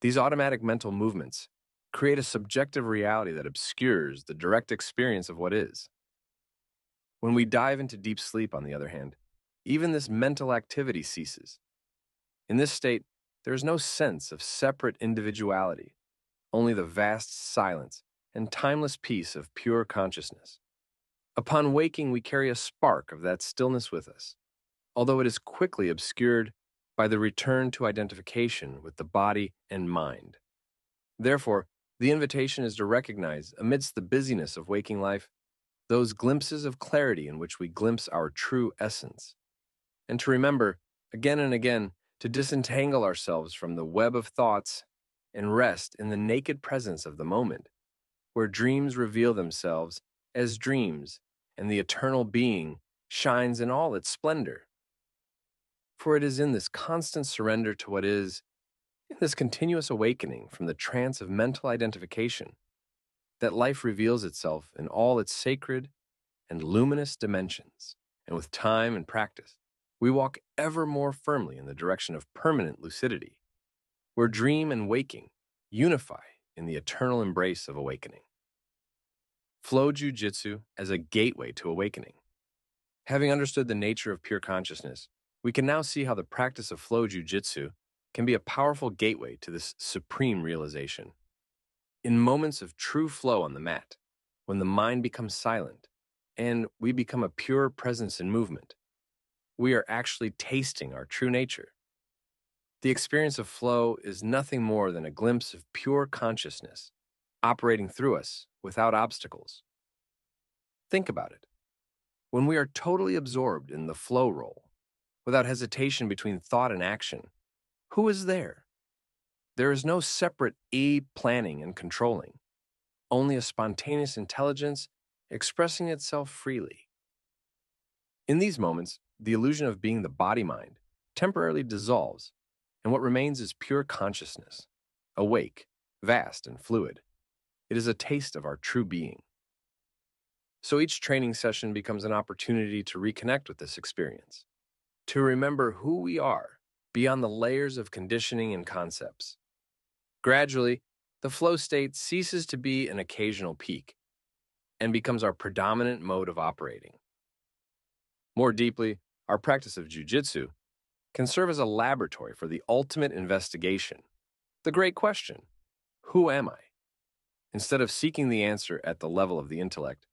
These automatic mental movements create a subjective reality that obscures the direct experience of what is. When we dive into deep sleep, on the other hand, even this mental activity ceases. In this state, there is no sense of separate individuality, only the vast silence and timeless peace of pure consciousness. Upon waking, we carry a spark of that stillness with us, although it is quickly obscured by the return to identification with the body and mind. Therefore, the invitation is to recognize, amidst the busyness of waking life, those glimpses of clarity in which we glimpse our true essence, and to remember, again and again, to disentangle ourselves from the web of thoughts and rest in the naked presence of the moment, where dreams reveal themselves as dreams and the eternal being shines in all its splendor. For it is in this constant surrender to what is, in this continuous awakening from the trance of mental identification, that life reveals itself in all its sacred and luminous dimensions, and with time and practice, we walk ever more firmly in the direction of permanent lucidity, where dream and waking unify in the eternal embrace of awakening. Flow Jiu-Jitsu as a gateway to awakening. Having understood the nature of pure consciousness, we can now see how the practice of flow Jiu-Jitsu can be a powerful gateway to this supreme realization. In moments of true flow on the mat, when the mind becomes silent and we become a pure presence in movement, we are actually tasting our true nature. The experience of flow is nothing more than a glimpse of pure consciousness operating through us without obstacles. Think about it. When we are totally absorbed in the flow roll, without hesitation between thought and action, who is there? There is no separate A planning and controlling, only a spontaneous intelligence expressing itself freely. In these moments, the illusion of being the body mind temporarily dissolves, and what remains is pure consciousness, awake, vast, and fluid. It is a taste of our true being. So each training session becomes an opportunity to reconnect with this experience, to remember who we are beyond the layers of conditioning and concepts. Gradually, the flow state ceases to be an occasional peak and becomes our predominant mode of operating. More deeply, our practice of jujitsu can serve as a laboratory for the ultimate investigation. The great question Who am I? Instead of seeking the answer at the level of the intellect,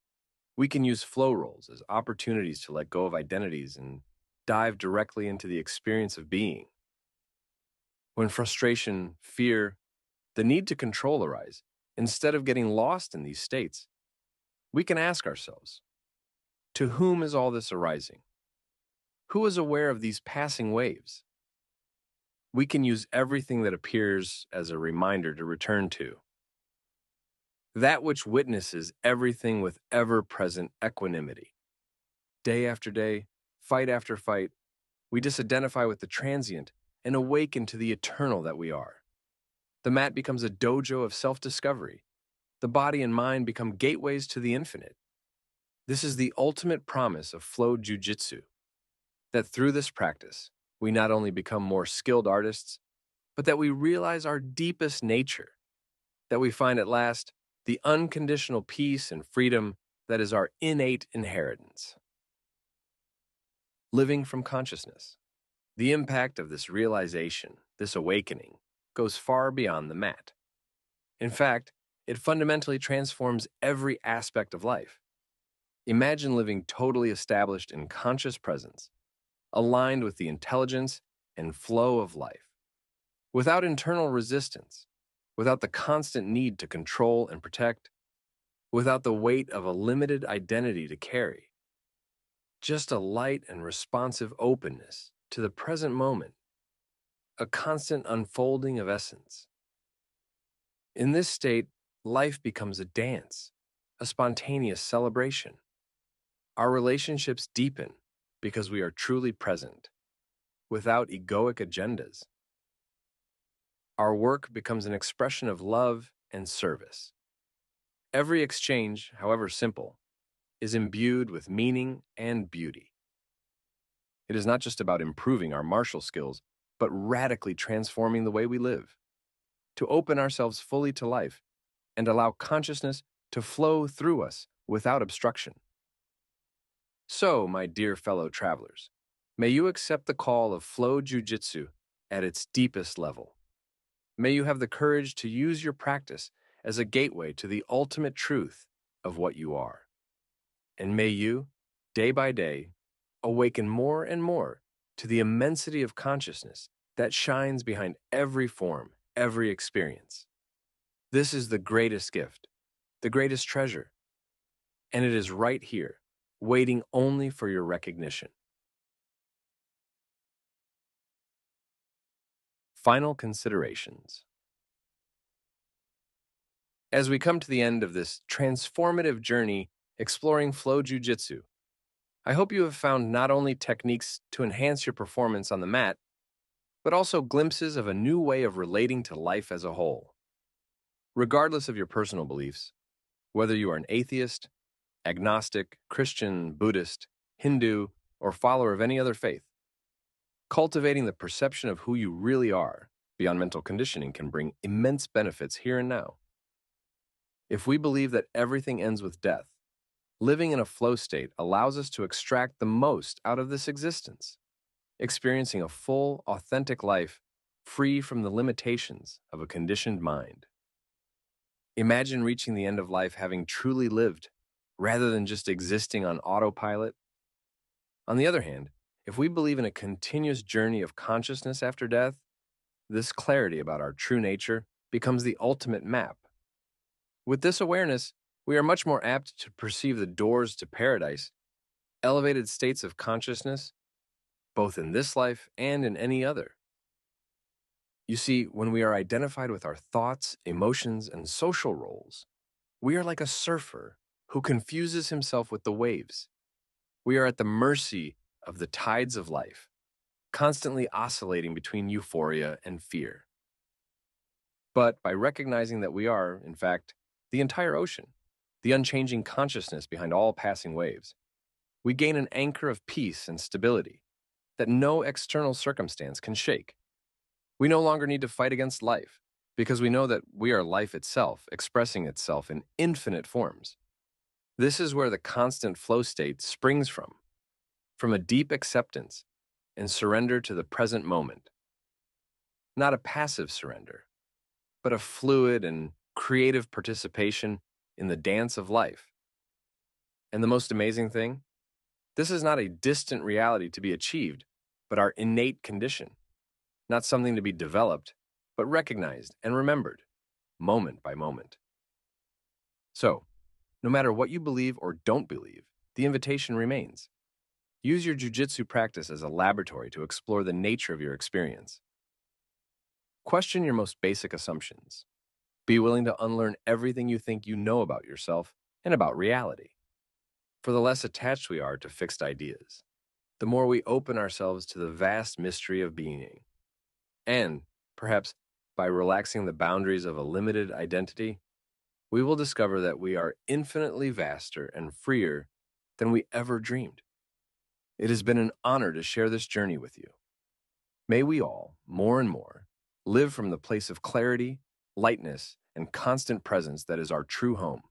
we can use flow rolls as opportunities to let go of identities and dive directly into the experience of being. When frustration, fear, the need to control arise, instead of getting lost in these states, we can ask ourselves To whom is all this arising? Who is aware of these passing waves? We can use everything that appears as a reminder to return to. That which witnesses everything with ever present equanimity. Day after day, fight after fight, we disidentify with the transient and awaken to the eternal that we are. The mat becomes a dojo of self discovery. The body and mind become gateways to the infinite. This is the ultimate promise of flow jujitsu that through this practice, we not only become more skilled artists, but that we realize our deepest nature, that we find at last the unconditional peace and freedom that is our innate inheritance. Living from consciousness. The impact of this realization, this awakening, goes far beyond the mat. In fact, it fundamentally transforms every aspect of life. Imagine living totally established in conscious presence, aligned with the intelligence and flow of life. Without internal resistance, without the constant need to control and protect, without the weight of a limited identity to carry. Just a light and responsive openness to the present moment, a constant unfolding of essence. In this state, life becomes a dance, a spontaneous celebration. Our relationships deepen, because we are truly present, without egoic agendas. Our work becomes an expression of love and service. Every exchange, however simple, is imbued with meaning and beauty. It is not just about improving our martial skills, but radically transforming the way we live, to open ourselves fully to life and allow consciousness to flow through us without obstruction. So, my dear fellow travelers, may you accept the call of Flow Jiu-Jitsu at its deepest level. May you have the courage to use your practice as a gateway to the ultimate truth of what you are. And may you, day by day, awaken more and more to the immensity of consciousness that shines behind every form, every experience. This is the greatest gift, the greatest treasure, and it is right here, waiting only for your recognition. Final considerations. As we come to the end of this transformative journey exploring flow jujitsu, I hope you have found not only techniques to enhance your performance on the mat, but also glimpses of a new way of relating to life as a whole. Regardless of your personal beliefs, whether you are an atheist, agnostic, Christian, Buddhist, Hindu, or follower of any other faith, cultivating the perception of who you really are beyond mental conditioning can bring immense benefits here and now. If we believe that everything ends with death, living in a flow state allows us to extract the most out of this existence, experiencing a full, authentic life free from the limitations of a conditioned mind. Imagine reaching the end of life having truly lived, rather than just existing on autopilot. On the other hand, if we believe in a continuous journey of consciousness after death, this clarity about our true nature becomes the ultimate map with this awareness, we are much more apt to perceive the doors to paradise, elevated states of consciousness, both in this life and in any other. You see, when we are identified with our thoughts, emotions, and social roles, we are like a surfer who confuses himself with the waves. We are at the mercy of the tides of life, constantly oscillating between euphoria and fear. But by recognizing that we are, in fact, the entire ocean, the unchanging consciousness behind all passing waves. We gain an anchor of peace and stability that no external circumstance can shake. We no longer need to fight against life because we know that we are life itself expressing itself in infinite forms. This is where the constant flow state springs from, from a deep acceptance and surrender to the present moment. Not a passive surrender, but a fluid and creative participation in the dance of life. And the most amazing thing? This is not a distant reality to be achieved, but our innate condition. Not something to be developed, but recognized and remembered, moment by moment. So, no matter what you believe or don't believe, the invitation remains. Use your jujitsu practice as a laboratory to explore the nature of your experience. Question your most basic assumptions. Be willing to unlearn everything you think you know about yourself and about reality. For the less attached we are to fixed ideas, the more we open ourselves to the vast mystery of being. And, perhaps, by relaxing the boundaries of a limited identity, we will discover that we are infinitely vaster and freer than we ever dreamed. It has been an honor to share this journey with you. May we all, more and more, live from the place of clarity lightness, and constant presence that is our true home.